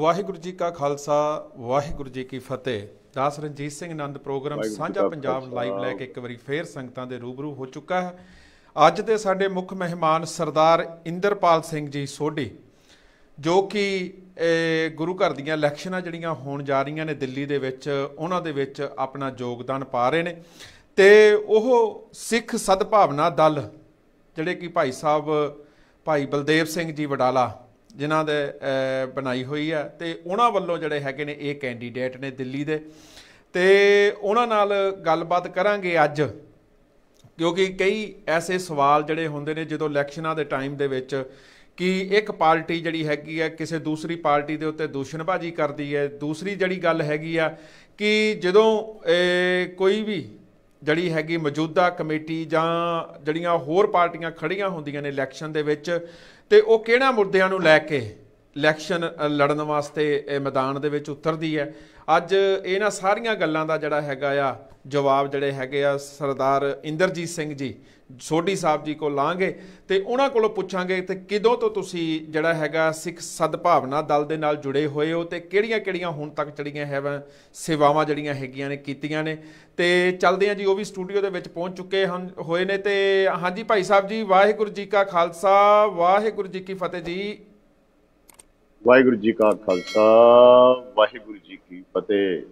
ਵਾਹਿਗੁਰੂ ਜੀ ਕਾ ਖਾਲਸਾ ਵਾਹਿਗੁਰੂ ਜੀ ਕੀ ਫਤਿਹ। ਦਾਸ ਰਣਜੀਤ ਸਿੰਘ ਆਨੰਦ ਪ੍ਰੋਗਰਾਮ ਸਾਂਝਾ ਪੰਜਾਬ। ਲਾਈਵ ਲੈ ਕੇ ਇੱਕ ਵਾਰੀ ਫੇਰ ਸੰਗਤਾਂ ਦੇ ਰੂਬਰੂ ਹੋ ਚੁੱਕਾ ਹੈ। ਅੱਜ ਦੇ ਸਾਡੇ ਮੁੱਖ ਮਹਿਮਾਨ ਸਰਦਾਰ ਇੰਦਰਪਾਲ ਸਿੰਘ ਜੀ ਸੋਢੀ ਜੋ ਕਿ ਗੁਰੂ ਘਰ ਦੀਆਂ ਇਲੈਕਸ਼ਨਾਂ ਜਿਹੜੀਆਂ ਹੋਣ ਜਾ ਰਹੀਆਂ ਨੇ ਦਿੱਲੀ ਦੇ ਵਿੱਚ ਉਹਨਾਂ ਦੇ ਵਿੱਚ ਆਪਣਾ ਯੋਗਦਾਨ ਪਾ ਰਹੇ ਨੇ। ਤੇ ਉਹ ਸਿੱਖ ਸਦਭਾਵਨਾ ਦਲ ਜਿਹੜੇ ਕਿ ਭਾਈ ਸਾਹਿਬ ਭਾਈ ਬਲਦੇਵ ਸਿੰਘ ਜੀ ਵਡਾਲਾ ਜਿਨ੍ਹਾਂ ਦੇ ਬਣਾਈ ਹੋਈ ਹੈ ਤੇ ਉਹਨਾਂ ਵੱਲੋਂ ਜਿਹੜੇ ਹੈਗੇ ਨੇ ਇਹ ਕੈਂਡੀਡੇਟ ਨੇ ਦਿੱਲੀ ਦੇ। ਤੇ ਉਹਨਾਂ ਨਾਲ ਗੱਲਬਾਤ ਕਰਾਂਗੇ ਅੱਜ, ਕਿਉਂਕਿ ਕਈ ਐਸੇ ਸਵਾਲ ਜਿਹੜੇ ਹੁੰਦੇ ਨੇ ਜਦੋਂ ਇਲੈਕਸ਼ਨਾਂ ਦੇ ਟਾਈਮ ਦੇ ਵਿੱਚ ਕਿ ਇੱਕ ਪਾਰਟੀ ਜਿਹੜੀ ਹੈਗੀ ਹੈ ਕਿਸੇ ਦੂਸਰੀ ਪਾਰਟੀ ਦੇ ਉੱਤੇ ਦੂਸ਼ਣਬਾਜ਼ੀ ਕਰਦੀ ਹੈ। ਦੂਸਰੀ ਜਿਹੜੀ ਗੱਲ ਹੈਗੀ ਆ ਕਿ ਜਦੋਂ ਕੋਈ ਵੀ ਜਿਹੜੀ ਹੈਗੀ ਮੌਜੂਦਾ ਕਮੇਟੀ ਜਾਂ ਜਿਹੜੀਆਂ ਹੋਰ ਪਾਰਟੀਆਂ ਖੜੀਆਂ ਹੁੰਦੀਆਂ ਨੇ ਇਲੈਕਸ਼ਨ ਦੇ ਵਿੱਚ ਤੇ ਉਹ ਕਿਹੜਾ ਮੁੱਦਿਆਂ ਨੂੰ ਲੈ ਕੇ? ਇਲੈਕਸ਼ਨ ਲੜਨ ਵਾਸਤੇ ਮੈਦਾਨ ਦੇ ਵਿੱਚ ਉਤਰਦੀ ਹੈ। ਅੱਜ ਇਹਨਾਂ ਸਾਰੀਆਂ ਗੱਲਾਂ ਦਾ ਜਿਹੜਾ ਹੈਗਾ ਆ, ਜਵਾਬ ਜਿਹੜੇ ਹੈਗੇ ਆ ਸਰਦਾਰ ਇੰਦਰਜੀਤ ਸਿੰਘ ਜੀ, ਸੋਢੀ ਸਾਹਿਬ ਜੀ ਕੋਲ ਲਾਂਗੇ ਤੇ ਉਹਨਾਂ ਕੋਲੋਂ ਪੁੱਛਾਂਗੇ ਤੇ ਕਿਦੋਂ ਤੋਂ ਤੁਸੀਂ ਜਿਹੜਾ ਹੈਗਾ ਸਿੱਖ ਸਦਭਾਵਨਾ ਦਲ ਦੇ ਨਾਲ ਜੁੜੇ ਹੋਏ ਹੋ ਤੇ ਕਿਹੜੀਆਂ-ਕਿਹੜੀਆਂ ਹੁਣ ਤੱਕ ਜਿਹੜੀਆਂ ਹੈਵਨ ਸੇਵਾਵਾਂ ਜਿਹੜੀਆਂ ਹੈਗੀਆਂ ਨੇ, ਕੀਤੀਆਂ ਨੇ। ਤੇ ਚੱਲਦੇ ਆ ਜੀ, ਉਹ ਵੀ ਸਟੂਡੀਓ ਦੇ ਵਿੱਚ ਪਹੁੰਚ ਚੁੱਕੇ ਹਨ, ਹੋਏ ਨੇ ਤੇ ਹਾਂਜੀ ਭਾਈ ਸਾਹਿਬ ਜੀ, ਵਾਹਿਗੁਰੂ ਜੀ ਕਾ ਖਾਲਸਾ, ਵਾਹਿਗੁਰੂ ਜੀ ਕੀ ਫਤਿਹ ਜੀ। ਵਾਹਿਗੁਰੂ ਜੀ ਕਾ ਖਾਲਸਾ ਵਾਹਿਗੁਰੂ ਜੀ ਕੀ ਫਤਿਹ।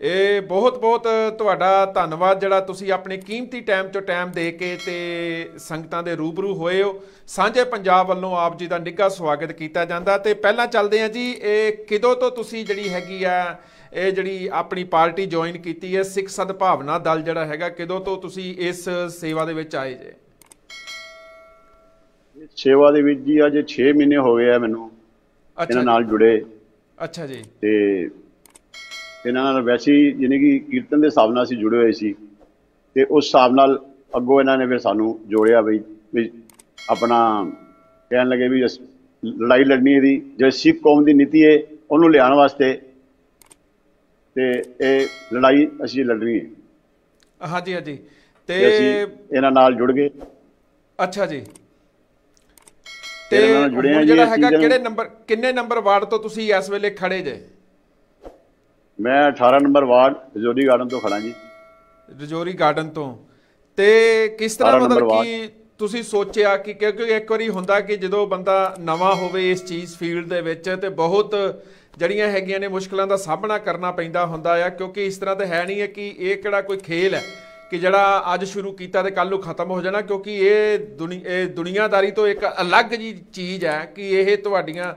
ਇਹ ਬਹੁਤ ਬਹੁਤ ਤੁਹਾਡਾ ਧੰਨਵਾਦ ਜਿਹੜਾ ਤੁਸੀਂ ਆਪਣੇ ਕੀਮਤੀ ਟਾਈਮ ਚੋਂ ਟਾਈਮ ਦੇ ਕੇ ਤੇ ਸੰਗਤਾਂ ਦੇ ਰੂਬਰੂ ਹੋਏ ਹੋ। ਸਾਂਝੇ ਪੰਜਾਬ ਵੱਲੋਂ ਆਪ ਜੀ ਦਾ ਨਿੱਘਾ ਸਵਾਗਤ ਕੀਤਾ ਜਾਂਦਾ ਤੇ ਪਹਿਲਾਂ ਚੱਲਦੇ ਹਾਂ ਜੀ ਇਹ ਕਿਦੋਂ ਤੋਂ ਤੁਸੀਂ ਜਿਹੜੀ ਹੈਗੀ ਆ ਇਹ ਜਿਹੜੀ ਆਪਣੀ ਪਾਰਟੀ ਜੁਆਇਨ ਕੀਤੀ ਹੈ ਸਿੱਖ ਸਦਭਾਵਨਾ ਦਲ ਜਿਹੜਾ ਹੈਗਾ ਕਿਦੋਂ ਤੋਂ ਤੁਸੀਂ ਇਸ ਸੇਵਾ ਦੇ ਵਿੱਚ ਆਏ ਜੇ? ਸੇਵਾ ਦੇ ਵਿੱਚ ਜੀ ਅੱਜ 6 ਮਹੀਨੇ ਹੋ ਗਏ ਆ ਮੈਨੂੰ। ਇਹਨਾਂ ਜੀ, ਨਾਲ ਜੁੜੇ। ਅੱਛਾ ਜੀ। ਤੇ ਇਹਨਾਂ ਨਾਲ ਵੈਸੇ ਯਾਨੀ ਕਿ ਕੀਰਤਨ ਦੇ ਹਿਸਾਬ ਨਾਲ ਅਸੀਂ ਜੁੜੇ ਹੋਏ ਸੀ। ਤੇ ਉਸ ਹਿਸਾਬ ਨਾਲ ਅੱਗੋਂ ਇਹਨਾਂ ਨੇ ਫਿਰ ਸਾਨੂੰ ਜੋੜਿਆ ਬਈ ਵੀ ਆਪਣਾ ਕਹਿਣ ਲੱਗੇ ਵੀ ਲੜਾਈ ਲੜਨੀ ਇਹਦੀ ਜਿਹੜੀ ਸਿੱਖ ਕੌਮ ਦੀ ਨੀਤੀ ਹੈ ਉਹਨੂੰ ਲਿਆਉਣ ਵਾਸਤੇ ਤੇ ਇਹ ਲੜਾਈ ਅਸੀਂ ਲੜਨੀ ਹੈ ਹਾਂਜੀ ਹਾਂਜੀ। ਤੇ ਤੇ ਅਸੀਂ ਇਹਨਾਂ ਨਾਲ ਜੁੜ ਗਏ। ਅੱਛਾ ਜੀ। ਤੇ ਹੁਣ ਜਿਹੜਾ ਹੈਗਾ ਕਿਹੜੇ ਨੰਬਰ ਕਿੰਨੇ ਨੰਬਰ ਵਾਰਡ ਤੋਂ ਤੁਸੀਂ ਇਸ ਵੇਲੇ ਖੜੇ ਜੇ? ਮੈਂ 18 ਨੰਬਰ ਵਾਰਡ ਰਜੋਰੀ ਗਾਰਡਨ ਤੋਂ ਖੜਾ ਜੀ। ਰਜੋਰੀ ਗਾਰਡਨ ਤੋਂ। ਤੇ ਕਿਸ ਤਰ੍ਹਾਂ ਮਤਲਬ ਕਿ ਤੁਸੀਂ ਸੋਚਿਆ ਕਿ ਕਿਉਂਕਿ ਇੱਕ ਵਾਰੀ ਹੁੰਦਾ ਕਿ ਜਦੋਂ ਬੰਦਾ ਨਵਾਂ ਹੋਵੇ ਇਸ ਚੀਜ਼ ਫੀਲਡ ਦੇ ਵਿੱਚ ਤੇ ਬਹੁਤ ਜਿਹੜੀਆਂ ਹੈਗੀਆਂ ਨੇ ਮੁਸ਼ਕਲਾਂ ਦਾ ਸਾਹਮਣਾ ਕਰਨਾ ਪੈਂਦਾ ਹੁੰਦਾ ਆ ਕਿਉਂਕਿ ਇਸ ਤਰ੍ਹਾਂ ਤਾਂ ਹੈ ਨਹੀਂ ਹੈ ਕਿ ਇਹ ਕਿਹੜਾ ਕੋਈ ਖੇਲ ਹੈ। ਕਿ ਜਿਹੜਾ ਅੱਜ ਸ਼ੁਰੂ ਕੀਤਾ ਤੇ ਕੱਲ ਨੂੰ ਖਤਮ ਹੋ ਜਾਣਾ, ਕਿਉਂਕਿ ਇਹ ਦੁਨੀ, ਇਹ ਦੁਨੀਆਦਾਰੀ ਤੋਂ ਇੱਕ ਅਲੱਗ ਜੀ ਚੀਜ਼ ਹੈ ਕਿ ਇਹ ਤੁਹਾਡੀਆਂ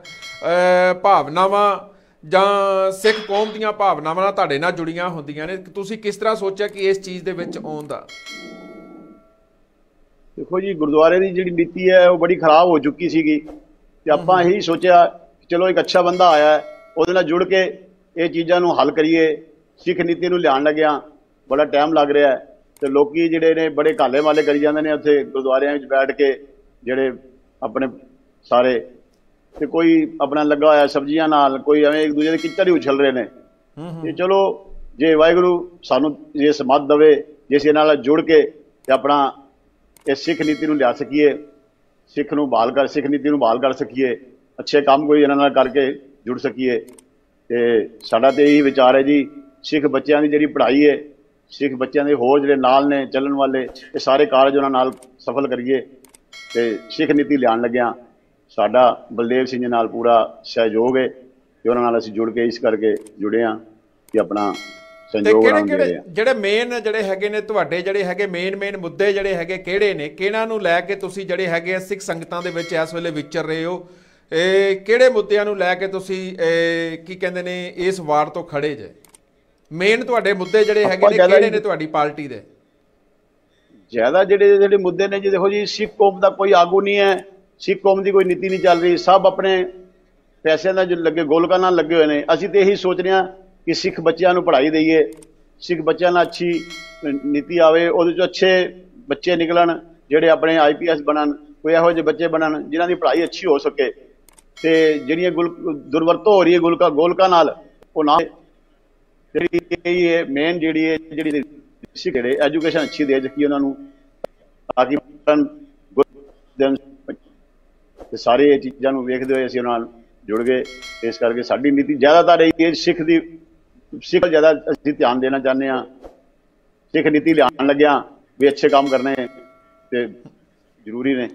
ਭਾਵਨਾਵਾਂ ਜਾਂ ਸਿੱਖ ਕੌਮ ਦੀਆਂ ਭਾਵਨਾਵਾਂ ਨਾਲ ਤੁਹਾਡੇ ਨਾਲ ਜੁੜੀਆਂ ਹੁੰਦੀਆਂ ਨੇ। ਤੁਸੀਂ ਕਿਸ ਤਰ੍ਹਾਂ ਸੋਚਿਆ ਕਿ ਇਸ ਚੀਜ਼ ਦੇ ਵਿੱਚ ਆਉਣ ਦਾ? ਦੇਖੋ ਜੀ, ਗੁਰਦੁਆਰੇ ਦੀ ਜਿਹੜੀ ਨੀਤੀ ਹੈ, ਉਹ ਬੜੀ ਖਰਾਬ ਹੋ ਚੁੱਕੀ ਸੀਗੀ। ਤੇ ਆਪਾਂ ਇਹੀ ਸੋਚਿਆ, ਚਲੋ ਇੱਕ ਅੱਛਾ ਬੰਦਾ ਆਇਆ ਉਹਦੇ ਨਾਲ ਜੁੜ ਕੇ ਇਹ ਚੀਜ਼ਾਂ ਨੂੰ ਹੱਲ ਕਰੀਏ, ਸਿੱਖ ਨੀਤੀ ਨੂੰ ਲਿਆਉਣ ਲੱਗਿਆ, ਬੜਾ ਟਾਈਮ ਲੱਗ ਰਿਹਾ ਹੈ। ਤੇ ਲੋਕੀ ਜਿਹੜੇ ਨੇ ਬੜੇ ਕਾਲੇ ਮਾਲੇ ਕਰੀ ਜਾਂਦੇ ਨੇ ਉੱਥੇ ਗੁਰਦੁਆਰਿਆਂ ਵਿੱਚ ਬੈਠ ਕੇ ਜਿਹੜੇ ਆਪਣੇ ਸਾਰੇ ਤੇ ਕੋਈ ਆਪਣਾ ਲੱਗਾ ਹੋਇਆ ਸਬਜ਼ੀਆਂ ਨਾਲ ਕੋਈ ਐਵੇਂ ਇੱਕ ਦੂਜੇ ਦੇ ਕਿੱਚੜ ਹੀ ਉਛਲ ਰਹੇ ਨੇ। ਤੇ ਚਲੋ ਜੇ ਵਾਹਿਗੁਰੂ ਸਾਨੂੰ ਜੇ ਸਮੱਧ ਦਵੇ ਜੇ ਅਸੀਂ ਇਹਨਾਂ ਨਾਲ ਜੁੜ ਕੇ ਤੇ ਆਪਣਾ ਇਹ ਸਿੱਖ ਨੀਤੀ ਨੂੰ ਲਿਆ ਸਕੀਏ ਸਿੱਖ ਨੂੰ ਬਹਾਲ ਕਰ ਸਿੱਖ ਨੀਤੀ ਨੂੰ ਬਹਾਲ ਕਰ ਸਕੀਏ ਅੱਛੇ ਕੰਮ ਕੋਈ ਇਹਨਾਂ ਨਾਲ ਕਰਕੇ ਜੁੜ ਸਕੀਏ। ਤੇ ਸਾਡਾ ਤੇ ਇਹੀ ਵਿਚਾਰ ਹੈ ਜੀ ਸਿੱਖ ਬੱਚਿਆਂ ਦੀ ਜਿਹੜੀ ਪੜ੍ਹਾਈ ਹੈ ਸਿੱਖ ਬੱਚਿਆਂ ਦੇ ਹੋਰ ਜਿਹੜੇ ਨਾਲ ਨੇ ਚੱਲਣ ਵਾਲੇ ਇਹ ਸਾਰੇ ਕਾਰਜ ਉਹਨਾਂ ਨਾਲ ਸਫਲ ਕਰੀਏ ਤੇ ਸਿੱਖ ਨੀਤੀ ਲਿਆਉਣ ਲੱਗਿਆ ਸਾਡਾ ਬਲਦੇਵ ਸਿੰਘ ਨਾਲ ਪੂਰਾ ਸਹਿਯੋਗ ਹੈ ਤੇ ਉਹਨਾਂ ਨਾਲ ਅਸੀਂ ਜੁੜ ਕੇ ਇਸ ਕਰਕੇ ਜੁੜੇ ਹਾਂ ਕਿ ਆਪਣਾ ਤੇ ਸਹਿਯੋਗ ਕਿਹੜੇ ਉਹਨਾਂ ਨੂੰ ਦੇ ਰਹੇ ਕਿਹੜੇ ਹਾਂ ਜਿਹੜੇ ਮੇਨ ਜਿਹੜੇ ਹੈਗੇ ਨੇ ਤੁਹਾਡੇ ਜਿਹੜੇ ਹੈਗੇ ਮੇਨ ਮੇਨ ਮੁੱਦੇ ਜਿਹੜੇ ਹੈਗੇ ਕਿਹੜੇ ਨੇ? ਕਿਹਨਾਂ ਨੂੰ ਲੈ ਕੇ ਤੁਸੀਂ ਜਿਹੜੇ ਹੈਗੇ ਆ ਸਿੱਖ ਸੰਗਤਾਂ ਦੇ ਵਿੱਚ ਇਸ ਵੇਲੇ ਵਿਚਰ ਰਹੇ ਹੋ? ਇਹ ਕਿਹੜੇ ਮੁੱਦਿਆਂ ਨੂੰ ਲੈ ਕੇ ਤੁਸੀਂ ਕੀ ਕਹਿੰਦੇ ਨੇ ਇਸ ਵਾਰ ਤੋਂ ਖੜੇ ਜੇ? ਮੇਨ ਤੁਹਾਡੇ ਮੁੱਦੇ ਜਿਹੜੇ ਹੈਗੇ ਨੇ ਕਿਹੜੇ ਨੇ ਤੁਹਾਡੀ ਪਾਰਟੀ ਦੇ? ਜ਼ਿਆਦਾ ਜਿਹੜੇ ਜਿਹੜੇ ਮੁੱਦੇ ਨੇ ਜੀ ਦੇਖੋ ਜੀ ਸਿੱਖ ਕੌਮ ਦਾ ਕੋਈ ਆਗੂ ਨਹੀਂ ਹੈ ਸਿੱਖ ਕੌਮ ਦੀ ਕੋਈ ਨੀਤੀ ਨਹੀਂ ਚੱਲ ਰਹੀ ਸਭ ਆਪਣੇ ਪੈਸਿਆਂ ਦਾ ਜੋ ਲੱਗੇ ਗੋਲਕਾਂ ਨਾਲ ਲੱਗੇ ਹੋਏ ਨੇ। ਅਸੀਂ ਤੇ ਇਹੀ ਸੋਚ ਰਹੇ ਹਾਂ ਕਿ ਸਿੱਖ ਬੱਚਿਆਂ ਨੂੰ ਪੜ੍ਹਾਈ ਦਈਏ ਸਿੱਖ ਬੱਚਿਆਂ ਨਾਲ ਅੱਛੀ ਨੀਤੀ ਆਵੇ ਉਹਦੇ ਚੋਂ ਅੱਛੇ ਬੱਚੇ ਨਿਕਲਣ ਜਿਹੜੇ ਆਪਣੇ ਆਈਪੀਐਸ ਬਣਨ ਕੋਈ ਇਹੋ ਜਿਹੇ ਬੱਚੇ ਬਣਨ ਜਿਨ੍ਹਾਂ ਦੀ ਪੜ੍ਹਾਈ ਅੱਛੀ ਹੋ ਸਕੇ। ਤੇ ਜਿਹੜੀਆਂ ਗੁਲ ਦੁਰਵਰਤੋਂ ਹੋ ਰਹੀ ਹੈ ਗੁਲਕਾ ਗੋਲਕਾਂ ਨਾਲ ਉਹ ਨਾ ਜਿਹੜੀ ਇਹ ਮੇਨ ਜਿਹੜੀ ਹੈ ਜਿਹੜੀ ਸਿੱਖ ਜਿਹੜੇ ਐਜੂਕੇਸ਼ਨ ਅੱਛੀ ਦੇ ਸਕੀ ਉਹਨਾਂ ਨੂੰ ਤਾਂ ਕਿ ਤੇ ਸਾਰੇ ਇਹ ਚੀਜ਼ਾਂ ਨੂੰ ਵੇਖਦੇ ਹੋਏ ਅਸੀਂ ਉਹਨਾਂ ਨਾਲ ਜੁੜ ਗਏ। ਇਸ ਕਰਕੇ ਸਾਡੀ ਨੀਤੀ ਜ਼ਿਆਦਾਤਰ ਇਹ ਹੈ, ਸਿੱਖ ਦੀ, ਸਿੱਖ ਜ਼ਿਆਦਾ ਅਸੀਂ ਧਿਆਨ ਦੇਣਾ ਚਾਹੁੰਦੇ ਹਾਂ। ਸਿੱਖ ਨੀਤੀ ਲਿਆਉਣ ਲੱਗਿਆ ਵੀ ਅੱਛੇ ਕੰਮ ਕਰਨੇ ਤੇ ਜ਼ਰੂਰੀ ਨੇ।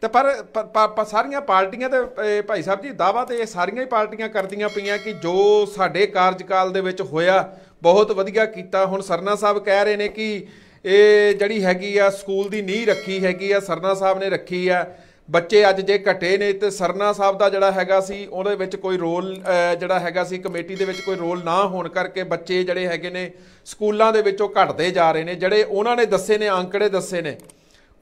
ਤੇ ਪਰ ਪ- ਪ- ਸਾਰੀਆਂ ਪਾਰਟੀਆਂ ਤੇ ਭਾਈ ਸਾਹਿਬ ਜੀ ਦਾਵਾ ਤੇ ਇਹ ਸਾਰੀਆਂ ਹੀ ਪਾਰਟੀਆਂ ਕਰਦੀਆਂ ਪਈਆਂ ਕਿ ਜੋ ਸਾਡੇ ਕਾਰਜਕਾਲ ਦੇ ਵਿੱਚ ਹੋਇਆ, ਬਹੁਤ ਵਧੀਆ ਕੀਤਾ। ਹੁਣ ਸਰਨਾ ਸਾਹਿਬ ਕਹਿ ਰਹੇ ਨੇ ਕਿ ਇਹ ਜਿਹੜੀ ਹੈਗੀ ਆ, ਸਕੂਲ ਦੀ ਨੀਂਹ ਰੱਖੀ ਹੈਗੀ ਆ, ਸਰਨਾ ਸਾਹਿਬ ਨੇ ਰੱਖੀ ਆ। ਬੱਚੇ ਅੱਜ ਜੇ ਘਟੇ ਨੇ ਤੇ ਸਰਨਾ ਸਾਹਿਬ ਦਾ ਜਿਹੜਾ ਹੈਗਾ ਸੀ, ਉਹਦੇ ਵਿੱਚ ਕੋਈ ਰੋਲ ਜਿਹੜਾ ਹੈਗਾ ਸੀ, ਕਮੇਟੀ ਦੇ ਵਿੱਚ ਕੋਈ ਰੋਲ ਨਾ ਹੋਣ ਕਰਕੇ ਬੱਚੇ ਜਿਹੜੇ ਹੈਗੇ ਨੇ, ਸਕੂਲਾਂ ਦੇ ਵਿੱਚੋਂ ਘਟਦੇ ਜਾ ਰਹੇ ਨੇ। ਜਿਹੜੇ ਉਹਨਾਂ ਨੇ ਦੱਸੇ ਨੇ, ਅੰਕੜੇ ਦੱਸੇ ਨੇ।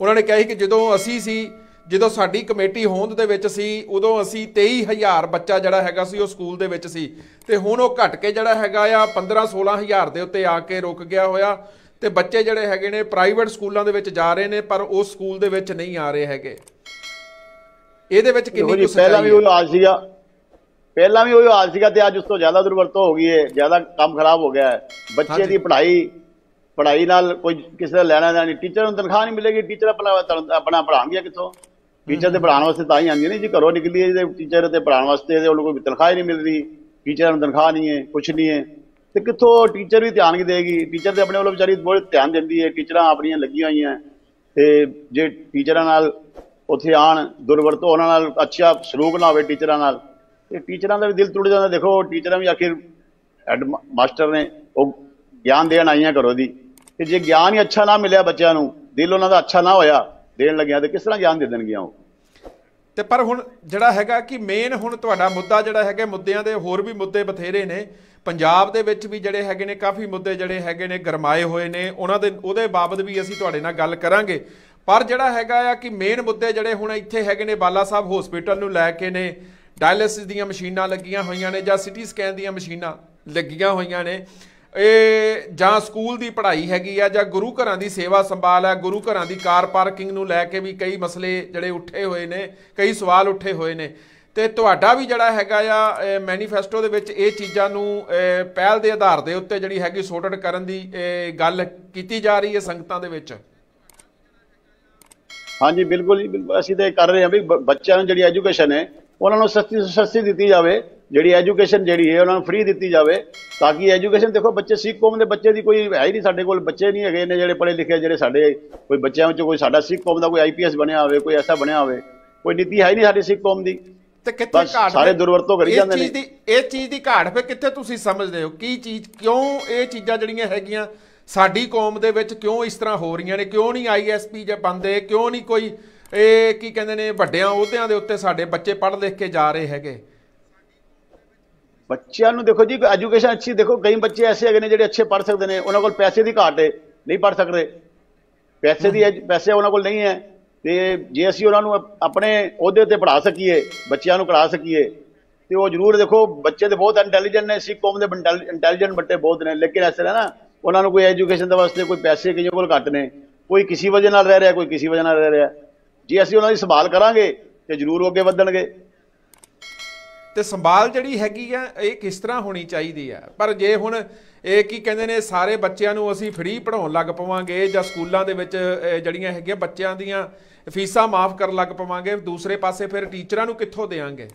ਉਹਨਾਂ ਨੇ ਕਿਹਾ ਸੀ ਕਿ ਜਦੋਂ ਅਸੀਂ ਸੀ ਜਦੋਂ ਸਾਡੀ ਕਮੇਟੀ ਹੋਂਦ ਦੇ ਵਿੱਚ ਸੀ ਉਦੋਂ ਅਸੀਂ 23000 ਬੱਚਾ ਜਿਹੜਾ ਹੈਗਾ ਸੀ ਉਹ ਸਕੂਲ ਦੇ ਵਿੱਚ ਸੀ। ਤੇ ਹੁਣ ਉਹ ਘਟ ਕੇ ਜਿਹੜਾ ਹੈਗਾ ਆ 15 16000 ਦੇ ਉੱਤੇ ਆ ਕੇ ਰੁਕ ਗਿਆ ਹੋਇਆ। ਤੇ ਬੱਚੇ ਜਿਹੜੇ ਹੈਗੇ ਨੇ ਪ੍ਰਾਈਵੇਟ ਸਕੂਲਾਂ ਦੇ ਵਿੱਚ ਜਾ ਰਹੇ ਨੇ ਪਰ ਉਹ ਸਕੂਲ ਦੇ ਵਿੱਚ ਨਹੀਂ ਆ ਰਹੇ ਹੈਗੇ। ਇਹਦੇ ਵਿੱਚ ਕਿੰਨੀ ਕੁ ਪਹਿਲਾਂ ਵੀ ਉਹ ਹਾਲ ਸੀਗਾ। ਪਹਿਲਾਂ ਵੀ ਉਹ ਹਾਲ ਸੀਗਾ ਤੇ ਅੱਜ ਉਸ ਤੋਂ ਜ਼ਿਆਦਾ ਦੁਰਵਰਤੋਂ ਹੋ ਗਈ ਹੈ ਜ਼ਿਆਦਾ ਕੰਮ ਖਰਾਬ ਹੋ ਗਿਆ ਹੈ। ਬੱਚੇ। ਦੀ ਪੜ੍ਹਾਈ ਪੜ੍ਹਾਈ ਨਾਲ ਕੋਈ ਕਿਸੇ ਦਾ ਲੈਣਾ ਦੇਣਾ ਨਹੀਂ। ਟੀਚਰ ਨੂੰ ਤਨਖਾਹ ਨਹੀਂ ਮਿਲੇਗੀ ਟੀਚਰ ਆਪਣਾ ਆਪਣਾ ਪੜ੍ਹਾਉਣਗੇ ਕਿੱਥੋਂ? ਟੀਚਰ ਤੇ ਪੜ੍ਹਾਉਣ ਵਾਸਤੇ ਤਾਂ ਹੀ ਆਉਂਦੀ ਨਹੀਂ ਜੀ ਘਰੋਂ ਨਿਕਲੀ ਹੈ ਤੇ ਟੀਚਰ ਤੇ ਪੜ੍ਹਾਉਣ ਵਾਸਤੇ ਤੇ ਉਹਨੂੰ ਕੋਈ ਤਨਖਾਹ ਹੀ ਨਹੀਂ ਮਿਲ ਰਹੀ ਟੀਚਰਾਂ ਨੂੰ ਤਨਖਾਹ ਨਹੀਂ ਹੈ ਕੁਝ ਨਹੀਂ ਹੈ, ਤੇ ਕਿੱਥੋਂ ਟੀਚਰ ਵੀ ਧਿਆਨ ਕੀ ਦੇਗੀ ਟੀਚਰ ਤੇ ਆਪਣੇ ਵੱਲੋਂ ਵਿਚਾਰੀ ਬਹੁਤ ਧਿਆਨ ਦਿੰਦੀ ਹੈ, ਟੀਚਰਾਂ ਆਪਣੀਆਂ ਲੱਗੀਆਂ ਹੋਈਆਂ, ਤੇ ਜੇ ਟੀਚਰਾਂ ਨਾਲ ਉੱਥੇ ਆਣ ਦੁਰਵਰਤੋਂ ਉਹਨਾਂ ਨਾਲ ਅੱਛਾ ਸਲੂਕ ਨਾ ਹੋਵੇ ਟੀਚਰਾਂ ਨਾਲ, ਤੇ ਟੀਚਰਾਂ ਦਾ ਵੀ ਦਿਲ ਟੁੱਟ ਜਾਂਦਾ, ਦੇਖੋ ਟੀਚਰਾਂ ਵੀ ਆਖਿਰ ਹੈਡ ਮਾ- ਮਾਸਟਰ ਨੇ, ਉਹ ਗਿਆਨ ਦੇਣ ਆਈਆਂ ਘਰੋਂ ਦੀ, ਤੇ ਜੇ ਗਿਆਨ ਹੀ ਅੱਛਾ ਨਾ ਮਿਲਿਆ ਬੱਚਿਆਂ ਨੂੰ, ਦਿਲ ਉਹਨਾਂ ਦਾ ਅੱਛਾ ਨਾ ਹੋਇਆ ਦੇਣ ਲੱਗਿਆ ਤੇ ਕਿਸ ਤਰ੍ਹਾਂ ਗਿਆਨ ਦੇ ਦੇਣਗੀਆਂ ਉਹ? ਤੇ ਪਰ ਹੁਣ ਜਿਹੜਾ ਹੈਗਾ ਕਿ ਮੇਨ ਹੁਣ ਤੁਹਾਡਾ ਮੁੱਦਾ ਜਿਹੜਾ ਹੈਗਾ, ਮੁੱਦਿਆਂ ਦੇ ਹੋਰ ਵੀ ਮੁੱਦੇ ਬਥੇਰੇ ਨੇ। ਪੰਜਾਬ ਦੇ ਵਿੱਚ ਵੀ ਜਿਹੜੇ ਹੈਗੇ ਨੇ, ਕਾਫੀ ਮੁੱਦੇ ਜਿਹੜੇ ਹੈਗੇ ਨੇ, ਗਰਮਾਏ ਹੋਏ ਨੇ। ਉਹਨਾਂ ਦੇ, ਉਹਦੇ ਬਾਬਤ ਵੀ ਅਸੀਂ ਤੁਹਾਡੇ ਨਾਲ ਗੱਲ ਕਰਾਂਗੇ। ਪਰ ਜਿਹੜਾ ਹੈਗਾ ਆ ਕਿ ਮੇਨ ਮੁੱਦੇ ਜਿਹੜੇ ਹੁਣ ਇੱਥੇ ਹੈਗੇ ਨੇ, ਬਾਲਾ ਸਾਹਿਬ ਹਸਪੀਟਲ ਨੂੰ ਲੈ ਕੇ ਨੇ ਡਾਇਲਿਸਿਸ ਦੀਆਂ ਮਸ਼ੀਨਾਂ ਲੱਗੀਆਂ ਹੋਈਆਂ ਨੇ ਜਾਂ ਸਿਟੀ ਸਕੈਨ ਦੀਆਂ ਮਸ਼ੀਨਾਂ ਲੱਗੀਆਂ ਹੋਈਆਂ ਨੇ। ਇਹ ਜਾਂ ਸਕੂਲ ਦੀ ਪੜ੍ਹਾਈ ਹੈਗੀ ਆ ਜਾਂ ਗੁਰੂ ਘਰਾਂ ਦੀ ਸੇਵਾ ਸੰਭਾਲ ਹੈ ਗੁਰੂ ਘਰਾਂ ਦੀ ਕਾਰ ਪਾਰਕਿੰਗ ਨੂੰ ਲੈ ਕੇ ਵੀ ਕਈ ਮਸਲੇ ਜਿਹੜੇ ਉੱਠੇ ਹੋਏ ਨੇ, ਕਈ ਸਵਾਲ ਉੱਠੇ ਹੋਏ ਨੇ। ਤੇ ਤੁਹਾਡਾ ਵੀ ਜਿਹੜਾ ਹੈਗਾ ਆ ਮੈਨੀਫੈਸਟੋ ਦੇ ਵਿੱਚ ਇਹ ਚੀਜ਼ਾਂ ਨੂੰ ਪਹਿਲ ਦੇ ਆਧਾਰ ਦੇ ਉੱਤੇ ਜਿਹੜੀ ਹੈਗੀ ਸੋਰਟਡ ਕਰਨ ਦੀ ਗੱਲ ਕੀਤੀ ਜਾ ਰਹੀ ਹੈ ਸੰਗਤਾਂ ਦੇ ਵਿੱਚ? ਹਾਂਜੀ, ਬਿਲਕੁਲ ਜੀ ਅਸੀਂ ਤਾਂ ਇਹ ਕਰ ਰਹੇ ਹਾਂ ਵੀ ਬੱਚਿਆਂ ਨੂੰ ਜਿਹੜੀ ਐਜੂਕੇਸ਼ਨ ਹੈ, ਉਹਨਾਂ ਨੂੰ ਸਸਤੀ ਸਸਤੀ ਦਿੱਤੀ ਜਾਵੇ। ਜਿਹੜੀ ਐਜੂਕੇਸ਼ਨ ਜਿਹੜੀ ਹੈ ਉਹਨਾਂ ਨੂੰ ਫ੍ਰੀ ਦਿੱਤੀ ਜਾਵੇ ਤਾਂ ਕਿ ਐਜੂਕੇਸ਼ਨ ਦੇਖੋ ਬੱਚੇ ਸਿੱਖ ਕੌਮ ਦੇ ਬੱਚੇ ਦੀ ਕੋਈ ਹੈ ਹੀ ਨਹੀਂ ਸਾਡੇ ਕੋਲ ਬੱਚੇ ਨਹੀਂ ਹੈਗੇ ਨੇ ਜਿਹੜੇ ਪੜ੍ਹੇ ਲਿਖੇ ਜਿਹੜੇ ਸਾਡੇ ਕੋਈ ਬੱਚਿਆਂ ਵਿੱਚੋਂ ਕੋਈ ਸਾਡਾ ਸਿੱਖ ਕੌਮ ਦਾ ਕੋਈ ਆਈਪੀਐਸ ਬਣਿਆ ਹੋਵੇ ਕੋਈ ਐਸਾ ਬਣਿਆ ਹੋਵੇ ਕੋਈ ਨੀਤੀ ਹੈ ਹੀ ਨਹੀਂ ਸਾਡੀ ਸਿੱਖ ਕੌਮ ਦੀ। ਤੇ ਕਿੱਥੇ ਘਾਟ ਸਾਰੇ ਦੁਰਵਰਤੋਂ ਕਰੀ ਇਸ ਜਾਂਦੇ ਚੀਜ਼ ਨੇ। ਦੀ ਇਹ ਚੀਜ਼ ਦੀ ਘਾਟ ਫਿਰ ਕਿੱਥੇ ਤੁਸੀਂ ਸਮਝਦੇ ਹੋ? ਕੀ ਚੀਜ਼ ਕਿਉਂ ਇਹ ਚੀਜ਼ਾਂ ਜਿਹੜੀਆਂ ਹੈਗੀਆਂ ਸਾਡੀ ਕੌਮ ਦੇ ਵਿੱਚ ਕਿਉਂ ਇਸ ਤਰ੍ਹਾਂ ਹੋ ਰਹੀਆਂ ਨੇ? ਕਿਉਂ ਨਹੀਂ ਆਈਐਸਪੀ ਜੇ ਬੰਦੇ ਕਿਉਂ ਨਹੀਂ ਕੋਈ ਇਹ ਕੀ ਕਹਿੰਦੇ ਨੇ ਵੱਡਿਆਂ ਅਹੁਦਿਆਂ ਦੇ ਉੱਤੇ ਸਾਡੇ ਬੱਚੇ ਪੜ੍ਹ ਲਿਖ ਕੇ ਜਾ ਰਹੇ ਹੈਗੇ? ਬੱਚਿਆਂ ਨੂੰ ਦੇਖੋ ਜੀ ਐਜੂਕੇਸ਼ਨ ਅੱਛੀ, ਦੇਖੋ ਕਈ ਬੱਚੇ ਐਸੇ ਹੈਗੇ ਨੇ ਜਿਹੜੇ ਅੱਛੇ ਪੜ੍ਹ ਸਕਦੇ ਨੇ, ਉਹਨਾਂ ਕੋਲ ਪੈਸੇ ਦੀ ਘਾਟ ਹੈ ਨਹੀਂ ਪੜ੍ਹ ਸਕਦੇ। ਪੈਸੇ ਦੀ ਐਜ- ਪੈਸੇ ਉਹਨਾਂ ਕੋਲ ਨਹੀਂ ਹੈ। ਤੇ ਜੇ ਅਸੀਂ ਉਹਨਾਂ ਨੂੰ ਆਪਣੇ ਅਹੁਦੇ ਤੇ ਪੜ੍ਹਾ ਸਕੀਏ, ਬੱਚਿਆਂ ਨੂੰ ਪੜ੍ਹਾ ਸਕੀਏ, ਤੇ ਉਹ ਜ਼ਰੂਰ ਦੇਖੋ, ਬੱਚੇ ਤੇ ਬਹੁਤ ਇੰਟੈਲੀਜੈਂਟ ਨੇ, ਸਿੱਖ ਕੌਮ ਦੇ ਇੰਟੈਲੀਜੈਂਟ ਬੱਚੇ ਬਹੁਤ ਨੇ, ਲੇਕਿਨ ਐਸੇ ਨਾ, ਉਹਨਾਂ ਨੂੰ ਕੋਈ ਐਜੂਕੇਸ਼ਨ ਦੇ ਵਾਸਤੇ ਕੋਈ ਪੈਸੇ ਕਿਸੇ ਕੋਲ ਘੱਟ ਨੇ, ਕੋਈ ਕਿਸੇ ਵਜ੍ਹਾ ਨਾਲ ਰਹਿ ਰਿਹਾ, ਕੋਈ ਕਿਸੇ ਵਜ੍ਹਾ ਨਾਲ ਰਹਿ ਰਿਹਾ। ਜੇ ਅਸੀਂ ਉਹਨਾਂ ਦੀ ਸੰਭਾਲ ਕਰਾਂਗੇ, ਤੇ ਜ਼ਰੂਰ ਉਹ ਅੱਗੇ ਵਧਣਗੇ। ਤੇ ਸੰਭਾਲ ਜਿਹੜੀ ਹੈਗੀ ਆ ਇਹ ਕਿਸ ਤਰ੍ਹਾਂ ਹੋਣੀ ਚਾਹੀਦੀ ਆ? ਪਰ ਜੇ ਹੁਣ ਇਹ ਕੀ ਕਹਿੰਦੇ ਨੇ ਸਾਰੇ ਬੱਚਿਆਂ ਨੂੰ ਅਸੀਂ ਫ੍ਰੀ ਪੜਾਉਣ ਲੱਗ ਪਵਾਂਗੇ ਜਾਂ ਸਕੂਲਾਂ ਦੇ ਵਿੱਚ ਜਿਹੜੀਆਂ ਹੈਗੀਆਂ ਬੱਚਿਆਂ ਦੀਆਂ ਫੀਸਾਂ ਮਾਫ ਕਰਨ ਲੱਗ ਪਵਾਂਗੇ ਦੂਸਰੇ ਪਾਸੇ ਫਿਰ ਟੀਚਰਾਂ ਨੂੰ ਕਿੱਥੋਂ ਦੇਵਾਂਗੇ?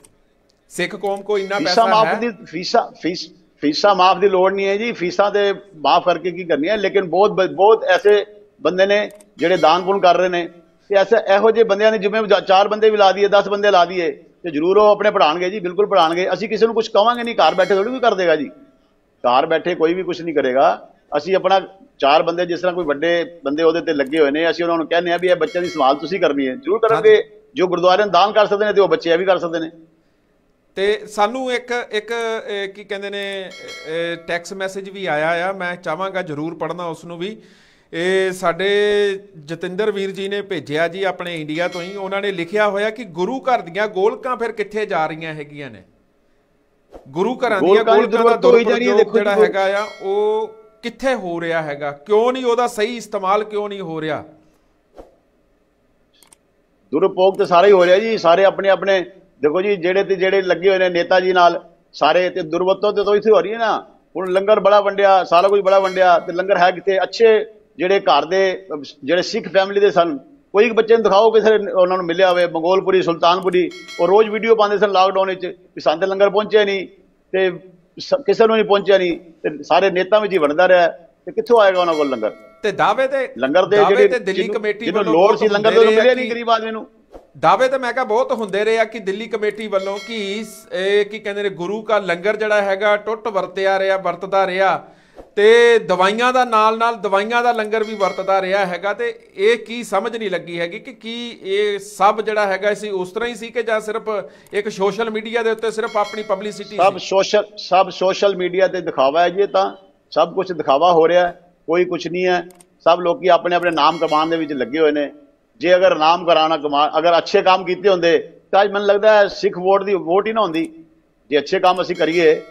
ਸਿੱਖ ਕੌਮ ਕੋ ਇੰਨਾ ਫੀਸਾਂ ਪੈਸਾ ਮਾਫ ਹੈ? ਦੀ ਫੀਸਾਂ ਫੀਸ ਫੀਸਾਂ ਮਾਫ ਦੀ ਲੋੜ ਨਹੀਂ ਹੈ ਜੀ ਫੀਸਾਂ ਤੇ ਮਾਫ ਕਰਕੇ ਕੀ ਕਰਨੀ ਹੈ? ਲੇਕਿਨ ਬਹੁਤ ਬਹੁਤ ਐਸੇ ਬੰਦੇ ਨੇ ਜਿਹੜੇ ਦਾਨ ਪੁੰਨ ਕਰ ਰਹੇ ਨੇ ਤੇ ਐਸੇ ਇਹੋ ਜਿਹੇ ਬੰਦਿਆਂ ਨੇ ਜਿਵੇਂ ਚਾਰ ਬੰਦੇ ਵੀ ਲਾ ਦਈਏ 10 ਬੰਦੇ ਲਾ ਦਈਏ ਤੇ ਜ਼ਰੂਰ ਉਹ ਆਪਣੇ ਪੜਾਣਗੇ ਜੀ ਬਿਲਕੁਲ ਪੜਾਣਗੇ ਅਸੀਂ ਕਿਸੇ ਨੂੰ ਕੁਝ ਕਵਾਂਗੇ ਨਹੀਂ ਘਰ ਬੈਠੇ ਥੋੜੀ ਵੀ ਕਰ ਦੇਗਾ ਜੀ। ਘਰ ਬੈਠੇ ਕੋਈ ਵੀ ਕੁਝ ਨਹੀਂ ਕਰੇਗਾ। ਅਸੀਂ ਆਪਣਾ ਚਾਰ ਬੰਦੇ ਜਿਸ ਤਰ੍ਹਾਂ ਕੋਈ ਵੱਡੇ ਬੰਦੇ ਉਹਦੇ ਤੇ ਲੱਗੇ ਹੋਏ ਨੇ ਅਸੀਂ ਉਹਨਾਂ ਨੂੰ ਕਹਿੰਦੇ ਆ ਵੀ ਇਹ ਬੱਚਿਆਂ ਦੀ ਸੰਭਾਲ ਤੁਸੀਂ ਕਰਨੀ ਹੈ। ਜ਼ਰੂਰ ਕਰਨਗੇ। ਜੋ ਗੁਰਦੁਆਰੇ ਨੂੰ ਦਾਨ ਕਰ ਸਕਦੇ ਨੇ ਤੇ ਉਹ ਬੱਚੇ ਇਹ ਵੀ ਕਰ ਸਕਦੇ ਨੇ। ਤੇ ਸਾਨੂੰ ਇੱਕ ਇੱਕ ਕੀ ਕਹਿੰਦੇ ਨੇ ਟੈਕਸ ਮੈਸੇਜ ਵੀ ਆਇਆ ਆ। ਮੈਂ ਚਾਹਾਂਗਾ ਜਰੂਰ ਪੜ੍ਹਨਾ ਉਸ ਨੂੰ ਵੀ। ਇਹ ਸਾਡੇ ਜਤਿੰਦਰ ਵੀਰ ਜੀ ਨੇ ਭੇਜਿਆ ਜੀ ਆਪਣੇ ਇੰਡੀਆ ਤੋਂ ਹੀ। ਉਹਨਾਂ ਨੇ ਲਿਖਿਆ ਹੋਇਆ ਕਿ ਗੁਰੂ ਘਰ ਦੀਆਂ ਗੋਲਕਾਂ ਫਿਰ ਕਿੱਥੇ ਜਾ ਰਹੀਆਂ ਹੈਗੀਆਂ ਨੇ? ਗੁਰੂ ਘਰਾਂ ਦੀਆਂ ਗੋਲਕਾਂ ਦੀ ਗੋਲਕਾਂ ਦਾ ਦੁਰਵਰਤੋਂ ਹੋਈ ਜਾ ਰਹੀ ਹੈ, ਦੁਰਪ੍ਰਯੋਗ ਦੇਖੋ ਜੀ, ਜਿਹੜਾ ਹੈਗਾ ਆ ਉਹ ਕਿੱਥੇ ਹੋ ਰਿਹਾ ਹੈਗਾ? ਕਿਉਂ ਨਹੀਂ ਉਹਦਾ ਸਹੀ ਇਸਤੇਮਾਲ ਕਿਉਂ ਨਹੀਂ ਹੋ ਰਿਹਾ? ਦੁਰਉਪਯੋਗ ਤੇ ਸਾਰੇ ਹੀ ਹੋ ਰਿਹਾ ਜੀ ਸਾਰੇ ਆਪਣੇ ਆਪਣੇ ਦੇਖੋ ਜੀ ਜਿਹੜੇ ਤੇ ਜਿਹੜੇ ਲੱਗੇ ਹੋਏ ਨੇ ਨੇਤਾ ਜੀ ਨਾਲ ਸਾਰੇ ਤੇ ਦੁਰਵਰਤੋਂ ਤੇ ਤਾਂ ਇੱਥੇ ਹੋ ਰਹੀ ਹੈ ਨਾ। ਹੁਣ ਲੰਗਰ ਬੜਾ ਵੰਡਿਆ ਸਾਰਾ ਕੁਝ ਬੜਾ ਵੰਡਿਆ ਤੇ ਲੰਗਰ ਹੈ ਕਿਤੇ ਅੱਛੇ ਜਿਹੜੇ ਘਰ ਦੇ ਜਿਹੜੇ ਸਿੱਖ ਫੈਮਿਲੀ ਦੇ ਸਨ ਕੋਈ ਇੱਕ ਬੱਚੇ ਨੂੰ ਦਿਖਾਓ ਕਿਸੇ ਉਹਨਾਂ ਨੂੰ ਮਿਲਿਆ ਹੋਵੇ ਮੰਗੋਲਪੁਰੀ ਸੁਲਤਾਨਪੁਰੀ ਉਹ ਰੋਜ਼ ਵੀਡੀਓ ਪਾਉਂਦੇ ਸਨ ਲਾਕਡਾਊਨ ਵਿੱਚ ਵੀ ਲੰਗਰ ਪਹੁੰਚਿਆ ਨਹੀਂ ਤੇ ਕਿਸੇ ਨੂੰ ਨਹੀਂ ਪਹੁੰਚਿਆ ਨਹੀਂ ਤੇ ਸਾਰੇ ਨੇਤਾ ਵਿੱਚ ਹੀ ਵੰਡਦਾ ਰਿਹਾ ਤੇ ਕਿੱਥੋਂ ਆਏਗਾ ਉਹਨਾਂ ਕੋਲ ਲੰਗਰ? ਤੇ ਦਾਅਵੇ ਤੇ ਲੰਗਰ ਦੇ ਜਿਹੜੇ ਤੇ ਦਿੱਲੀ ਕਮੇਟੀ ਵੱਲੋਂ ਲੋੜ ਸੀ ਲੰਗਰ ਦੇ ਮਿਲਿਆ ਨਹੀਂ ਗਰੀਬ ਆਦਮੀ ਨੂੰ। ਦਾਅਵੇ ਤਾਂ ਮੈਂ ਕਿਹਾ ਬਹੁਤ ਹੁੰਦੇ ਰਹੇ ਆ ਕਿ ਦਿੱਲੀ ਕਮੇਟੀ ਵੱਲੋਂ ਕਿ ਇਹ ਕੀ ਕਹਿੰਦੇ ਨੇ ਗੁਰੂ ਕਾ ਲੰਗਰ ਜਿਹੜਾ ਹੈਗਾ ਟੁੱਟ ਵਰਤਿਆ ਰਿਹਾ ਵਰਤਦਾ ਰਿਹਾ। ਤੇ ਦਵਾਈਆਂ ਦਾ ਨਾਲ ਨਾਲ ਦਵਾਈਆਂ ਦਾ ਲੰਗਰ ਵੀ ਵਰਤਦਾ ਰਿਹਾ ਹੈਗਾ ਤੇ ਇਹ ਕੀ ਸਮਝ ਨਹੀਂ ਲੱਗੀ ਹੈਗੀ ਕਿ ਕੀ ਇਹ ਸਭ ਜਿਹੜਾ ਹੈਗਾ ਸੀ ਉਸ ਤਰ੍ਹਾਂ ਹੀ ਸੀ ਕਿ ਜਾਂ ਸਿਰਫ ਇੱਕ ਸੋਸ਼ਲ ਮੀਡੀਆ ਦੇ ਉੱਤੇ ਸਿਰਫ ਆਪਣੀ ਪਬਲਿਸਿਟੀ ਸਭ ਸੋਸ਼ਲ ਸਭ ਸੋਸ਼ਲ ਮੀਡੀਆ ਤੇ ਦਿਖਾਵਾ ਹੈ ਜੀ ਤਾਂ। ਸਭ ਕੁਝ ਦਿਖਾਵਾ ਹੋ ਰਿਹਾ ਕੋਈ ਕੁਝ ਨਹੀਂ ਹੈ। ਸਭ ਲੋਕੀ ਆਪਣੇ ਆਪਣੇ ਨਾਮ ਕਮਾਉਣ ਦੇ ਵਿੱਚ ਲੱਗੇ ਹੋਏ ਨੇ। ਜੇ ਅਗਰ ਨਾਮ ਕਰਾਣਾ ਕਮਾ ਅਗਰ ਅੱਛੇ ਕੰਮ ਕੀਤੇ ਹੁੰਦੇ ਤਾਂ ਮੈਨੂੰ ਲੱਗਦਾ ਹੈ ਸਿੱਖ ਵੋਟ ਦੀ ਵੋਟ ਹੀ ਨਾ ਹੁੰਦੀ। ਜੇ ਅੱਛੇ ਕੰਮ ਅਸੀਂ ਕਰੀਏ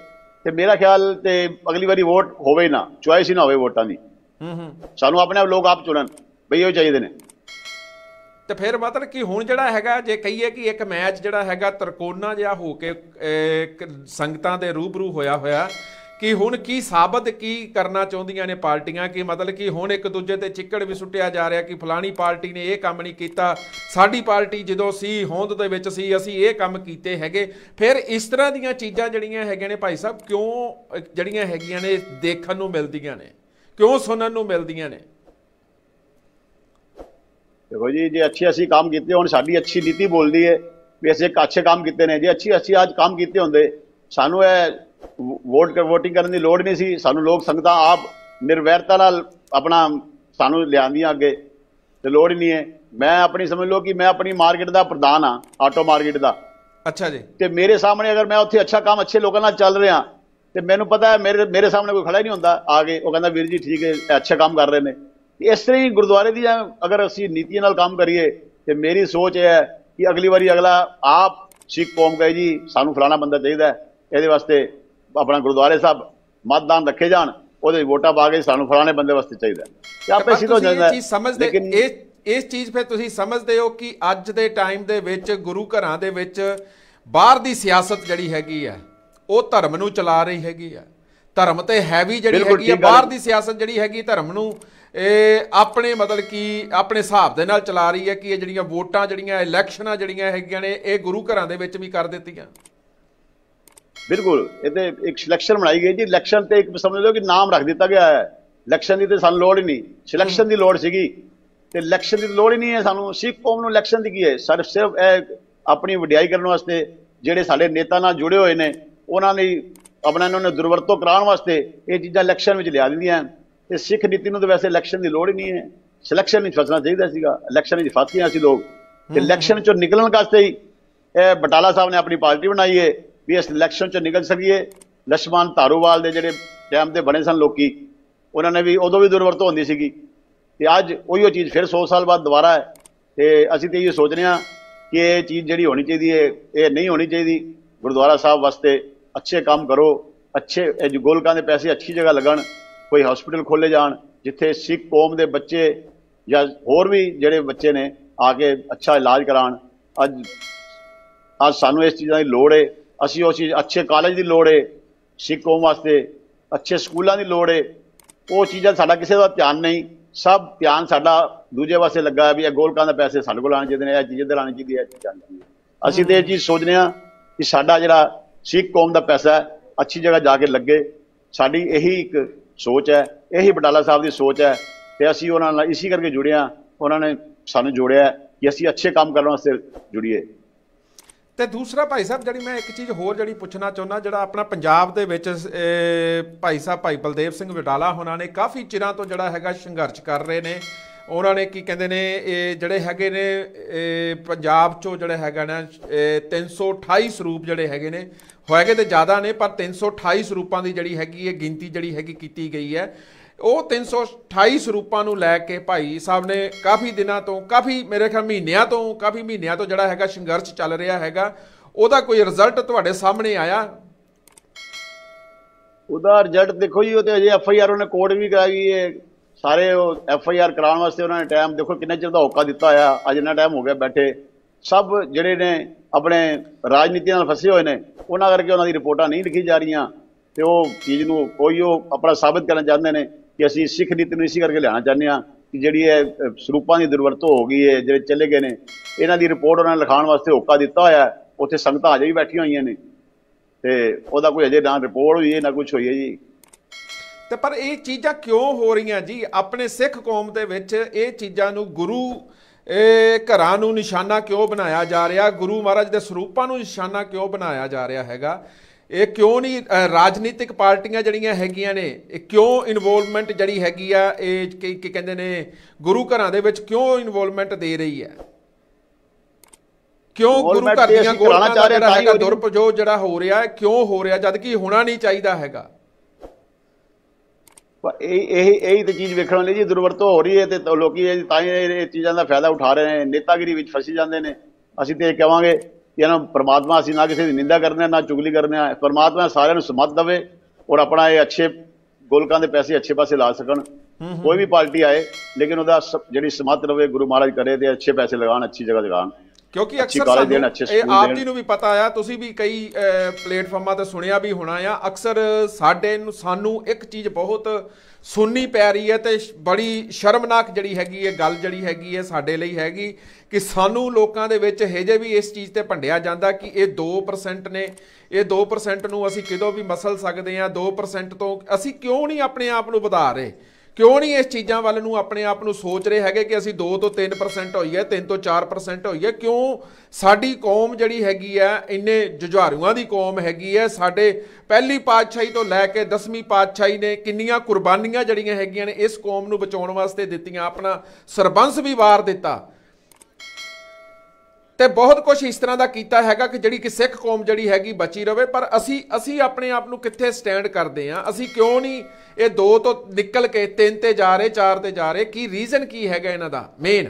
ਤੇ ਮੇਰਾ ਖਿਆਲ ਤੇ ਅਗਲੀ ਵਾਰੀ ਵੋਟ ਹੋਵੇ ਨਾ ਚੁਆਇਸ ਹੀ ਨਾ ਹੋਵੇ ਵੋਟਾਂ ਦੀ। ਹੂੰ ਹੂੰ। ਸਾਨੂੰ ਆਪਣੇ ਆਪ ਲੋਕ ਆਪ ਚੁਣਨ ਬਈ ਉਹ ਚਾਹੀਦੇ ਨੇ। ਤੇ ਫਿਰ ਮਤਲਬ ਕਿ ਹੁਣ ਜਿਹੜਾ ਹੈਗਾ ਜੇ ਕਹੀਏ ਕਿ ਇੱਕ ਮੈਚ ਜਿਹੜਾ ਹੈਗਾ ਤਰਕੋਨਾ ਜਿਹਾ ਹੋ ਕ- ਸੰਗਤਾਂ ਦੇ ਰੂਬਰੂ ਹੋਇਆ ਹੋਇਆ ਕਿ ਹੁਣ ਕੀ ਸਾਬਤ ਕੀ ਕਰਨਾ ਚਾਹੁੰਦੀਆਂ ਨੇ ਪਾਰਟੀਆਂ? ਕਿ ਮਤਲਬ ਕਿ ਹੁਣ ਇੱਕ ਦੂਜੇ ਤੇ ਚਿੱਕੜ ਵੀ ਸੁੱਟਿਆ ਜਾ ਰਿਹਾ ਕਿ ਫਲਾਣੀ ਪਾਰਟੀ ਨੇ ਇਹ ਕੰਮ ਨਹੀਂ ਕੀਤਾ? ਸਾਡੀ ਪਾਰਟੀ ਜਦੋਂ ਸੀ, ਹੋਂਦ ਦੇ ਵਿੱਚ ਸੀ, ਅਸੀਂ ਇਹ ਕੰਮ ਕੀਤੇ ਹੈਗੇ। ਫਿਰ ਇਸ ਤਰ੍ਹਾਂ ਦੀਆਂ ਚੀਜ਼ਾਂ ਜਿਹੜੀਆਂ ਹੈਗੀਆਂ ਨੇ ਭਾਈ ਸਾਹਿਬ, ਕਿਉਂ ਜਿਹੜੀਆਂ ਹੈਗੀਆਂ ਨੇ, ਦੇਖਣ ਨੂੰ ਮਿਲਦੀਆਂ ਨੇ? ਕਿਉਂ ਸੁਣਨ ਨੂੰ ਮਿਲਦੀਆਂ ਨੇ? ਦੇਖੋ ਜੀ, ਜੇ ਅੱਛੇ ਅਸੀਂ ਕੰਮ ਕੀਤੇ ਹੁਣ, ਸਾਡੀ ਅੱਛੀ ਨੀਤੀ ਬੋਲਦੀ ਹੈ ਵੀ ਅਸੀਂ ਇੱਕ ਅੱਛੇ ਕੰਮ ਕੀਤੇ ਨੇ। ਜੇ ਅੱਛੀ ਅਸੀਂ ਅੱਜ ਕੰਮ ਕੀਤੇ ਹੁੰਦੇ, ਸਾਨੂੰ ਇਹ ਵੋਟ ਵੋਟਿੰਗ ਕਰਨ ਦੀ ਲੋੜ ਨਹੀਂ ਸੀ। ਸਾਨੂੰ ਲੋਕ ਸੰਗਤਾਂ ਆਪ ਨਿਰਵੈਰਤਾ ਨਾਲ ਆਪਣਾ ਸਾਨੂੰ ਲਿਆਂਦੀਆਂ ਅੱਗੇ। ਤੇ ਲੋੜ ਹੀ ਨਹੀਂ ਹੈ। ਮੈਂ ਆਪਣੀ ਸਮਝ ਲਓ ਕਿ ਮੈਂ ਆਪਣੀ ਮਾਰਕੀਟ ਦਾ ਪ੍ਰਧਾਨ ਆ ਆਟੋ ਮਾਰਕੀਟ ਦਾ। ਅੱਛਾ ਜੀ। ਤੇ ਮੇਰੇ ਸਾਹਮਣੇ ਅਗਰ ਮੈਂ ਉੱਥੇ ਅੱਛਾ ਕੰਮ ਅੱਛੇ ਲੋਕਾਂ ਨਾਲ ਚੱਲ ਰਿਹਾ ਤੇ ਮੈਨੂੰ ਪਤਾ ਹੈ ਮੇਰੇ ਮੇਰੇ ਸਾਹਮਣੇ ਕੋਈ ਖੜਾ ਹੀ ਨਹੀਂ ਹੁੰਦਾ ਆ ਕੇ ਉਹ ਕਹਿੰਦਾ ਵੀਰ ਜੀ ਠੀਕ ਹੈ ਅੱਛਾ ਕੰਮ ਕਰ ਰਹੇ ਨੇ। ਇਸ ਤਰ੍ਹਾਂ ਹੀ ਗੁਰਦੁਆਰੇ ਦੀ ਅਗਰ ਅਸੀਂ ਨੀਤੀਆਂ ਨਾਲ ਕੰਮ ਕਰੀਏ ਤੇ ਮੇਰੀ ਸੋਚ ਇਹ ਹੈ ਕਿ ਅਗਲੀ ਵਾਰੀ ਅਗਲਾ ਆਪ ਸਿੱਖ ਕੌਮ ਕਹੇ ਜੀ ਸਾਨੂੰ ਫਲਾਣਾ ਬੰਦਾ ਚਾਹੀਦਾ ਇਹਦੇ ਵਾਸਤੇ ਆਪਣਾ ਗੁਰਦੁਆਰੇ ਸਾਹਿਬ ਮਤਦਾਨ ਰੱਖੇ ਜਾਣ ਉਹਦੇ ਵੋਟਾਂ ਪਾ ਕੇ ਸਾਨੂੰ ਫਲਾਣੇ ਬੰਦੇ ਵਾਸਤੇ ਚਾਹੀਦਾ। ਤੇ ਆਪੇ ਸਿੱਧ ਹੋ ਜਾਂਦਾ ਸਮਝਦੇ ਇਹ ਇਸ ਚੀਜ਼ ਫਿਰ ਤੁਸੀਂ ਸਮਝਦੇ ਹੋ ਕਿ ਅੱਜ ਦੇ ਟਾਈਮ ਦੇ ਵਿੱਚ ਗੁਰੂ ਘਰਾਂ ਦੇ ਵਿੱਚ ਬਾਹਰ ਦੀ ਸਿਆਸਤ ਜਿਹੜੀ ਹੈਗੀ ਆ ਉਹ ਧਰਮ ਨੂੰ ਚਲਾ ਰਹੀ ਹੈਗੀ ਆ ਧਰਮ ਤੇ ਹੈਵੀ ਜਿਹੜੀ ਹੈਗੀ ਆ ਬਾਹਰ। ਦੀ ਸਿਆਸਤ ਜਿਹੜੀ ਹੈਗੀ ਧਰਮ ਨੂੰ ਇਹ ਆਪਣੇ ਮਤਲਬ ਕਿ ਆਪਣੇ ਹਿਸਾਬ ਦੇ ਨਾਲ ਚਲਾ ਰਹੀ ਹੈ ਕਿ ਇਹ ਜਿਹੜੀਆਂ ਵੋਟਾਂ ਜਿਹੜੀਆਂ ਇਲੈਕਸ਼ਨਾਂ ਜਿਹੜੀਆਂ ਹੈਗੀਆਂ ਨੇ ਇਹ ਗੁਰੂ ਘਰਾਂ ਦੇ ਵਿੱਚ ਵੀ ਕਰ ਦਿੱਤੀਆਂ ਬਿਲਕੁਲ ਇਹ ਤੇ ਇੱਕ ਸਿਲੈਕਸ਼ਨ ਬਣਾਈ ਗਈ ਜੀ। ਇਲੈਕਸ਼ਨ ਤੇ ਇੱਕ ਸਮਝ ਲਓ ਕਿ ਨਾਮ ਰੱਖ ਦਿੱਤਾ ਗਿਆ ਹੈ। ਇਲੈਕਸ਼ਨ ਦੀ ਤੇ ਸਾਨੂੰ ਲੋੜ ਹੀ ਨਹੀਂ। ਸਿਲੈਕਸ਼ਨ ਦੀ ਲੋੜ ਸੀਗੀ। ਤੇ ਇਲੈਕਸ਼ਨ ਦੀ ਲੋੜ ਹੀ ਨਹੀਂ ਹੈ ਸਾਨੂੰ। ਸਿੱਖ ਕੌਮ ਨੂੰ ਇਲੈਕਸ਼ਨ ਦੀ ਕੀ ਹੈ? ਸਿਰਫ ਸਿਰਫ ਇਹ ਆਪਣੀ ਵਡਿਆਈ ਕਰਨ ਵਾਸਤੇ ਜਿਹੜੇ ਸਾਡੇ ਨੇਤਾ ਨਾਲ ਜੁੜੇ ਹੋਏ ਨੇ ਉਹਨਾਂ ਨੇ ਆਪਣਾ ਇਹਨਾਂ ਨੇ ਦੁਰਵਰਤੋਂ ਕਰਾਉਣ ਵਾਸਤੇ ਇਹ ਚੀਜ਼ਾਂ ਇਲੈਕਸ਼ਨ ਵਿੱਚ ਲਿਆ ਦਿੰਦੀਆਂ ਤੇ ਸਿੱਖ ਨੀਤੀ ਨੂੰ ਤਾਂ ਵੈਸੇ ਇਲੈਕਸ਼ਨ ਦੀ ਲੋੜ ਹੀ ਨਹੀਂ ਹੈ। ਸਿਲੈਕਸ਼ਨ ਵਿੱਚ ਫਸਣਾ ਚਾਹੀਦਾ ਸੀਗਾ। ਇਲੈਕਸ਼ਨ ਵਿੱਚ ਫਸ ਗਏ ਅਸੀਂ ਲੋਕ। ਤੇ ਇਲੈਕਸ਼ਨ ਚੋਂ ਨਿਕਲਣ ਵਾਸਤੇ ਹੀ ਇਹ ਬਟਾਲਾ ਸਾਹਿਬ ਨੇ ਆਪਣੀ ਪਾਰਟੀ ਬਣਾਈ ਹੈ। ਵੀ ਇਸ ਇਲੈਕਸ਼ਨ ਚ ਨਿਕਲ ਸਕੀਏ। ਲਸ਼ਮਨ ਧਾਰੂਵਾਲ ਦੇ ਜਿਹੜੇ ਟਾਈਮ ਦੇ ਬਣੇ ਸਨ ਲੋਕੀ, ਉਹਨਾਂ ਨੇ ਵੀ ਉਦੋਂ ਵੀ ਦੁਰਵਰਤੋਂ ਹੁੰਦੀ ਸੀਗੀ। ਤੇ ਅੱਜ ਉਹੀ ਉਹ ਚੀਜ਼ ਫਿਰ 100 ਸਾਲ ਬਾਅਦ ਦੁਬਾਰਾ ਹੈ। ਤੇ ਅਸੀਂ ਤੇ ਇਹ ਸੋਚ ਰਹੇ ਹਾਂ ਕਿ ਇਹ ਚੀਜ਼ ਜਿਹੜੀ ਹੋਣੀ ਚਾਹੀਦੀ ਹੈ, ਇਹ ਨਹੀਂ ਹੋਣੀ ਚਾਹੀਦੀ। ਗੁਰਦੁਆਰਾ ਸਾਹਿਬ ਵਾਸਤੇ ਅੱਛੇ ਕੰਮ ਕਰੋ, ਅੱਛੇ ਗੋਲਕਾਂ ਦੇ ਪੈਸੇ ਅੱਛੀ ਜਗ੍ਹਾ ਲੱਗਣ, ਕੋਈ ਹਸਪੀਟਲ ਖੋਲੇ ਜਾਣ, ਜਿੱਥੇ ਸਿੱਖ ਕੌਮ ਦੇ ਬੱਚੇ ਜਾਂ ਹੋਰ ਵੀ ਜਿਹੜੇ ਬੱਚੇ ਨੇ ਆ ਕੇ ਅੱਛਾ ਇਲਾਜ ਕਰਾਣ ਅੱਜ ਅੱਜ ਸਾਨੂੰ ਇਸ ਚੀਜ਼ਾਂ ਦੀ ਲੋੜ ਹੈ। ਅਸੀਂ ਉਹ ਚੀਜ਼ ਅੱਛੇ ਕਾਲਜ ਦੀ ਲੋੜ ਏ, ਸਿੱਖ ਕੌਮ ਵਾਸਤੇ, ਅੱਛੇ ਸਕੂਲਾਂ ਦੀ ਲੋੜ ਏ, ਉਹ ਚੀਜ਼ਾਂ ਸਾਡਾ ਕਿਸੇ ਦਾ ਧਿਆਨ ਨਹੀਂ, ਸਭ ਧਿਆਨ ਸਾਡਾ ਦੂਜੇ ਪਾਸੇ ਲੱਗਾ ਵੀ ਇਹ ਗੋਲਕਾਂ ਦਾ ਪੈਸੇ ਸਾਡੇ ਕੋਲ ਆਉਣੇ ਚਾਹੀਦੇ ਨੇ, ਇਹ ਚੀਜ਼ ਇੱਧਰ ਆਉਣੀ ਚਾਹੀਦੀ ਹੈ ਇਹ ਚੀਜ਼ ਆਉਣੀ ਚਾਹੀਦੀ ਹੈ। ਅਸੀਂ ਤੇ ਇਹ ਚੀਜ਼ ਸੋਚਦੇ ਹਾਂ ਕਿ ਸਾਡਾ ਜਿਹੜਾ ਸਿੱਖ ਕੌਮ ਦਾ ਪੈਸਾ ਅੱਛੀ ਜਗ੍ਹਾ ਜਾ ਕੇ ਲੱਗੇ ਸਾਡੀ ਇਹੀ ਇੱਕ ਸੋਚ ਹੈ, ਇਹੀ ਬਟਾਲਾ ਸਾਹਿਬ ਦੀ ਸੋਚ ਹੈ ਤੇ ਅਸੀਂ ਉਹਨਾਂ ਨਾਲ ਇਸੇ ਕਰਕੇ ਜੁੜੇ ਹਾਂ, ਉਹਨਾਂ ਨੇ ਸਾਨੂੰ ਜੋੜਿਆ ਕਿ ਅਸੀਂ ਅੱਛੇ ਕੰਮ ਕਰਨ ਵਾਸਤੇ ਜੁੜੀਏ ਤੇ ਦੂਸਰਾ ਭਾਈ ਸਾਹਿਬ, ਜਿਹੜੀ ਮੈਂ ਇੱਕ ਚੀਜ਼ ਹੋਰ ਜਿਹੜੀ ਪੁੱਛਣਾ ਚਾਹੁੰਦਾ, ਜਿਹੜਾ ਆਪਣਾ ਪੰਜਾਬ ਦੇ ਵਿੱਚ ਭਾਈ ਸਾਹਿਬ, ਭਾਈ ਬਲਦੇਵ ਸਿੰਘ ਵਡਾਲਾ, ਉਹਨਾਂ ਨੇ ਕਾਫੀ ਚਿਰਾਂ ਤੋਂ ਜਿਹੜਾ ਹੈਗਾ ਸੰਘਰਸ਼ ਕਰ ਰਹੇ ਨੇ। ਉਹਨਾਂ ਨੇ ਕੀ ਕਹਿੰਦੇ ਨੇ, ਇਹ ਜਿਹੜੇ ਹੈਗੇ ਨੇ ਪੰਜਾਬ ਚੋਂ ਜਿਹੜੇ ਹੈਗਾ ਨਾ, ਇਹ 328 ਸਰੂਪ ਜਿਹੜੇ ਹੈਗੇ ਨੇ ਹੋਏਗੇ ਤੇ ਜ਼ਿਆਦਾ ਨੇ, ਪਰ 328 ਸਰੂਪਾਂ ਦੀ ਜਿਹੜੀ ਹੈਗੀ, ਇਹ ਗਿਣਤੀ ਜਿਹੜੀ ਹੈਗੀ ਕੀਤੀ ਗਈ ਹੈ। ਉਹ 328 ਸਰੂਪਾਂ ਨੂੰ ਲੈ ਕੇ ਭਾਈ ਸਾਹਿਬ ਨੇ ਕਾਫੀ ਦਿਨਾਂ ਤੋਂ, ਕਾਫੀ ਮੇਰੇ ਖਿਆਲ ਮਹੀਨਿਆਂ ਤੋਂ, ਕਾਫੀ ਮਹੀਨਿਆਂ ਤੋਂ ਜਿਹੜਾ ਹੈਗਾ ਸੰਘਰਸ਼ ਚੱਲ ਰਿਹਾ ਹੈਗਾ। ਉਹਦਾ ਕੋਈ ਰਿਜ਼ਲਟ ਤੁਹਾਡੇ ਸਾਹਮਣੇ ਆਇਆ? ਉਹਦਾ ਰਿਜ਼ਲਟ ਦੇਖੋ ਜੀ, ਉਹ ਤੇ ਅਜੇ ਐਫ ਆਈ ਆਰ ਉਹਨੇ ਕੋਰਟ ਵੀ ਕਰਾਈ ਹੈ। ਸਾਰੇ ਉਹ ਐਫ ਆਈ ਆਰ ਕਰਾਉਣ ਵਾਸਤੇ ਉਹਨਾਂ ਨੇ ਟਾਈਮ ਦੇਖੋ ਕਿੰਨੇ ਚਿਰ ਦਾ ਹੋਕਾ ਦਿੱਤਾ ਆ। ਅੱਜ ਇੰਨਾ ਟਾਈਮ ਹੋ ਗਿਆ ਬੈਠੇ। ਸਭ ਜਿਹੜੇ ਨੇ ਆਪਣੇ ਰਾਜਨੀਤੀ ਨਾਲ ਫਸੇ ਹੋਏ ਨੇ, ਉਹਨਾਂ ਕਰਕੇ ਉਹਨਾਂ ਦੀ ਰਿਪੋਰਟਾਂ ਨਹੀਂ ਲਿਖੀ ਜਾ ਰਹੀਆਂ। ਤੇ ਉਹ ਚੀਜ਼ ਨੂੰ ਕੋਈ ਉਹ ਆਪਣਾ ਸਾਬਤ ਕਰਨਾ ਚਾਹੁੰਦੇ ਨੇ। ਕਿ ਅਸੀਂ ਸਿੱਖ ਨੀਤੀ ਨੂੰ ਇਸੇ ਕਰਕੇ ਲਿਆਉਣਾ ਚਾਹੁੰਦੇ ਹਾਂ ਕਿ ਜਿਹੜੀ ਇਹ ਸਰੂਪਾਂ ਦੀ ਦੁਰਵਰਤੋਂ ਹੋ ਗਈ ਹੈ, ਜਿਹੜੇ ਚਲੇ ਗਏ ਨੇ, ਇਹਨਾਂ ਦੀ ਰਿਪੋਰਟ ਉਹਨਾਂ ਨੇ ਲਿਖਾਉਣ ਵਾਸਤੇ ਹੋਕਾ ਦਿੱਤਾ ਹੋਇਆ ਉੱਥੇ ਸੰਗਤਾਂ ਅਜੇ ਵੀ ਬੈਠੀਆਂ ਹੋਈਆਂ ਨੇ। ਤੇ ਉਹਦਾ ਕੋਈ ਅਜੇ ਨਾ ਰਿਪੋਰਟ ਹੋਈ ਹੈ, ਨਾ ਕੁਝ ਹੋਈ ਹੈ ਜੀ। ਤੇ ਪਰ ਇਹ ਚੀਜ਼ਾਂ ਕਿਉਂ ਹੋ ਰਹੀਆਂ ਜੀ? ਆਪਣੇ ਸਿੱਖ ਕੌਮ ਦੇ ਵਿੱਚ ਇਹ ਚੀਜ਼ਾਂ ਨੂੰ ਗੁਰੂ, ਇਹ ਘਰਾਂ ਨੂੰ ਨਿਸ਼ਾਨਾ ਕਿਉਂ ਬਣਾਇਆ ਜਾ ਰਿਹਾ? ਗੁਰੂ ਮਹਾਰਾਜ ਦੇ ਸਰੂਪਾਂ ਨੂੰ ਨਿਸ਼ਾਨਾ ਕਿਉਂ ਬਣਾਇਆ ਜਾ ਰਿਹਾ ਹੈਗਾ? ਇਹ ਕਿਉਂ ਨਹੀਂ ਰਾਜਨੀਤਿਕ ਪਾਰਟੀਆਂ ਜਿਹੜੀਆਂ ਹੈਗੀਆਂ ਨੇ ਇਹ ਕਿਉਂ ਇਨਵੋਲਵਮੈਂਟ ਜਿਹੜੀ ਹੈਗੀ ਆ ਇਹ ਕੀ ਕਹਿੰਦੇ ਨੇ ਗੁਰੂ ਘਰਾਂ ਦੇ ਵਿੱਚ ਕਿਉਂ ਇਨਵੋਲਵਮੈਂਟ ਦੇ ਰਹੀ ਹੈ ਕਿਉਂ ਗੁਰੂ ਘਰ ਦੀਆਂ ਚਾਹ ਦਾ ਰਹੇ ਜਿਹੜਾ ਹੈਗਾ। ਦੁਰਪਯੋਗ ਜਿਹੜਾ ਹੋ ਰਿਹਾ ਹੈ ਕਿਉਂ ਹੋ ਰਿਹਾ ਜਦ ਕਿ ਹੋਣਾ ਨਹੀਂ ਚਾਹੀਦਾ ਹੈਗਾ ਪਰ ਇਹ ਇਹ ਇਹੀ ਤੇ ਚੀਜ਼ ਵੇਖਣ ਵਾਲੀ ਜੀ ਦੁਰਵਰਤੋਂ ਹੋ ਰਹੀ ਹੈ ਤੇ ਲੋਕੀ ਤਾਂ ਇਹ ਇਹ ਚੀਜ਼ਾਂ ਦਾ ਫਾਇਦਾ ਉਠਾ ਰਹੇ ਨੇ ਨੇਤਾਗਿਰੀ ਵਿੱਚ ਫਸੀ ਜਾਂਦੇ ਨੇ ਅਸੀਂ ਤੇ ਇਹ ਕਹਾਂਗੇ ਕਿ ਇਹਨਾਂ ਪ੍ਰਮਾਤਮਾ ਅਸੀਂ ਨਾ ਕਿਸੇ ਦੀ ਨਿੰਦਾ ਕਰਨੇ ਆ, ਨਾ ਚੁਗਲੀ ਕਰਨੇ ਆ। ਪ੍ਰਮਾਤਮਾ ਸਾਰਿਆਂ ਨੂੰ ਸਮਤ ਦੇਵੇ ਔਰ ਆਪਣਾ ਇਹ ਅੱਛੇ ਗੋਲਕਾਂ ਦੇ ਪੈਸੇ ਅੱਛੇ ਪਾਸੇ ਲਾ ਸਕਣ। ਕੋਈ ਵੀ ਪਾਰਟੀ ਆਏ ਲੇਕਿਨ ਉਹਦਾ ਜਿਹੜੀ ਸਮਤ ਰਵੇ ਗੁਰੂ ਮਹਾਰਾਜ ਕਰੇ ਤੇ ਅੱਛੇ ਪੈਸੇ ਲਗਾਉਣ ਅੱਛੀ ਜਗ੍ਹਾ ਲਗਾਉਣ। ਕਿਉਂਕਿ ਅਕਸਰ ਸਾਨੂੰ ਇਹ ਆਪ। ਜੀ ਨੂੰ ਵੀ ਪਤਾ ਆ ਤੁਸੀਂ ਵੀ ਕਈ ਪਲੇਟਫਾਰਮਾਂ ਤੇ ਸੁਣਿਆ ਵੀ ਹੋਣਾ ਆ। ਅਕਸਰ ਸਾਡੇ ਨੂੰ ਸਾਨੂੰ ਇੱਕ ਚੀਜ਼ ਬਹੁਤ ਸੁਣਨੀ ਪੈ ਰਹੀ ਹੈ ਤੇ ਬੜੀ ਸ਼ਰਮਨਾਕ ਜਿਹੜੀ ਹੈਗੀ ਹੈ ਗੱਲ ਜਿਹੜੀ ਹੈਗੀ ਹੈ ਸਾਡੇ ਲਈ ਹੈਗੀ ਕਿ ਸਾਨੂੰ ਲੋਕਾਂ ਦੇ ਵਿੱਚ ਹਜੇ ਵੀ ਇਸ ਚੀਜ਼ ਤੇ ਭੰਡਿਆ ਜਾਂਦਾ ਕਿ ਇਹ 2% ਨੇ, ਇਹ 2% ਨੂੰ ਅਸੀਂ ਕਿਦੋਂ ਵੀ ਮਸਲ ਸਕਦੇ ਆ 2% ਤੋਂ ਅਸੀਂ ਕਿਉਂ ਨਹੀਂ ਆਪਣੇ ਆਪ ਨੂੰ ਵਧਾ ਰਹੇ? ਕਿਉਂ ਨਹੀਂ ਇਸ ਚੀਜ਼ਾਂ ਵੱਲ ਨੂੰ ਆਪਣੇ ਆਪ ਨੂੰ ਸੋਚ ਰਹੇ ਹੈਗੇ ਕਿ ਅਸੀਂ 2 ਤੋਂ 3% ਹੋਈਏ 3 ਤੋਂ 4% ਹੋਈਏ ਕਿਉਂ ਸਾਡੀ ਕੌਮ ਜਿਹੜੀ ਹੈਗੀ ਹੈ, ਇੰਨੇ ਜੁਝਾਰੂਆਂ ਦੀ ਕੌਮ ਹੈਗੀ ਹੈ, ਸਾਡੇ ਪਹਿਲੀ ਪਾਤਸ਼ਾਹੀ ਤੋਂ ਲੈ ਕੇ 10ਵੀਂ ਪਾਤਸ਼ਾਹੀ ਨੇ ਕਿੰਨੀਆਂ ਕੁਰਬਾਨੀਆਂ ਜਿਹੜੀਆਂ ਹੈਗੀਆਂ ਨੇ, ਇਸ ਕੌਮ ਨੂੰ ਬਚਾਉਣ ਵਾਸਤੇ ਦਿੱਤੀਆਂ, ਆਪਣਾ ਸਰਬੰਸ ਵੀ ਵਾਰ ਦਿੱਤਾ। ਤੇ ਬਹੁਤ ਕੁਝ ਇਸ ਤਰ੍ਹਾਂ ਦਾ ਕੀਤਾ ਹੈਗਾ ਕਿ ਜਿਹੜੀ ਕਿ ਸਿੱਖ ਕੌਮ ਜਿਹੜੀ ਹੈਗੀ ਬਚੀ ਰਵੇ, ਪਰ ਅਸੀਂ ਅਸੀਂ ਆਪਣੇ ਆਪ ਨੂੰ ਕਿੱਥੇ ਸਟੈਂਡ ਕਰਦੇ ਆ ਅਸੀਂ ਕਿਉਂ ਨਹੀਂ ਇਹ ਦੋ ਤੋਂ ਨਿਕਲ ਕੇ ਤਿੰਨ ਤੇ ਜਾ ਰਹੇ, ਚਾਰ ਤੇ ਜਾ ਰਹੇ? ਕੀ ਰੀਜ਼ਨ ਕੀ ਹੈਗਾ ਇਹਨਾਂ ਦਾ? ਮੇਨ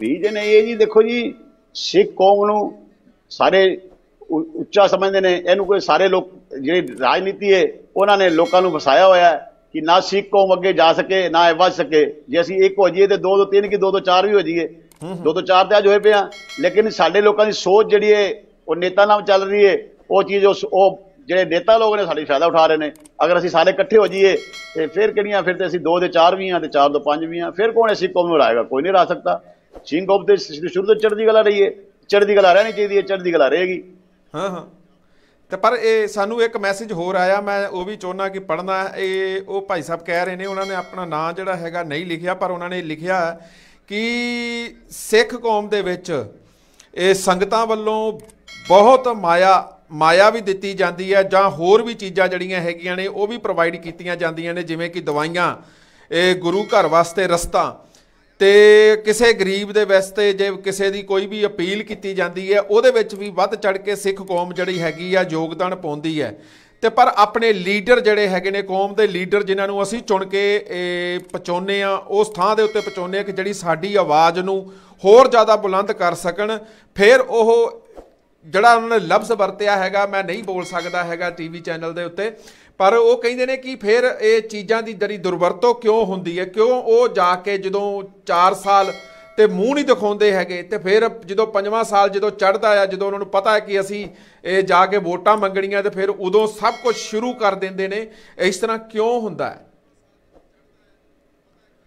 ਰੀਜਨ ਇਹ ਜੀ, ਦੇਖੋ ਜੀ, ਸਿੱਖ ਕੌਮ ਨੂੰ ਸਾਰੇ ਉ- ਉੱਚਾ ਸਮਝਦੇ ਨੇ। ਇਹਨੂੰ ਕੋਈ ਸਾਰੇ ਲੋਕ, ਜਿਹੜੀ ਰਾਜਨੀਤੀ ਹੈ, ਉਹਨਾਂ ਨੇ ਲੋਕਾਂ ਨੂੰ ਵਸਾਇਆ ਹੋਇਆ ਹੈ ਕਿ ਨਾ ਸਿੱਖ ਕੌਮ ਅੱਗੇ ਜਾ ਸਕੇ, ਨਾ ਇਹ ਵੱਧ ਸਕੇ। ਜੇ ਅਸੀਂ ਇੱਕ ਹੋ ਜਾਈਏ ਤੇ ਦੋ ਤੋਂ ਤਿੰਨ ਕੀ ਦੋ ਤੋਂ ਚਾਰ ਵੀ ਹੋ ਜਾਈਏ? ਦੋ ਤੋਂ ਚਾਰ ਤੇ ਅੱਜ ਹੋਏ ਪਏ ਆ। ਲੇਕਿਨ ਸਾਡੇ ਲੋਕਾਂ ਦੀ ਸੋਚ ਜਿਹੜੀ ਹੈ ਉਹ ਨੇਤਾ ਨਾਲ ਚੱਲ ਰਹੀ ਹੈ ਉਹ ਚੀਜ਼ ਉਸ- ਉਹ ਜਿਹੜੇ ਨੇਤਾ ਲੋਕ ਨੇ, ਸਾਡੀ ਫਾਇਦਾ ਉਠਾ ਰਹੇ ਨੇ। ਅਗਰ ਅਸੀਂ ਸਾਰੇ ਇਕੱਠੇ ਹੋ ਜਾਈਏ, ਤੇ ਫਿਰ ਕਿਹੜੀਆਂ, ਫਿਰ ਤੇ ਅਸੀਂ ਦੋ ਦੇ ਚਾਰ ਵੀ ਆ, ਤੇ ਚਾਰ ਤੋਂ ਪੰਜ ਵੀ ਆ। ਫਿਰ ਕੌਣ ਸਿੱਖ ਕੌਮ ਨੂੰ ਹਰਾਏਗਾ? ਕੋਈ ਨਹੀਂ ਹਰਾ ਸਕਦਾ। ਸਿੰਘ ਕੌਮ ਤੇ ਸ਼ੁਰੂ ਤੋਂ ਚੜ੍ਹਦੀ ਕਲਾ ਰਹੀ ਹੈ ਚੜ੍ਹਦੀ ਕਲਾ ਰਹਿਣੀ ਚਾਹੀਦੀ ਹੈ ਚੜ੍ਹਦੀ ਕਲਾ ਰਹੇਗੀ। ਹਾਂ ਹਾਂ। ਤੇ ਪਰ ਇਹ ਸਾਨੂੰ ਇੱਕ ਮੈਸੇਜ ਹੋਰ ਆਇਆ, ਮੈਂ ਉਹ ਵੀ ਚਾਹੁੰਦਾ ਕਿ ਪੜਨਾ ਇਹ ਉਹ ਭਾਈ ਸਾਹਿਬ ਕਹਿ ਰਹੇ ਨੇ, ਉਹਨਾਂ ਨੇ ਆਪਣਾ ਨਾਂ ਜਿਹੜਾ ਹੈਗਾ ਨਹੀਂ ਲਿਖਿਆ, ਪਰ ਉਹਨਾਂ ਨੇ ਲਿਖਿਆ ਕਿ ਸਿੱਖ ਕੌਮ ਦੇ ਵਿੱਚ ਇਹ ਸੰਗਤਾਂ ਵੱਲੋਂ ਬਹੁਤ ਮਾਇਆ ਮਾਇਆ ਵੀ ਦਿੱਤੀ ਜਾਂਦੀ ਹੈ ਜਾਂ ਹੋਰ ਵੀ ਚੀਜ਼ਾਂ ਜਿਹੜੀਆਂ ਹੈਗੀਆਂ ਨੇ, ਉਹ ਵੀ ਪ੍ਰੋਵਾਈਡ ਕੀਤੀਆਂ ਜਾਂਦੀਆਂ ਨੇ, ਜਿਵੇਂ ਕਿ ਦਵਾਈਆਂ, ਇਹ ਗੁਰੂ ਘਰ ਵਾਸਤੇ ਰਸਤਾ ਤੇ ਕਿਸੇ ਗਰੀਬ ਦੇ ਵਾਸਤੇ ਜੇ ਕਿਸੇ ਦੀ ਕੋਈ ਵੀ ਅਪੀਲ ਕੀਤੀ ਜਾਂਦੀ ਹੈ, ਉਹਦੇ ਵਿੱਚ ਵੀ ਵੱਧ ਚੜ ਕੇ ਸਿੱਖ ਕੌਮ ਜਿਹੜੀ ਹੈਗੀ ਆ ਯੋਗਦਾਨ ਪਾਉਂਦੀ ਹੈ। ਤੇ ਪਰ ਆਪਣੇ ਲੀਡਰ ਜਿਹੜੇ ਹੈਗੇ ਨੇ ਕੌਮ ਦੇ ਲੀਡਰ ਜਿਨ੍ਹਾਂ ਨੂੰ ਅਸੀਂ ਚੁਣ ਕੇ, ਇਹ, ਪਹੁੰਚਾਉਂਦੇ ਆ ਉਸ ਥਾਂ ਦੇ ਉੱਤੇ ਪਹੁੰਚਾਉਂਦੇ ਆ ਕਿ ਜਿਹੜੀ ਸਾਡੀ ਆਵਾਜ਼ ਨੂੰ ਹੋਰ ਜ਼ਿਆਦਾ ਬੁਲੰਦ ਕਰ ਸਕਣ। ਫਿਰ ਉਹ ਜਿਹੜਾ ਉਹਨਾਂ ਨੇ ਲਫ਼ਜ਼ ਵਰਤਿਆ ਹੈਗਾ, ਮੈਂ ਨਹੀਂ ਬੋਲ ਸਕਦਾ ਹੈਗਾ ਟੀਵੀ ਚੈਨਲ ਦੇ ਉੱਤੇ, ਪਰ ਉਹ ਕਹਿੰਦੇ ਨੇ ਕਿ ਫਿਰ ਇਹ ਚੀਜ਼ਾਂ ਦੀ ਜਿਹੜੀ ਦੁਰਵਰਤੋਂ ਕਿਉਂ ਹੁੰਦੀ ਹੈ? ਕਿਉਂ ਉਹ ਜਾ ਕੇ ਜਦੋਂ 4 ਸਾਲ ਤੇ ਮੂੰਹ ਨਹੀਂ ਦਿਖਾਉਂਦੇ ਹੈਗੇ। ਤੇ ਫਿਰ ਜਦੋਂ ਪੰਜਵਾਂ ਸਾਲ ਜਦੋਂ ਚੜਦਾ ਆ, ਜਦੋਂ ਉਹਨਾਂ ਨੂੰ ਪਤਾ ਹੈ ਕਿ ਅਸੀਂ ਇਹ ਜਾ ਕੇ ਵੋਟਾਂ ਮੰਗਣੀਆਂ, ਤੇ ਫਿਰ ਉਦੋਂ ਸਭ ਕੁਝ ਸ਼ੁਰੂ ਕਰ ਦਿੰਦੇ ਨੇ। ਇਸ ਤਰ੍ਹਾਂ ਕਿਉਂ ਹੁੰਦਾ ਹੈ?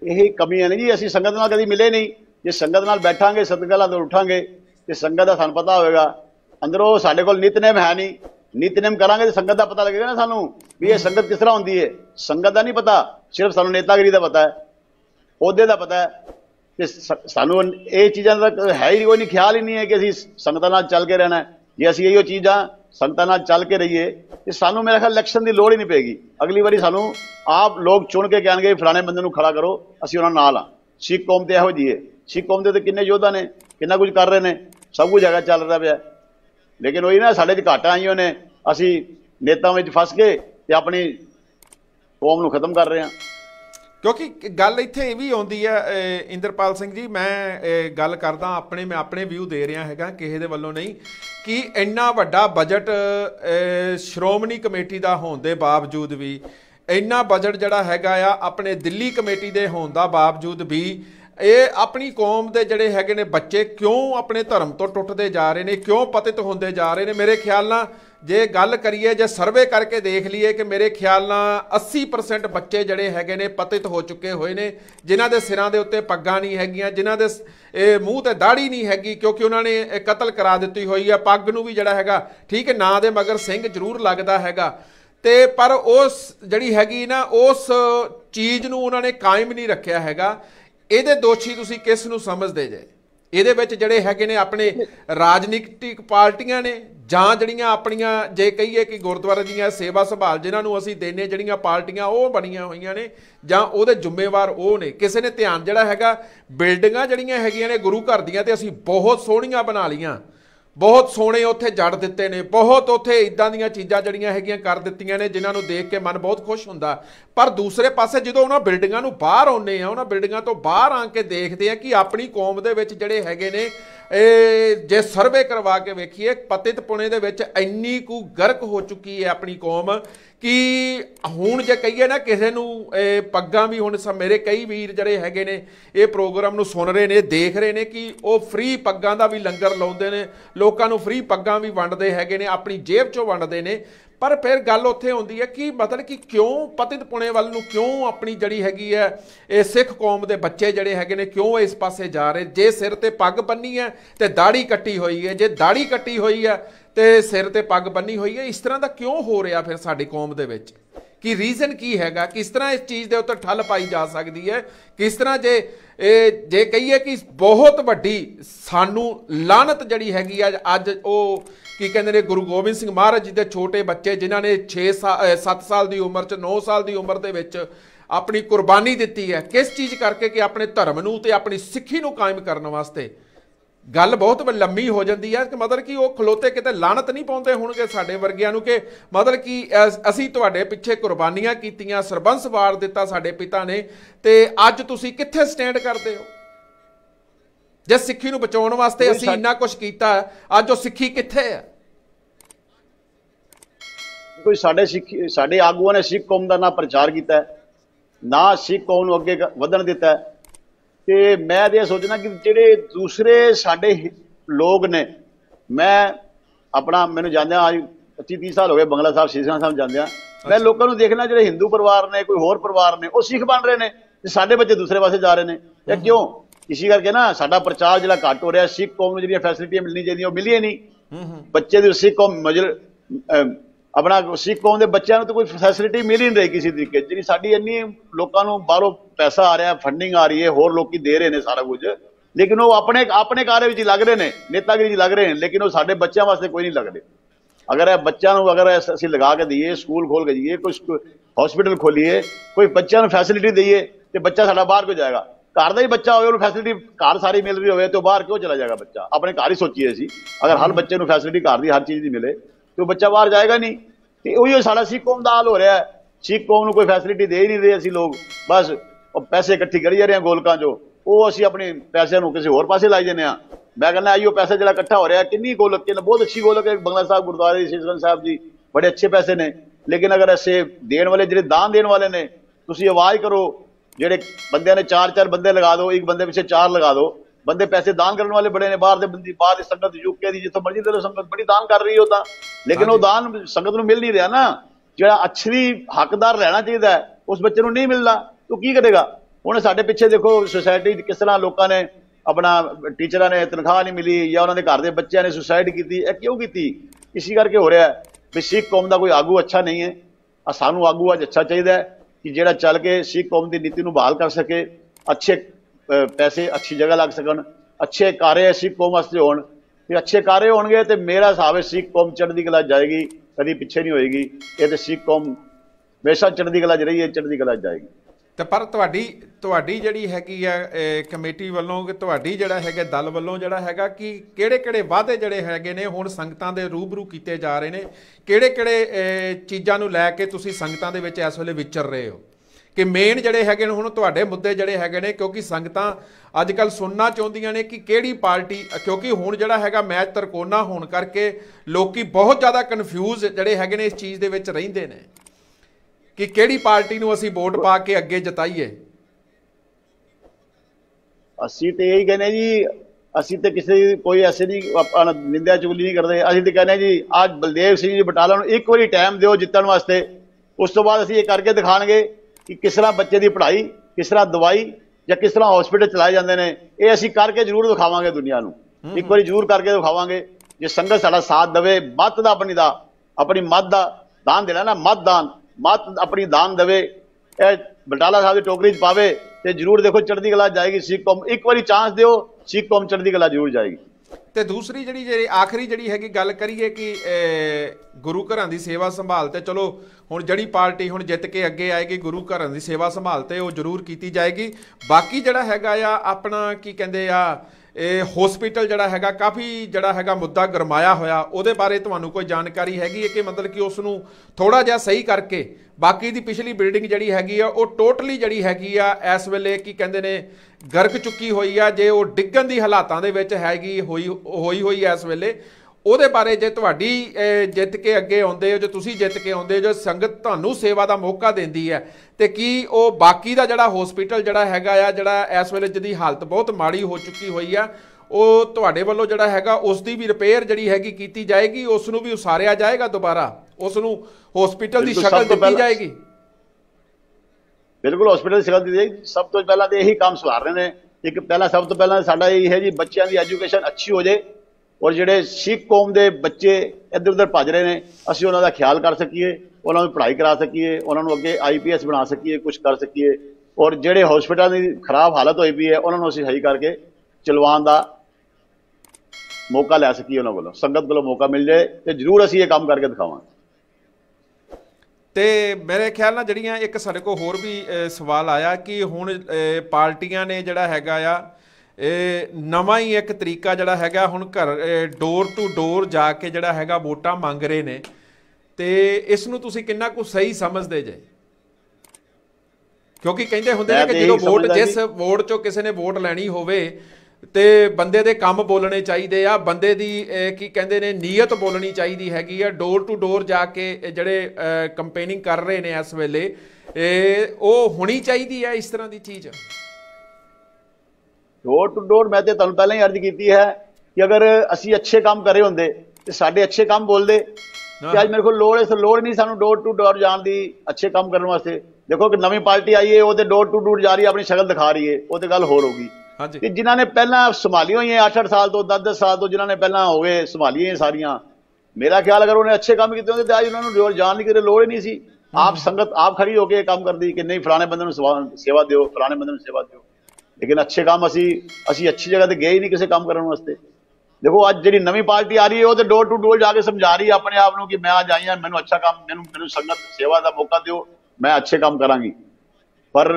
ਇਹ ਕਮੀਆਂ ਨੇ ਜੀ, ਅਸੀਂ ਸੰਗਤ ਨਾਲ ਕਦੀ ਮਿਲੇ ਨਹੀਂ। ਜੇ ਸੰਗਤ ਨਾਲ ਬੈਠਾਂਗੇ ਸਤਿਗੁਰਾਂ ਤੋਂ ਉੱਠਾਂਗੇ, ਤੇ ਸੰਗਤ ਦਾ ਸਾਨੂੰ ਪਤਾ ਹੋਵੇਗਾ। ਅੰਦਰੋਂ ਸਾਡੇ ਕੋਲ ਨਿਤਨੇਮ ਹੈ ਨਹੀਂ। ਨਿਤਨੇਮ ਕਰਾਂਗੇ ਤੇ ਸੰਗਤ ਦਾ ਪਤਾ ਲੱਗੇਗਾ ਨਾ ਸਾਨੂੰ ਵੀ ਇਹ ਸੰਗਤ ਕਿਸ ਤਰ੍ਹਾਂ ਹੁੰਦੀ ਹੈ। ਸੰਗਤ ਦਾ ਨਹੀਂ ਪਤਾ, ਸਿਰਫ ਸਾਨੂੰ ਨੇਤਾਗਿਰੀ ਦਾ ਪਤਾ ਹੈ। ਅਹੁਦੇ ਦਾ ਪਤਾ ਹੈ। ਤੇ ਸ- ਸਾਨੂੰ ਇਹ ਚੀਜ਼ਾਂ ਦਾ ਹੈ ਹੀ ਕੋਈ ਨਹੀਂ ਖਿਆਲ ਹੀ ਨਹੀਂ ਹੈ ਕਿ ਅਸੀਂ ਸੰਗਤਾਂ ਨਾਲ ਚੱਲ ਕੇ ਰਹਿਣਾ ਜੇ ਅਸੀਂ ਇਹੋ ਚੀਜ਼ਾਂ ਸੰਗਤਾਂ ਨਾਲ ਚੱਲ ਕੇ ਰਹੀਏ, ਤੇ ਸਾਨੂੰ ਮੇਰਾ ਖਿਆਲ ਇਲੈਕਸ਼ਨ ਦੀ ਲੋੜ ਹੀ ਨਹੀਂ ਪੈਗੀ ਅਗਲੀ ਵਾਰੀ ਸਾਨੂੰ ਆਪ ਲੋਕ ਚੁਣ ਕੇ ਕਹਿਣਗੇ, ਫਲਾਣੇ ਬੰਦੇ ਨੂੰ ਖੜਾ ਕਰੋ, ਅਸੀਂ ਉਹਨਾਂ ਨਾਲ ਆ ਸਿੱਖ ਕੌਮ ਤੇ ਇਹੋ ਜਿਹੀ ਹੈ। ਸਿੱਖ ਕੌਮ ਦੇ ਤੇ ਕਿੰਨੇ ਯੋਧਾ ਨੇ, ਕਿੰਨਾ ਕੁਝ ਕਰ ਰਹੇ ਨੇ, ਸਭ ਕੁਝ ਹੈਗਾ, ਚੱਲ ਰਿਹਾ ਪਿਆ। ਲੇਕਿਨ ਉਹੀ ਨਾ, ਸਾਡੇ 'ਚ ਘਾਟਾਂ ਆਈਆਂ ਨੇ, ਅਸੀਂ ਨੇਤਾਵਾਂ ਵਿੱਚ ਫਸ ਕੇ ਤੇ ਆਪਣੀ ਕੌਮ ਨੂੰ ਖਤਮ ਕਰ ਰਹੇ ਹਾਂ। ਕਿਉਂਕਿ ਗੱਲ ਇੱਥੇ ਇਹ ਵੀ ਆਉਂਦੀ ਹੈ ਇੰਦਰਪਾਲ ਸਿੰਘ ਜੀ, ਮੈਂ ਗੱਲ ਕਰਦਾ ਆਪਣੇ, ਮੈਂ ਆਪਣੇ ਵਿਊ ਦੇ ਰਿਹਾ ਹੈਗਾ ਕਿਸੇ ਦੇ ਵੱਲੋਂ ਨਹੀਂ ਕਿ ਇੰਨਾ ਵੱਡਾ ਬਜਟ ਸ਼੍ਰੋਮਣੀ ਕਮੇਟੀ ਦਾ ਹੋਣ ਦੇ ਬਾਵਜੂਦ ਵੀ, ਇੰਨਾ ਬਜਟ ਜਿਹੜਾ ਹੈਗਾ ਆ ਆਪਣੇ ਦਿੱਲੀ ਕਮੇਟੀ ਦੇ ਹੋਣ ਦਾ ਬਾਵਜੂਦ ਵੀ, ਇਹ ਆਪਣੀ ਕੌਮ ਦੇ ਜਿਹੜੇ ਹੈਗੇ ਨੇ ਬੱਚੇ ਕਿਉਂ ਆਪਣੇ ਧਰਮ ਤੋਂ ਟੁੱਟਦੇ ਜਾ ਰਹੇ ਨੇ, ਕਿਉਂ ਪਤਿਤ ਹੁੰਦੇ ਜਾ ਰਹੇ ਨੇ? ਮੇਰੇ ਖਿਆਲ ਨਾਲ ਜੇ ਗੱਲ ਕਰੀਏ, ਜੇ ਸਰਵੇ ਕਰਕੇ ਦੇਖ ਲਈਏ ਕਿ ਮੇਰੇ ਖਿਆਲ ਨਾਲ 80% ਬੱਚੇ ਜਿਹੜੇ ਹੈਗੇ ਨੇ ਪਤਿਤ ਹੋ ਚੁੱਕੇ ਹੋਏ ਨੇ, ਜਿਨ੍ਹਾਂ ਦੇ ਸਿਰਾਂ ਦੇ ਉੱਤੇ ਪੱਗਾਂ ਨਹੀਂ ਹੈਗੀਆਂ, ਜਿਨ੍ਹਾਂ ਦੇ ਇਹ ਮੂੰਹ ਤੇ ਦਾੜੀ ਨਹੀਂ ਹੈਗੀ, ਕਿਉਂਕਿ ਉਹਨਾਂ ਨੇ ਕਤਲ ਕਰਾ ਦਿੱਤੀ ਹੋਈ ਹੈ ਪੱਗ ਨੂੰ ਵੀ ਜਿਹੜਾ ਹੈਗਾ, ਠੀਕ ਹੈ, ਨਾਂ ਦੇ ਮਗਰ ਸਿੰਘ ਜ਼ਰੂਰ ਲੱਗਦਾ ਹੈਗਾ। ਤੇ ਪਰ ਉਸ ਜਿਹੜੀ ਹੈਗੀ ਨਾ, ਉਸ ਚੀਜ਼ ਨੂੰ ਉਹਨਾਂ ਨੇ ਕਾਇਮ ਨਹੀਂ ਰੱਖਿਆ ਹੈਗਾ। ਇਹਦੇ ਦੋਸ਼ੀ ਤੁਸੀਂ ਕਿਸ ਨੂੰ ਸਮਝਦੇ ਜੇ? ਇਹਦੇ ਵਿੱਚ ਜਿਹੜੇ ਹੈਗੇ ਨੇ ਆਪਣੇ ਰਾਜਨੀਤਿਕ ਪਾਰਟੀਆਂ ਨੇ ਜਾਂ ਜਿਹੜੀਆਂ ਆਪਣੀਆਂ, ਜੇ ਕਹੀਏ ਕਿ ਗੁਰਦੁਆਰੇ ਦੀਆਂ ਸੇਵਾ ਸੰਭਾਲ ਜਿਨ੍ਹਾਂ ਨੂੰ ਅਸੀਂ ਦੇਨੇ ਜਿਹੜੀਆਂ ਪਾਰਟੀਆਂ ਉਹ ਬਣੀਆਂ ਹੋਈਆਂ ਨੇ, ਜਾਂ ਉਹਦੇ ਜ਼ਿੰਮੇਵਾਰ ਉਹ ਨੇ। ਕਿਸੇ ਨੇ ਧਿਆਨ ਜਿਹੜਾ ਹੈਗਾ, ਬਿਲਡਿੰਗਾਂ ਜਿਹੜੀਆਂ ਹੈਗੀਆਂ ਨੇ ਗੁਰੂ ਘਰ ਦੀਆਂ ਤੇ ਅਸੀਂ ਬਹੁਤ ਸੋਹਣੀਆਂ ਬਣਾ ਲੀਆਂ ਬਹੁਤ ਸੋਹਣੇ ਉੱਥੇ ਜੜ ਦਿੱਤੇ ਨੇ, ਬਹੁਤ ਉੱਥੇ ਇਦਾਂ ਦੀਆਂ ਚੀਜ਼ਾਂ ਜਿਹੜੀਆਂ ਹੈਗੀਆਂ ਕਰ ਦਿੱਤੀਆਂ ਨੇ, ਜਿਨ੍ਹਾਂ ਨੂੰ ਦੇਖ ਕੇ ਮਨ ਬਹੁਤ ਖੁਸ਼ ਹੁੰਦਾ। ਪਰ ਦੂਸਰੇ ਪਾਸੇ ਜਦੋਂ ਉਹਨਾਂ ਬਿਲਡਿੰਗਾਂ ਨੂੰ ਬਾਹਰ ਆਉਂਦੇ ਆ ਉਹਨਾਂ ਬਿਲਡਿੰਗਾਂ ਤੋਂ ਬਾਹਰ ਆ ਕੇ ਦੇਖਦੇ ਆ ਕਿ ਆਪਣੀ ਕੌਮ ਦੇ ਵਿੱਚ ਜਿਹੜੇ ਹੈਗੇ ਨੇ ਇਹ ਜੇ ਸਰਵੇ ਕਰਵਾ ਕੇ ਵੇਖੀਏ, ਪਤਿਤ ਪੁਣੇ ਦੇ ਵਿੱਚ ਇੰਨੀ ਕੁ ਗਰਕ ਹੋ ਚੁੱਕੀ ਹੈ ਆਪਣੀ ਕੌਮ ਕਿ ਹੁਣ ਜੇ ਕਹੀਏ ਨਾ, ਕਿਸੇ ਨੂੰ ਇਹ ਪੱਗਾਂ ਵੀ ਹੁਣ ਮੇਰੇ ਕਈ ਵੀਰ ਜਿਹੜੇ ਹੈਗੇ ਨੇ, ਇਹ ਪ੍ਰੋਗਰਾਮ ਨੂੰ ਸੁਣ ਰਹੇ ਨੇ, ਦੇਖ ਰਹੇ ਨੇ ਕਿ ਉਹ ਫ੍ਰੀ ਪੱਗਾਂ ਦਾ ਵੀ ਲੰਗਰ ਲਾਉਂਦੇ ਨੇ, ਲੋਕਾਂ ਨੂੰ ਫ੍ਰੀ ਪੱਗਾਂ ਵੀ ਵੰਡਦੇ ਹੈਗੇ ਨੇ, ਆਪਣੀ ਜੇਬ ਚੋਂ ਵੰਡਦੇ ਨੇ। ਪਰ ਫਿਰ ਗੱਲ ਉੱਥੇ ਆਉਂਦੀ ਹੈ ਕਿ ਮਤਲਬ ਕਿ ਕਿਉਂ ਪਤਿਤ ਪੁਣੇ ਵੱਲ ਨੂੰ ਕਿਉਂ ਆਪਣੀ ਜਿਹੜੀ ਹੈਗੀ ਹੈ, ਇਹ ਸਿੱਖ ਕੌਮ ਦੇ ਬੱਚੇ ਜਿਹੜੇ ਹੈਗੇ ਨੇ ਕਿਉਂ ਇਸ ਪਾਸੇ ਜਾ ਰਹੇ? ਜੇ ਸਿਰ ਤੇ ਪੱਗ ਬੰਨੀ ਹੈ ਤੇ ਦਾੜੀ ਕੱਟੀ ਹੋਈ ਹੈ, ਜੇ ਦਾੜੀ ਕੱਟੀ ਹੋਈ ਹੈ ਤੇ ਸਿਰ ਤੇ ਪੱਗ ਬੰਨੀ ਹੋਈ ਹੈ, ਇਸ ਤਰ੍ਹਾਂ ਦਾ ਕਿਉਂ ਹੋ ਰਿਹਾ ਫਿਰ ਸਾਡੀ ਕੌਮ ਦੇ ਵਿੱਚ? ਕਿ ਰੀਜ਼ਨ ਕੀ ਹੈਗਾ? ਕਿਸ ਤਰ੍ਹਾਂ ਇਸ ਚੀਜ਼ ਦੇ ਉੱਤੇ ਠੱਲ ਪਾਈ ਜਾ ਸਕਦੀ ਹੈ? ਕਿਸ ਤਰ੍ਹਾਂ ਜੇ ਇਹ ਜੇ ਕਹੀਏ ਕਿ ਬਹੁਤ ਵੱਡੀ ਸਾਨੂੰ ਲਾਨਤ ਜਿਹੜੀ ਹੈਗੀ ਆ, ਅੱਜ ਉਹ ਕੀ ਕਹਿੰਦੇ ਨੇ, ਗੁਰੂ ਗੋਬਿੰਦ ਸਿੰਘ ਮਹਾਰਾਜ ਜੀ ਦੇ ਛੋਟੇ ਬੱਚੇ, ਜਿਨ੍ਹਾਂ ਨੇ 6 ਸਾਲ 7 ਸਾਲ ਦੀ ਉਮਰ 'ਚ 9 ਸਾਲ ਦੀ ਉਮਰ ਦੇ ਵਿੱਚ ਆਪਣੀ ਕੁਰਬਾਨੀ ਦਿੱਤੀ ਹੈ, ਕਿਸ ਚੀਜ਼ ਕਰਕੇ ਕਿ ਆਪਣੇ ਧਰਮ ਨੂੰ ਤੇ ਆਪਣੀ ਸਿੱਖੀ ਨੂੰ ਕਾਇਮ ਕਰਨ ਵਾਸਤੇ ਗੱਲ ਬਹੁਤ ਲੰਮੀ ਹੋ ਜਾਂਦੀ ਹੈ ਕਿ ਮਤਲਬ ਕਿ ਉਹ ਖਲੋਤੇ ਕਿਤੇ ਲਾਣਤ ਨਹੀਂ ਪਾਉਂਦੇ ਹੋਣਗੇ ਸਾਡੇ ਵਰਗਿਆਂ ਨੂੰ ਕਿ ਮਤਲਬ ਕਿ ਅਸ- ਤੁਹਾਡੇ ਪਿੱਛੇ ਕੁਰਬਾਨੀਆਂ ਕੀਤੀਆਂ ਸਰਬੰਸ ਵਾਰ ਦਿੱਤਾ ਸਾਡੇ ਪਿਤਾ ਨੇ ਤੇ ਅੱਜ ਤੁਸੀਂ ਕਿੱਥੇ ਸਟੈਂਡ ਕਰਦੇ ਹੋ ਜੇ ਸਿੱਖੀ ਨੂੰ ਬਚਾਉਣ ਵਾਸਤੇ ਅਸੀਂ ਇੰਨਾ ਕੁਝ ਕੀਤਾ ਅੱਜ ਉਹ ਸਿੱਖੀ ਕਿੱਥੇ ਹੈ ਕੋਈ ਸਾਡੇ ਸਿੱਖ ਸਾਡੇ ਆਗੂਆਂ ਨੇ ਸਿੱਖ ਕੌਮ ਦਾ ਨਾ ਪ੍ਰਚਾਰ ਕੀਤਾ ਨਾ ਸਿੱਖ ਕੌਮ ਨੂੰ ਅੱਗੇ ਵਧਣ ਦਿੱਤਾ। ਤੇ ਮੈਂ ਇਹ ਸੋਚਣਾ ਕਿ ਜਿਹੜੇ ਦੂਸਰੇ ਸਾਡੇ ਲੋਕ ਨੇ ਮੈਂ ਆਪਣਾ ਮੈਨੂੰ ਜਾਂਦਿਆਂ ਅੱਜ 25 30 ਸਾਲ ਹੋ ਗਏ ਬੰਗਲਾ ਸਾਹਿਬ ਸ਼ੀਸ਼ਗੰਜ ਸਾਹਿਬ ਜਾਂਦਿਆਂ ਮੈਂ ਲੋਕਾਂ ਨੂੰ ਦੇਖਣਾ ਜਿਹੜੇ ਹਿੰਦੂ ਪਰਿਵਾਰ ਨੇ ਕੋਈ ਹੋਰ ਪਰਿਵਾਰ ਨੇ ਉਹ ਸਿੱਖ ਬਣ ਰਹੇ ਨੇ ਤੇ ਸਾਡੇ ਬੱਚੇ ਦੂਸਰੇ ਪਾਸੇ ਜਾ ਰਹੇ ਨੇ। ਇਹ ਕਿਉਂ? ਇਸੇ ਕਰਕੇ ਨਾ ਸਾਡਾ ਪ੍ਰਚਾਰ ਜਿਹੜਾ ਘੱਟ ਹੋ ਰਿਹਾ ਸਿੱਖ ਕੌਮ ਨੂੰ ਜਿਹੜੀਆਂ ਫੈਸਿਲਿਟੀਆਂ ਮਿਲਣੀ ਚਾਹੀਦੀਆਂ ਉਹ ਮਿਲੀਆਂ ਨਹੀਂ। ਹੂੰ ਹੂੰ ਬੱਚੇ ਦੇ ਸਿੱਖ ਕੌਮ ਮਜਲ ਆਪਣਾ ਸਿੱਖ ਕੌਮ ਦੇ ਬੱਚਿਆਂ ਨੂੰ ਤਾਂ ਕੋਈ ਫੈਸਿਲਿਟੀ ਮਿਲ ਹੀ ਨਹੀਂ ਰਹੀ ਕਿਸੇ ਤਰੀਕੇ ਜਿਹੜੀ ਸਾਡੀ ਇੰਨੀ ਲੋਕਾਂ ਨੂੰ ਬਾਹਰੋਂ ਪੈਸਾ ਆ ਰਿਹਾ ਫੰਡਿੰਗ ਆ ਰਹੀ ਹੈ, ਹੋਰ ਲੋਕੀ ਦੇ ਰਹੇ ਨੇ ਸਾਰਾ ਕੁਝ। ਲੇਕਿਨ ਉਹ ਆਪਣੇ ਆਪਣੇ ਕਾਰਜ ਵਿੱਚ ਲੱਗ ਰਹੇ ਨੇ, ਨੇਤਾਗਿਰੀ 'ਚ ਲੱਗ ਰਹੇ ਨੇ, ਲੇਕਿਨ ਉਹ ਸਾਡੇ ਬੱਚਿਆਂ ਵਾਸਤੇ ਕੋਈ ਨਹੀਂ ਲੱਗਦੇ। ਅਗਰ ਇਹ ਬੱਚਿਆਂ ਨੂੰ ਅਗਰ ਅਸੀਂ ਲਗਾ ਕੇ ਦਈਏ, ਸਕੂਲ ਖੋਲ ਕੇ ਦਈਏ, ਕੋਈ ਹਸਪੀਟਲ ਖੋਲੀਏ, ਕੋਈ ਬੱਚਿਆਂ ਨੂੰ ਫੈਸਿਲਿਟੀ ਦਈਏ, ਤੇ ਬੱਚਾ ਸਾਡਾ ਬਾਹਰ ਕਿਉਂ ਜਾਏਗਾ? ਘਰ ਦਾ ਹੀ ਬੱਚਾ ਹੋਵੇ, ਉਹਨੂੰ ਫੈਸਿਲਿਟੀ ਘਰ ਸਾਰੀ ਮਿਲ ਰਹੀ ਹੋਵੇ, ਤੇ ਉਹ ਬਾਹਰ ਕਿਉਂ ਚਲਾ ਜਾਏਗਾ ਬੱਚਾ? ਆਪਣੇ ਘਰ ਹੀ ਸੋਚੀਏ ਅਸੀਂ। ਅਗਰ ਹਰ ਬੱਚੇ ਨੂੰ ਫੈਸਿਲਿਟੀ ਘਰ ਦੀ ਹਰ ਚੀਜ਼ ਦੀ ਮਿਲੇ, ਤੇ ਉਹ ਬੱਚਾ ਬਾਹਰ ਜਾਏਗਾ ਨਹੀਂ। ਤੇ ਉਹੀ ਸਾਡਾ ਸਿੱਖ ਕੌਮ ਦਾ ਹਾਲ ਹੋ ਰਿਹਾ ਹੈ। ਸਿੱਖ ਕੌਮ ਨੂੰ ਕੋਈ ਫੈਸਿਲਿਟੀ ਦੇ ਹੀ ਨਹੀਂ ਰਹੇ ਅਸੀਂ ਲੋਕ। ਬਸ ਉਹ ਪੈਸੇ ਇਕੱਠੀ ਕਰੀ ਜਾ ਰਹੇ ਹਾਂ ਗੋਲਕਾਂ 'ਚੋਂ। ਉਹ ਅਸੀਂ ਆਪਣੇ ਪੈਸਿਆਂ ਨੂੰ ਕਿਸੇ ਹੋਰ ਪਾਸੇ ਲਾਈ ਜਾਂਦੇ ਆ ਮੈਂ ਕਹਿੰਦਾ, ਆਈਓ, ਪੈਸਾ ਜਿਹੜਾ ਇਕੱਠਾ ਹੋ ਰਿਹਾ, ਕਿੰਨੀ ਗੋਲਕ, ਕਿੰਨਾ, ਬਹੁਤ ਅੱਛੀ ਗੋਲਕ ਹੈ। ਬੰਗਲਾ ਸਾਹਿਬ, ਗੁਰਦੁਆਰੇ ਸ਼ੀਸ਼ਗੰਜ ਸਾਹਿਬ ਜੀ, ਬੜੇ ਅੱਛੇ ਪੈਸੇ ਨੇ। ਲੇਕਿਨ ਅਗਰ ਐਸੇ ਦੇਣ ਵਾਲੇ, ਜਿਹੜੇ ਦਾਨ ਦੇਣ ਵਾਲੇ ਨੇ, ਤੁਸੀਂ ਆਵਾਜ਼ ਕਰੋ, ਜਿਹੜੇ ਬੰਦਿਆਂ ਨੇ ਚਾਰ ਚਾਰ ਬੰਦੇ ਲਗਾ ਦਿਓ ਇੱਕ ਬੰਦੇ ਪਿੱਛੇ ਚਾਰ ਲਗਾ ਦਿਓ ਬੰਦੇ ਪੈਸੇ ਦਾਨ ਕਰਨ ਵਾਲੇ ਬੜੇ ਨੇ ਬਾਹਰ ਦੇ ਬੰਦੀ ਬਾਹਰ ਦੀ ਸੰਗਤ ਯੂਕੇ ਦੀ ਜਿੱਥੋਂ ਮਰਜ਼ੀ ਦੇ ਸੰਗਤ ਬੜੀ ਦਾਨ ਕਰ ਰਹੀ ਹੋ ਤਾਂ। ਲੇਕਿਨ ਉਹ ਦਾਨ ਸੰਗਤ ਨੂੰ ਮਿਲ ਨਹੀਂ ਰਿਹਾ ਨਾ। ਜਿਹੜਾ ਅਛਲੀ ਹੱਕਦਾਰ ਰਹਿਣਾ ਚਾਹੀਦਾ ਉਸ ਬੱਚੇ ਨੂੰ ਨਹੀਂ ਮਿਲਦਾ। ਤੂੰ ਕੀ ਕਰੇਗਾ? ਹੁਣ ਸਾਡੇ ਪਿੱਛੇ ਦੇਖੋ ਸੁਸਾਇਟੀ ਕਿਸ ਤਰ੍ਹਾਂ ਲੋਕਾਂ ਨੇ ਆਪਣਾ ਟੀਚਰਾਂ ਨੇ ਤਨਖਾਹ ਨਹੀਂ ਮਿਲੀ ਜਾਂ ਉਹਨਾਂ ਦੇ ਘਰ ਦੇ ਬੱਚਿਆਂ ਨੇ ਸੁਸਾਇਡ ਕੀਤੀ ਇਹ ਕਿਉਂ ਕੀਤੀ? ਇਸੇ ਕਰਕੇ ਹੋ ਰਿਹਾ ਹੈ ਵੀ ਸਿੱਖ ਕੌਮ ਦਾ ਕੋਈ ਆਗੂ ਅੱਛਾ ਨਹੀਂ ਹੈ। ਆ ਸਾਨੂੰ ਆਗੂ ਅੱਜ ਅੱਛਾ ਚਾਹੀਦਾ ਹੈ ਕਿ ਜਿਹੜਾ ਚੱਲ ਕੇ ਸਿੱਖ ਕੌਮ ਦੀ ਨੀਤੀ ਨੂੰ ਬਹਾਲ ਕਰ ਸਕੇ ਅੱਛੇ ਪੈਸੇ ਅੱਛੀ ਜਗ੍ਹਾ ਲੱਗ ਸਕਣ, ਅੱਛੇ ਕਾਰੇ ਸਿੱਖ ਕੌਮ ਵਾਸਤੇ ਹੋਣ ਤੇ ਅੱਛੇ ਕਾਰੇ ਹੋਣਗੇ ਤੇ ਮੇਰਾ ਹਿਸਾਬ ਹੈ ਸਿੱਖ ਕੌਮ ਚੜ੍ਹਦੀ ਕਲਾ ਜਾਏਗੀ, ਕਦੀ ਪਿੱਛੇ ਨਹੀਂ ਹੋਏਗੀ, ਇਹ ਤੇ ਸਿੱਖ ਕੌਮ ਹਮੇਸ਼ਾ ਚੜ੍ਹਦੀ ਕਲਾ 'ਚ ਰਹੀ ਹੈ, ਚੜ੍ਹਦੀ ਕਲਾ ਜਾਏਗੀ। ਤੇ ਪਰ ਤੁਹਾਡੀ ਤੁਹਾਡੀ ਜਿਹੜੀ ਹੈਗੀ ਆ ਕਮੇਟੀ ਵੱਲੋਂ ਕਿ ਤੁਹਾਡੀ ਜਿਹੜਾ ਹੈਗਾ ਦਲ ਵੱਲੋਂ ਜਿਹੜਾ ਹੈਗਾ ਕਿ ਕਿਹੜੇ ਕਿਹੜੇ ਵਾਅਦੇ ਜਿਹੜੇ ਹੈਗੇ ਨੇ, ਹੁਣ ਸੰਗਤਾਂ ਦੇ ਰੂਬਰੂ ਕੀਤੇ ਜਾ ਰਹੇ ਨੇ ਕਿਹੜੇ ਕਿਹੜੇ ਚੀਜ਼ਾਂ ਨੂੰ ਲੈ ਕੇ ਤੁਸੀਂ ਸੰਗਤਾਂ ਦੇ ਵਿੱਚ ਇਸ ਵੇਲੇ ਵਿਚਰ ਰਹੇ ਹੋ? ਕਿ ਮੇਨ ਜਿਹੜੇ ਹੈਗੇ ਨੇ ਹੁਣ ਤੁਹਾਡੇ ਮੁੱਦੇ ਜਿਹੜੇ ਹੈਗੇ ਨੇ, ਕਿਉਂਕਿ ਸੰਗਤਾਂ ਅੱਜ ਕੱਲ ਸੁਣਨਾ ਚਾਹੁੰਦੀਆਂ ਨੇ ਕਿ ਕਿਹੜੀ ਪਾਰਟੀ, ਕਿਉਂਕਿ ਹੁਣ ਜਿਹੜਾ ਹੈਗਾ ਮੈਚ ਤਰਕੋਨਾ ਹੋਣ ਕਰਕੇ ਲੋਕੀ ਬਹੁਤ ਜ਼ਿਆਦਾ ਕਨਫਿਊਜ਼ ਜਿਹੜੇ ਹੈਗੇ ਨੇ ਇਸ ਚੀਜ਼ ਦੇ ਵਿੱਚ ਰਹਿੰਦੇ ਨੇ ਕਿ ਕਿਹੜੀ ਪਾਰਟੀ ਨੂੰ ਅਸੀਂ ਵੋਟ ਪਾ ਕੇ ਅੱਗੇ ਜਿਤਾਈਏ। ਅਸੀਂ ਤੇ ਇਹੀ ਕਹਿੰਦੇ ਜੀ, ਅਸੀਂ ਤੇ ਕਿਸੇ ਕੋਈ ਐਸੇ ਨਹੀਂ, ਆਪਾਂ ਨਿੰਦਿਆ ਚੁਗਲੀ ਨਹੀਂ ਕਰਦੇ। ਅਸੀਂ ਤੇ ਕਹਿੰਦੇ ਜੀ, ਅੱਜ ਬਲਦੇਵ ਸਿੰਘ ਜੀ ਬਟਾਲਾ ਨੂੰ ਇੱਕ ਵਾਰੀ ਟਾਈਮ ਦਿਓ ਜਿੱਤਣ ਵਾਸਤੇ, ਉਸ ਤੋਂ ਬਾਅਦ ਅਸੀਂ ਇਹ ਕਰਕੇ ਦਿਖਾਣਗੇ ਕਿ ਕਿਸ ਤਰ੍ਹਾਂ ਬੱਚੇ ਦੀ ਪੜ੍ਹਾਈ ਕਿਸ ਤਰ੍ਹਾਂ ਦਵਾਈ ਜਾਂ ਕਿਸ ਤਰ੍ਹਾਂ ਹਸਪੀਟਲ ਚਲਾਏ ਜਾਂਦੇ ਨੇ ਇਹ ਅਸੀਂ ਕਰਕੇ ਜ਼ਰੂਰ ਦਿਖਾਵਾਂਗੇ ਦੁਨੀਆ ਨੂੰ। ਇੱਕ ਵਾਰੀ ਜ਼ਰੂਰ ਕਰਕੇ ਦਿਖਾਵਾਂਗੇ ਜੇ ਸੰਗਤ ਸਾਡਾ ਸਾਥ ਦੇਵੇ ਮਤ ਦਾ ਆਪਣੀ ਦਾ ਆਪਣੀ ਮਤ ਦਾ ਦਾਨ ਦੇਣਾ ਨਾ ਮਤ ਦਾਨ ਮਤ ਆਪਣੀ ਦਾਨ ਦੇਵੇ ਇਹ ਬਟਾਲਾ ਸਾਹਿਬ ਦੀ ਟੋਕਰੀ 'ਚ ਪਾਵੇ ਤੇ ਜ਼ਰੂਰ ਦੇਖੋ ਚੜ੍ਹਦੀ ਕਲਾ ਜਾਏਗੀ ਸਿੱਖ ਕੌਮ ਇੱਕ ਵਾਰੀ ਚਾਂਸ ਦਿਓ ਸਿੱਖ ਕੌਮ ਚੜ੍ਹਦੀ ਕਲਾ ਜ਼ਰੂਰ ਜਾਏਗੀ। ਤੇ ਦੂਸਰੀ ਜਿਹੜੀ ਜਿਹੜੀ ਆਖਰੀ ਜਿਹੜੀ ਹੈਗੀ ਗੱਲ ਕਰੀਏ ਕਿ ਗੁਰੂ ਘਰਾਂ ਦੀ ਸੇਵਾ ਸੰਭਾਲ ਤੇ ਚਲੋ, ਹੁਣ ਜਿਹੜੀ ਪਾਰਟੀ ਹੁਣ ਜਿੱਤ ਕੇ ਅੱਗੇ ਆਏਗੀ, ਗੁਰੂ ਘਰਾਂ ਦੀ ਸੇਵਾ ਸੰਭਾਲ ਤੇ ਉਹ ਜ਼ਰੂਰ ਕੀਤੀ ਜਾਏਗੀ। ਬਾਕੀ ਜਿਹੜਾ ਹੈਗਾ ਆ ਆਪਣਾ ਕੀ ਕਹਿੰਦੇ ਆ, ਇਹ ਹਸਪੀਟਲ ਜਿਹੜਾ ਹੈਗਾ, ਕਾਫੀ ਜਿਹੜਾ ਹੈਗਾ ਮੁੱਦਾ ਗਰਮਾਇਆ ਹੋਇਆ, ਉਹਦੇ ਬਾਰੇ ਤੁਹਾਨੂੰ ਕੋਈ ਜਾਣਕਾਰੀ ਹੈਗੀ ਹੈ ਕਿ ਮਤਲਬ ਕਿ ਉਸ ਨੂੰ ਥੋੜਾ ਜਿਹਾ ਸਹੀ ਕਰਕੇ ਬਾਕੀ ਦੀ ਪਿਛਲੀ ਬਿਲਡਿੰਗ ਜਿਹੜੀ ਹੈਗੀ ਆ, ਉਹ ਟੋਟਲੀ ਜਿਹੜੀ ਹੈਗੀ ਆ, ਇਸ ਵੇਲੇ ਕੀ ਕਹਿੰਦੇ ਨੇ, ਗਰਕ ਚੁੱਕੀ ਹੋਈ ਆ, ਜੇ ਉਹ ਡਿੱਗਣ ਦੀ ਹਾਲਾਤਾਂ ਦੇ ਵਿੱਚ ਹੈਗੀ, ਹੋਈ ਹੋਈ ਹੋਈ ਇਸ ਵੇਲੇ, ਉਹਦੇ ਬਾਰੇ ਜੇ ਤੁਹਾਡੀ ਜਿੱਤ ਕੇ ਅੱਗੇ ਆਉਂਦੇ ਹੋ, ਜੇ ਤੁਸੀਂ ਜਿੱਤ ਕੇ ਆਉਂਦੇ ਹੋ, ਜੋ ਸੰਗਤ ਤੁਹਾਨੂੰ ਸੇਵਾ ਦਾ ਮੌਕਾ ਦਿੰਦੀ ਹੈ, ਤੇ ਕੀ ਉਹ ਬਾਕੀ ਦਾ ਜਿਹੜਾ ਹਸਪੀਟਲ ਜਿਹੜਾ ਹੈਗਾ ਆ, ਜਿਹੜਾ ਇਸ ਵੇਲੇ ਜਿਹਦੀ ਹਾਲਤ ਬਹੁਤ ਮਾੜੀ ਹੋ ਚੁੱਕੀ ਹੋਈ ਆ, ਉਹ ਤੁਹਾਡੇ ਵੱਲੋਂ ਜਿਹੜਾ ਹੈਗਾ, ਉਸ ਦੀ ਵੀ ਰਿਪੇਅਰ ਜਿਹੜੀ ਹੈਗੀ ਕੀਤੀ ਜਾਏਗੀ, ਉਸ ਨੂੰ ਵੀ ਉਸਾਰਿਆ ਜਾਏਗਾ ਦੁਬਾਰਾ? ਉਸ ਨੂੰ ਹਸਪੀਟਲ ਦੀ ਸ਼ਕਲ ਦਿੱਤੀ ਜਾਏਗੀ। ਬਿਲਕੁਲ ਹਸਪੀਟਲ ਸਿਖਾ ਦਿੱਤੀ ਜਾਏਗੀ। ਸਭ ਤੋਂ ਪਹਿਲਾਂ ਤੇ ਇਹੀ ਕੰਮ ਸੁਧਾਰ ਰਹੇ ਨੇ। ਇੱਕ ਪਹਿਲਾਂ ਸਭ ਤੋਂ ਪਹਿਲਾਂ ਸਾਡਾ ਇਹ ਹੈ ਜੀ ਬੱਚਿਆਂ ਦੀ ਐਜੂਕੇਸ਼ਨ ਅੱਛੀ ਹੋ ਜੇ ਔਰ ਜਿਹੜੇ ਸਿੱਖ ਕੌਮ ਦੇ ਬੱਚੇ ਇੱਧਰ ਉੱਧਰ ਭੱਜ ਰਹੇ ਨੇ ਅਸੀਂ ਉਹਨਾਂ ਦਾ ਖਿਆਲ ਕਰ ਸਕੀਏ ਉਹਨਾਂ ਨੂੰ ਪੜ੍ਹਾਈ ਕਰਾ ਸਕੀਏ ਉਹਨਾਂ ਨੂੰ ਅੱਗੇ ਆਈਪੀਐਸ ਬਣਾ ਸਕੀਏ ਕੁਝ ਕਰ ਸਕੀਏ। ਔਰ ਜਿਹੜੇ ਹਸਪੀਟਲ ਦੀ ਖਰਾਬ ਹਾਲਤ ਹੋਈ ਪਈ ਹੈ ਉਹਨਾਂ ਨੂੰ ਅਸੀਂ ਸਹੀ ਕਰਕੇ ਚਲਵਾਉਣ ਦਾ ਮੌਕਾ ਲੈ ਸਕੀਏ ਉਹਨਾਂ ਕੋਲੋਂ ਸੰਗਤ ਕੋਲੋਂ ਮੌਕਾ ਮਿਲ ਜਾਏ ਤੇ ਜ਼ਰੂਰ ਅਸੀਂ ਇਹ ਕੰਮ ਕਰਕੇ ਦਿਖਾਵਾਂਗੇ। ਤੇ ਮੇਰੇ ਖਿਆਲ ਨਾਲ ਜਿਹੜੀਆਂ ਇੱਕ ਸਾਡੇ ਕੋਲ ਹੋਰ ਵੀ ਸਵਾਲ ਆਇਆ ਕਿ ਹੁਣ ਪਾਰਟੀਆਂ ਨੇ ਜਿਹੜਾ ਹੈਗਾ ਆ ਇਹ ਨਵਾਂ ਹੀ ਇੱਕ ਤਰੀਕਾ ਜਿਹੜਾ ਹੈਗਾ ਹੁਣ ਘਰ ਡੋਰ ਟੂ ਡੋਰ ਜਾ ਕੇ ਜਿਹੜਾ ਹੈਗਾ ਵੋਟਾਂ ਮੰਗ ਰਹੇ ਨੇ। ਤੇ ਇਸ ਨੂੰ ਤੁਸੀਂ ਕਿੰਨਾ ਕੁ ਸਹੀ ਸਮਝਦੇ ਜੇ? ਕਿਉਂਕਿ ਕਹਿੰਦੇ ਹੁੰਦੇ ਨੇ ਕਿ ਜਦੋਂ ਵੋਟ ਜਿਸ ਵੋਟ ਚੋਂ ਕਿਸੇ ਨੇ ਵੋਟ ਲੈਣੀ ਹੋਵੇ ਤੇ ਬੰਦੇ ਦੇ ਕੰਮ ਬੋਲਣੇ ਚਾਹੀਦੇ ਆ ਬੰਦੇ ਦੀ ਕੀ ਕਹਿੰਦੇ ਨੇ ਨੀਅਤ ਬੋਲਣੀ ਚਾਹੀਦੀ ਹੈਗੀ ਆ ਡੋਰ ਟੂ ਡੋਰ ਜਾ ਕੇ ਜਿਹੜੇ ਕੰਪੇਨਿੰਗ ਕਰ ਰਹੇ ਨੇ ਇਸ ਵੇਲੇ ਇਹ ਉਹ ਹੋਣੀ ਚਾਹੀਦੀ ਹੈ ਇਸ ਤਰ੍ਹਾਂ ਦੀ ਚੀਜ਼? ਡੋਰ ਟੂ ਡੋਰ ਮੈਂ ਤੇ ਤੁਹਾਨੂੰ ਪਹਿਲਾਂ ਹੀ ਅਰਜ਼ ਕੀਤੀ ਹੈ ਕਿ ਅਗਰ ਅਸੀਂ ਅੱਛੇ ਕੰਮ ਕਰੇ ਹੁੰਦੇ ਤੇ ਸਾਡੇ ਅੱਛੇ ਕੰਮ ਬੋਲਦੇ ਤੇ ਅੱਜ ਮੇਰੇ ਕੋਲ ਲੋੜ ਹੈ ਲੋੜ ਨਹੀਂ ਸਾਨੂੰ ਡੋਰ ਟੂ ਡੋਰ ਜਾਣ ਦੀ ਅੱਛੇ ਕੰਮ ਕਰਨ ਵਾਸਤੇ। ਦੇਖੋ ਕਿ ਨਵੀਂ ਪਾਰਟੀ ਆਈ ਹੈ ਉਹ ਤੇ ਡੋਰ ਟੂ ਡੋਰ ਜਾ ਰਹੀ ਹੈ ਆਪਣੀ ਸ਼ਕਲ ਦਿਖਾ ਰਹੀ ਹੈ ਉਹ ਤੇ ਗੱਲ ਹੋਰ ਹੋਗੀ ਹਾਂਜੀ। ਤੇ ਜਿਨ੍ਹਾਂ ਨੇ ਪਹਿਲਾਂ ਸੰਭਾਲੀ ਹੋਈਆਂ 8-8 ਸਾਲ ਤੋਂ 10-10 ਸਾਲ ਤੋਂ ਜਿਨ੍ਹਾਂ ਨੇ ਪਹਿਲਾਂ ਹੋ ਗਏ ਸੰਭਾਲੀਆਂ ਸਾਰੀਆਂ। ਮੇਰਾ ਖਿਆਲ ਅਗਰ ਉਹਨੇ ਅੱਛੇ ਕੰਮ ਕੀਤੇ ਹੁੰਦੇ ਤੇ ਅੱਜ ਉਹਨਾਂ ਨੂੰ ਡੋਰ ਜਾਣ ਦੀ ਕਿਤੇ ਲੋੜ ਹੀ ਨਹੀਂ ਸੀ। ਆਪ ਸੰਗਤ ਆਪ ਖੜੀ ਹੋ ਕੇ ਕੰਮ ਕਰਦੀ ਕਿ ਨਹੀਂ ਫਲਾਣੇ ਬੰਦੇ ਨੂੰ ਸਵਾ- ਸੇਵਾ ਦਿਓ ਫਲਾਣੇ ਬੰਦੇ ਨੂੰ ਸੇਵਾ ਦਿਓ। ਲੇਕਿਨ ਅੱਛੇ ਕੰਮ ਅਸੀਂ ਅਸੀਂ ਅੱਛੀ ਜਗ੍ਹਾ ਤੇ ਗਏ ਹੀ ਨਹੀਂ ਕਿਸੇ ਕੰਮ ਕਰਨ ਵਾਸਤੇ। ਦੇਖੋ ਅੱਜ ਜਿਹੜੀ ਨਵੀਂ ਪਾਰਟੀ ਆ ਰਹੀ ਹੈ ਉਹ ਤੇ ਡੋਰ ਟੂ ਡੋਰ ਜਾ ਕੇ ਸਮਝਾ ਰਹੀ ਹੈ ਆਪਣੇ ਆਪ ਨੂੰ ਕਿ ਮੈਂ ਅੱਜ ਆਈ ਹਾਂ ਮੈਨੂੰ ਅੱਛਾ ਕੰਮ ਮੈਨੂੰ ਮੈਨੂੰ ਸੰਗਤ ਸੇਵਾ ਦਾ ਮੌਕਾ ਦਿਓ ਮੈਂ ਅੱਛੇ ਕੰਮ ਕਰਾਂਗੀ। ਪਰ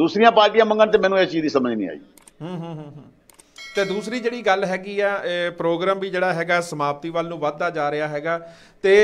ਦੂਸਰੀਆਂ ਪਾਰਟੀਆਂ ਮੰਗਣ ਤੇ ਮੈਨੂੰ ਇਹ ਚੀਜ਼ ਦੀ ਸਮਝ ਨਹੀਂ ਆਈ ਹੂੰ ਹੂੰ ਹੂੰ ਹੂੰ। ਤੇ ਦੂਸਰੀ ਜਿਹੜੀ ਗੱਲ ਹੈਗੀ ਆ ਪ੍ਰੋਗਰਾਮ ਵੀ ਜਿਹੜਾ ਹੈਗਾ ਸਮਾਪਤੀ ਵੱਲ ਨੂੰ ਵੱਧਦਾ ਜਾ ਰਿਹਾ ਹੈਗਾ ਤੇ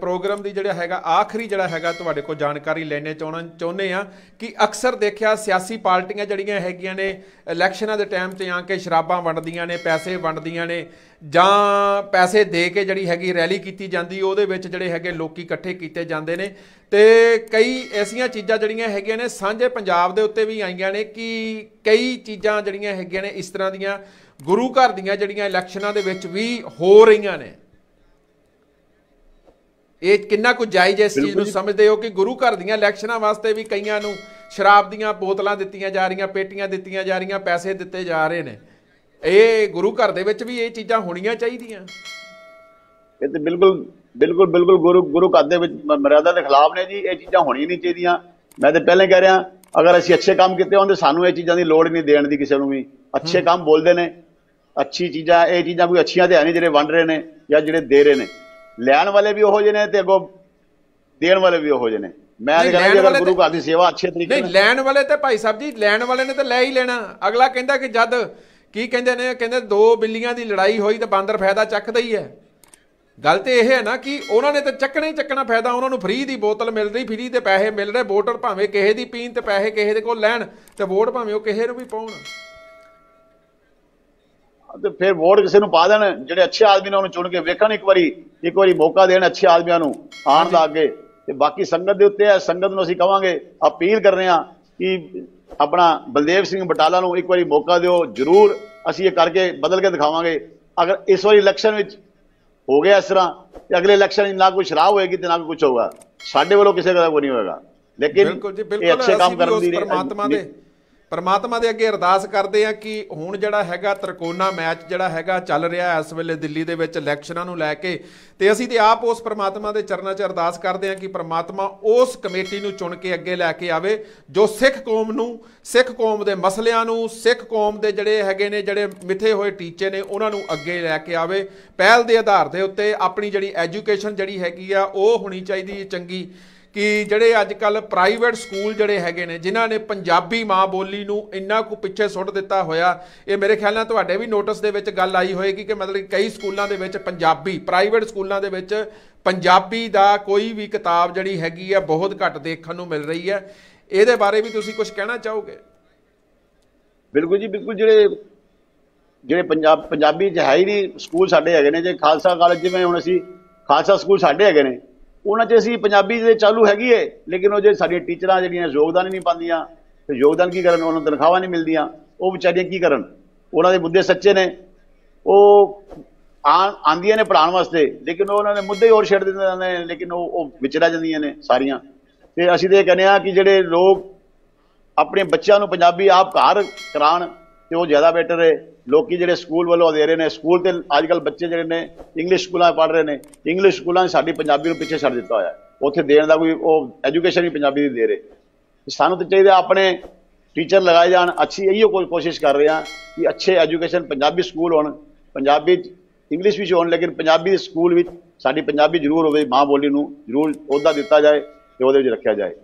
ਪ੍ਰੋਗਰਾਮ ਦੀ ਜਿਹੜਾ ਹੈਗਾ, ਆਖਰੀ ਜਿਹੜਾ ਹੈਗਾ, ਤੁਹਾਡੇ ਕੋਲ ਜਾਣਕਾਰੀ ਲੈਣੇ ਚਾਹਣਾ, ਚਾਹੁੰਦੇ ਆ ਕਿ ਅਕਸਰ ਦੇਖਿਆ ਸਿਆਸੀ ਪਾਰਟੀਆਂ ਜਿਹੜੀਆਂ ਹੈਗੀਆਂ ਨੇ, ਇਲੈਕਸ਼ਨਾਂ ਦੇ ਟਾਈਮ ਤੇ ਆ ਕੇ ਸ਼ਰਾਬਾਂ ਵੰਡਦੀਆਂ ਨੇ, ਪੈਸੇ ਵੰਡਦੀਆਂ ਨੇ, ਜਾਂ ਪੈਸੇ ਦੇ ਕੇ ਜਿਹੜੀ ਹੈਗੀ ਰੈਲੀ ਕੀਤੀ ਜਾਂਦੀ, ਉਹਦੇ ਵਿੱਚ ਜਿਹੜੇ ਹੈਗੇ ਲੋਕੀ ਇਕੱਠੇ ਕੀਤੇ ਜਾਂਦੇ ਨੇ। ਤੇ ਕਈ ਐਸੀਆਂ ਚੀਜ਼ਾਂ ਜਿਹੜੀਆਂ ਹੈਗੀਆਂ ਨੇ, ਸਾਂਝੇ ਪੰਜਾਬ ਦੇ ਉੱਤੇ ਵੀ ਆਈਆਂ ਨੇ ਕਿ ਕਈ ਚੀਜ਼ਾਂ ਜਿਹੜੀਆਂ ਹੈਗੀਆਂ ਨੇ, ਇਸ ਤਰ੍ਹਾਂ ਦੀਆਂ ਗੁਰੂ ਘਰ ਦੀਆਂ ਜਿਹੜੀਆਂ ਇਲੈਕਸ਼ਨਾਂ ਦੇ ਵਿੱਚ ਵੀ ਹੋ ਰਹੀਆਂ ਨੇ। ਇਹ ਕਿੰਨਾ ਕੁ ਜਾਇਜ਼ ਹੈ ਇਸ ਚੀਜ਼ ਨੂੰ। ਸਮਝਦੇ ਹੋ ਕਿ ਗੁਰੂ ਘਰ ਦੀਆਂ ਇਲੈਕਸ਼ਨਾਂ ਵਾਸਤੇ ਵੀ ਕਈਆਂ ਨੂੰ ਸ਼ਰਾਬ ਦੀਆਂ ਬੋਤਲਾਂ ਦਿੱਤੀਆਂ ਜਾ ਰਹੀਆਂ ਪੇਟੀਆਂ ਦਿੱਤੀਆਂ ਜਾ ਰਹੀਆਂ ਪੈਸੇ ਦਿੱਤੇ ਜਾ ਰਹੇ ਨੇ। ਇਹ ਗੁਰੂ ਘਰ ਦੇ ਵਿੱਚ ਵੀ ਇਹ ਚੀਜ਼ਾਂ ਹੋਣੀਆਂ ਚਾਹੀਦੀਆਂ। ਇਹ ਤੇ ਬਿਲਕੁਲ ਬਿਲਕੁਲ ਬਿਲਕੁਲ ਗੁਰੂ ਗੁਰੂ ਘਰ ਦੇ ਵਿੱਚ ਮਰਿਆਦਾ ਦੇ ਖਿਲਾਫ ਨੇ ਜੀ ਇਹ ਚੀਜ਼ਾਂ ਹੋਣੀਆਂ ਨਹੀਂ ਚਾਹੀਦੀਆਂ। ਮੈਂ ਤੇ ਪਹਿਲਾਂ ਕਹਿ ਰਿਹਾ ਅਗਰ ਅਸੀਂ ਅੱਛੇ ਕੰਮ ਕੀਤੇ ਹੁੰਦੇ ਸਾਨੂੰ ਇਹ ਚੀਜ਼ਾਂ ਦੀ ਲੋੜ ਨਹੀਂ ਦੇਣ ਦੀ ਕਿਸੇ ਨੂੰ ਵੀ। ਅੱਛੇ ਕੰਮ ਬੋਲਦੇ ਨੇ ਅੱਛੀ ਚੀਜ਼ਾਂ ਇਹ ਚੀਜ਼ਾਂ ਕੋਈ ਅੱਛੀਆਂ ਤੇ ਹੈ ਨਹੀਂ ਜਿਹੜੇ ਵੰਡ ਰਹੇ ਨੇ ਜਾਂ ਜਿਹੜੇ ਦੇ ਰਹੇ ਨੇ। ਲੈਣ ਵਾਲੇ ਵੀ ਉਹੋ ਜਿਹੇ ਨੇ ਤੇ ਅੱਗੋਂ ਦੇਣ ਵਾਲੇ ਵੀ ਉਹੋ ਜਿਹੇ ਨੇ। ਮੈਂ ਇਹ ਕਹਿੰਦਾ ਅਗਰ ਗੁਰੂ ਘਰ ਦੀ ਸੇਵਾ ਅੱਛੇ ਤਰੀਕੇ ਨਹੀਂ ਲੈਣ ਵਾਲੇ ਤੇ ਭਾਈ ਸਾਹਿਬ ਜੀ ਲੈਣ ਵਾਲੇ ਨੇ ਤਾਂ ਲੈ ਹੀ ਲੈਣਾ। ਅਗਲਾ ਕਹਿੰਦਾ ਕਿ ਜਦ ਕੀ ਕਹਿੰਦੇ ਨੇ ਕਹਿੰਦੇ ਦੋ ਬਿੱਲੀਆਂ ਦੀ ਲੜਾਈ ਹੋਈ ਤਾਂ ਬਾਂਦਰ ਫਾਇਦਾ ਚੱਕਦਾ ਹੀ ਹੈ। ਗੱਲ ਤੇ ਇਹ ਹੈ ਨਾ ਕਿ ਉਹਨਾਂ ਨੇ ਤਾਂ ਚੱਕਣਾ ਹੀ ਚੱਕਣਾ ਫਾਇਦਾ ਉਹਨਾਂ ਨੂੰ ਫ੍ਰੀ ਦੀ ਬੋਤਲ ਮਿਲ ਰਹੀ ਫ੍ਰੀ ਦੇ ਪੈਸੇ ਮਿਲ ਰਹੇ ਵੋਟਰ ਭਾਵੇਂ ਕਿਸੇ ਦੀ ਪੀਣ ਤੇ ਪੈਸੇ ਕਿਸੇ ਦੇ ਕੋਲ ਲੈਣ ਤੇ ਵੋਟ ਭਾਵੇਂ ਉਹ ਕਿਸੇ ਨੂੰ ਵੀ ਪਾਉਣ। ਤੇ ਫਿਰ ਵੋਟ ਕਿਸੇ ਨੂੰ ਪਾ ਦੇਣ ਜਿਹੜੇ ਅੱਛੇ ਆਦਮੀ ਨੇ ਉਹਨੂੰ ਚੁਣ ਕੇ ਵੇਖਣ ਇੱਕ ਵਾਰੀ ਇੱਕ ਵਾਰੀ ਮੌਕਾ ਦੇਣ ਅੱਛੇ ਆਦਮੀਆਂ ਨੂੰ ਆਉਣ ਦਾ ਅੱਗੇ ਤੇ ਬਾਕੀ ਸੰਗਤ ਦੇ ਉੱਤੇ ਹੈ ਸੰਗਤ ਨੂੰ ਅਸੀਂ ਕਵਾਂਗੇ ਅਪੀਲ ਕਰ ਰਹੇ ਹਾਂ ਕਿ ਆਪਣਾ ਬਲਦੇਵ ਸਿੰਘ ਬਟਾਲਾ ਨੂੰ ਇੱਕ ਵਾਰੀ ਮੌਕਾ ਦਿਓ ਜਰੂਰ ਅਸੀਂ ਇਹ ਕਰਕੇ ਬਦਲ ਕੇ ਦਿਖਾਵਾਂਗੇ। ਅਗਰ ਇਸ ਵਾਰੀ ਇਲੈਕਸ਼ਨ ਵਿੱਚ ਹੋ ਗਿਆ ਇਸ ਤਰ੍ਹਾਂ ਤੇ ਅਗਲੇ ਇਲੈਕਸ਼ਨ ਨਾ ਕੋਈ ਸ਼ਰਾਬ ਹੋਏਗੀ ਤੇ ਨਾ ਕੋਈ ਕੁਝ ਹੋਗਾ ਸਾਡੇ ਵੱਲੋਂ ਕਿਸੇ ਦਾ ਕੋਈ ਨਹੀਂ ਹੋਏਗਾ। ਲੇਕਿਨ ਬਿਲਕੁਲ ਜੀ ਇਹ ਬਿਲਕੁਲ ਅੱਛੇ ਕੰਮ ਕਰਨ ਦੀ ਪਰਮਾਤਮਾ ਦੇ ਪਰਮਾਤਮਾ ਦੇ ਅੱਗੇ ਅਰਦਾਸ ਕਰਦੇ ਆ ਕਿ ਹੁਣ ਜਿਹੜਾ ਹੈਗਾ ਤਰਕੋਨਾ ਮੈਚ ਜਿਹੜਾ ਹੈਗਾ ਚੱਲ ਰਿਹਾ ਇਸ ਵੇਲੇ ਦਿੱਲੀ ਦੇ ਵਿੱਚ ਇਲੈਕਸ਼ਨਾਂ ਨੂੰ ਲੈ ਕੇ। ਤੇ ਅਸੀਂ ਤੇ ਆਪ ਉਸ ਪਰਮਾਤਮਾ ਦੇ ਚਰਨਾਂ 'ਚ ਅਰਦਾਸ ਕਰਦੇ ਆ ਕਿ ਪਰਮਾਤਮਾ ਉਸ ਕਮੇਟੀ ਨੂੰ ਚੁਣ ਕੇ ਅੱਗੇ ਲੈ ਕੇ ਆਵੇ, ਜੋ ਸਿੱਖ ਕੌਮ ਨੂੰ, ਸਿੱਖ ਕੌਮ ਦੇ ਮਸਲਿਆਂ ਨੂੰ, ਸਿੱਖ ਕੌਮ ਦੇ ਜਿਹੜੇ ਹੈਗੇ ਨੇ, ਜਿਹੜੇ ਮਿੱਥੇ ਹੋਏ ਟੀਚੇ ਨੇ, ਉਹਨਾਂ ਨੂੰ ਅੱਗੇ ਲੈ ਕੇ ਆਵੇ। ਪਹਿਲ ਦੇ ਆਧਾਰ ਦੇ ਉੱਤੇ ਆਪਣੀ ਜਿਹੜੀ ਐਜੂਕੇਸ਼ਨ ਜਿਹੜੀ ਹੈਗੀ ਆ, ਉਹ ਹੋਣੀ ਚਾਹੀਦੀ ਹੈ ਚੰਗੀ। ਕਿ ਜਿਹੜੇ ਅੱਜ ਕੱਲ ਪ੍ਰਾਈਵੇਟ ਸਕੂਲ ਜਿਹੜੇ ਹੈਗੇ ਨੇ, ਜਿਨ੍ਹਾਂ ਨੇ ਪੰਜਾਬੀ ਮਾਂ ਬੋਲੀ ਨੂੰ ਇੰਨਾ ਕੁ ਪਿੱਛੇ ਸੁੱਟ ਦਿੱਤਾ ਹੋਇਆ, ਇਹ ਮੇਰੇ ਖਿਆਲ ਨਾਲ ਤੁਹਾਡੇ ਵੀ ਨੋਟਿਸ ਦੇ ਵਿੱਚ ਗੱਲ ਆਈ ਹੋਏਗੀ ਕਿ ਮਤਲਬ ਕਈ ਸਕੂਲਾਂ ਦੇ ਵਿੱਚ ਪੰਜਾਬੀ ਪ੍ਰਾਈਵੇਟ ਸਕੂਲਾਂ ਦੇ ਵਿੱਚ ਪੰਜਾਬੀ ਦਾ ਕੋਈ ਵੀ ਕਿਤਾਬ ਜਿਹੜੀ ਹੈਗੀ ਆ, ਬਹੁਤ ਘੱਟ ਦੇਖਣ ਨੂੰ ਮਿਲ ਰਹੀ ਹੈ। ਇਹਦੇ ਬਾਰੇ ਵੀ ਤੁਸੀਂ ਕੁਝ ਕਹਿਣਾ ਚਾਹੋਗੇ? ਬਿਲਕੁਲ ਜੀ, ਬਿਲਕੁਲ ਜਿਹੜੇ ਜਿਹੜੇ ਪੰਜਾਬ, ਪੰਜਾਬੀ ਚ ਹੈ ਹੀ ਨਹੀਂ, ਸਕੂਲ ਸਾਡੇ ਹੈਗੇ ਨੇ, ਜੇ ਖਾਲਸਾ ਕਾਲਜ ਜਿਵੇਂ ਹੁਣ ਅਸੀਂ, ਖਾਲਸਾ ਸਕੂਲ ਸਾਡੇ ਹੈਗੇ ਨੇ ਉਹਨਾਂ 'ਚ ਅਸੀਂ ਪੰਜਾਬੀ ਦੇ ਚਾਲੂ ਹੈਗੀ ਏ, ਲੇਕਿਨ ਉਹ ਜੇ ਸਾਡੀਆਂ ਟੀਚਰਾਂ ਜਿਹੜੀਆਂ ਯੋਗਦਾਨ ਹੀ ਨਹੀਂ ਪਾਉਂਦੀਆਂ, ਤੇ ਯੋਗਦਾਨ ਕੀ ਕਰਨ, ਉਹਨਾਂ ਨੂੰ ਤਨਖਾਹਾਂ ਨਹੀਂ ਮਿਲਦੀਆਂ, ਉਹ ਵਿਚਾਰੀਆਂ ਕੀ ਕਰਨ? ਉਹਨਾਂ ਦੇ ਮੁੱਦੇ ਸੱਚੇ ਨੇ। ਉਹ ਆਂ- ਆਉਂਦੀਆਂ ਨੇ ਪੜ੍ਹਾਉਣ ਵਾਸਤੇ, ਲੇਕਿਨ ਉਹ ਉਹਨਾਂ ਦੇ ਮੁੱਦੇ ਹੋਰ ਛੱਡ ਦਿੰਦੇ ਨੇ, ਲੇਕਿਨ ਉਹ ਉਹ ਵਿਚਰਾ ਜਾਂਦੀਆਂ ਨੇ ਸਾਰੀਆਂ। ਤੇ ਅਸੀਂ ਤੇ ਇਹ ਕਹਿੰਦੇ ਆ ਕਿ ਜਿਹੜੇ ਲੋਕ ਆਪਣੇ ਬੱਚਿਆਂ ਨੂੰ ਪੰਜਾਬੀ ਆਪ ਘਰ ਕਰਾਉਣ, ਤੇ ਉਹ ਜ਼ਿਆਦਾ ਬੈਟਰ ਹੈ ਲੋਕੀ ਜਿਹੜੇ ਸਕੂਲ ਵੱਲੋਂ ਦੇ ਰਹੇ ਨੇ, ਸਕੂਲ ਤੇ ਅੱਜ ਕੱਲ ਬੱਚੇ ਜਿਹੜੇ ਨੇ ਇੰਗਲਿਸ਼ ਸਕੂਲਾਂ 'ਚ ਪੜ੍ਹ ਰਹੇ ਨੇ ਇੰਗਲਿਸ਼ ਸਕੂਲਾਂ 'ਚ ਸਾਡੀ ਪੰਜਾਬੀ ਨੂੰ ਪਿੱਛੇ ਛੱਡ ਦਿੱਤਾ ਹੋਇਆ ਉੱਥੇ ਦੇਣ ਦਾ ਕੋਈ ਉਹ ਐਜੂਕੇਸ਼ਨ ਹੀ ਪੰਜਾਬੀ ਦੀ ਦੇ ਰਹੇ। ਸਾਨੂੰ ਤਾਂ ਚਾਹੀਦਾ ਆਪਣੇ ਟੀਚਰ ਲਗਾਏ ਜਾਣ ਅੱਛੀ ਇਹੀਓ ਕੋਈ ਕੋਸ਼ਿਸ਼ ਕਰ ਰਹੇ ਹਾਂ ਕਿ ਅੱਛੇ ਐਜੂਕੇਸ਼ਨ ਪੰਜਾਬੀ ਸਕੂਲ ਹੋਣ, ਪੰਜਾਬੀ 'ਚ ਇੰਗਲਿਸ਼ ਵਿੱਚ ਹੋਣ, ਲੇਕਿਨ ਪੰਜਾਬੀ ਦੇ ਸਕੂਲ ਵਿੱਚ ਸਾਡੀ ਪੰਜਾਬੀ ਜ਼ਰੂਰ ਹੋਵੇ, ਮਾਂ ਬੋਲੀ ਨੂੰ ਜ਼ਰੂਰ ਉਹਦਾ ਦਿੱਤਾ ਜਾਏ ਤੇ ਉਹਦੇ ਵਿੱਚ ਰੱਖਿਆ ਜਾਏ।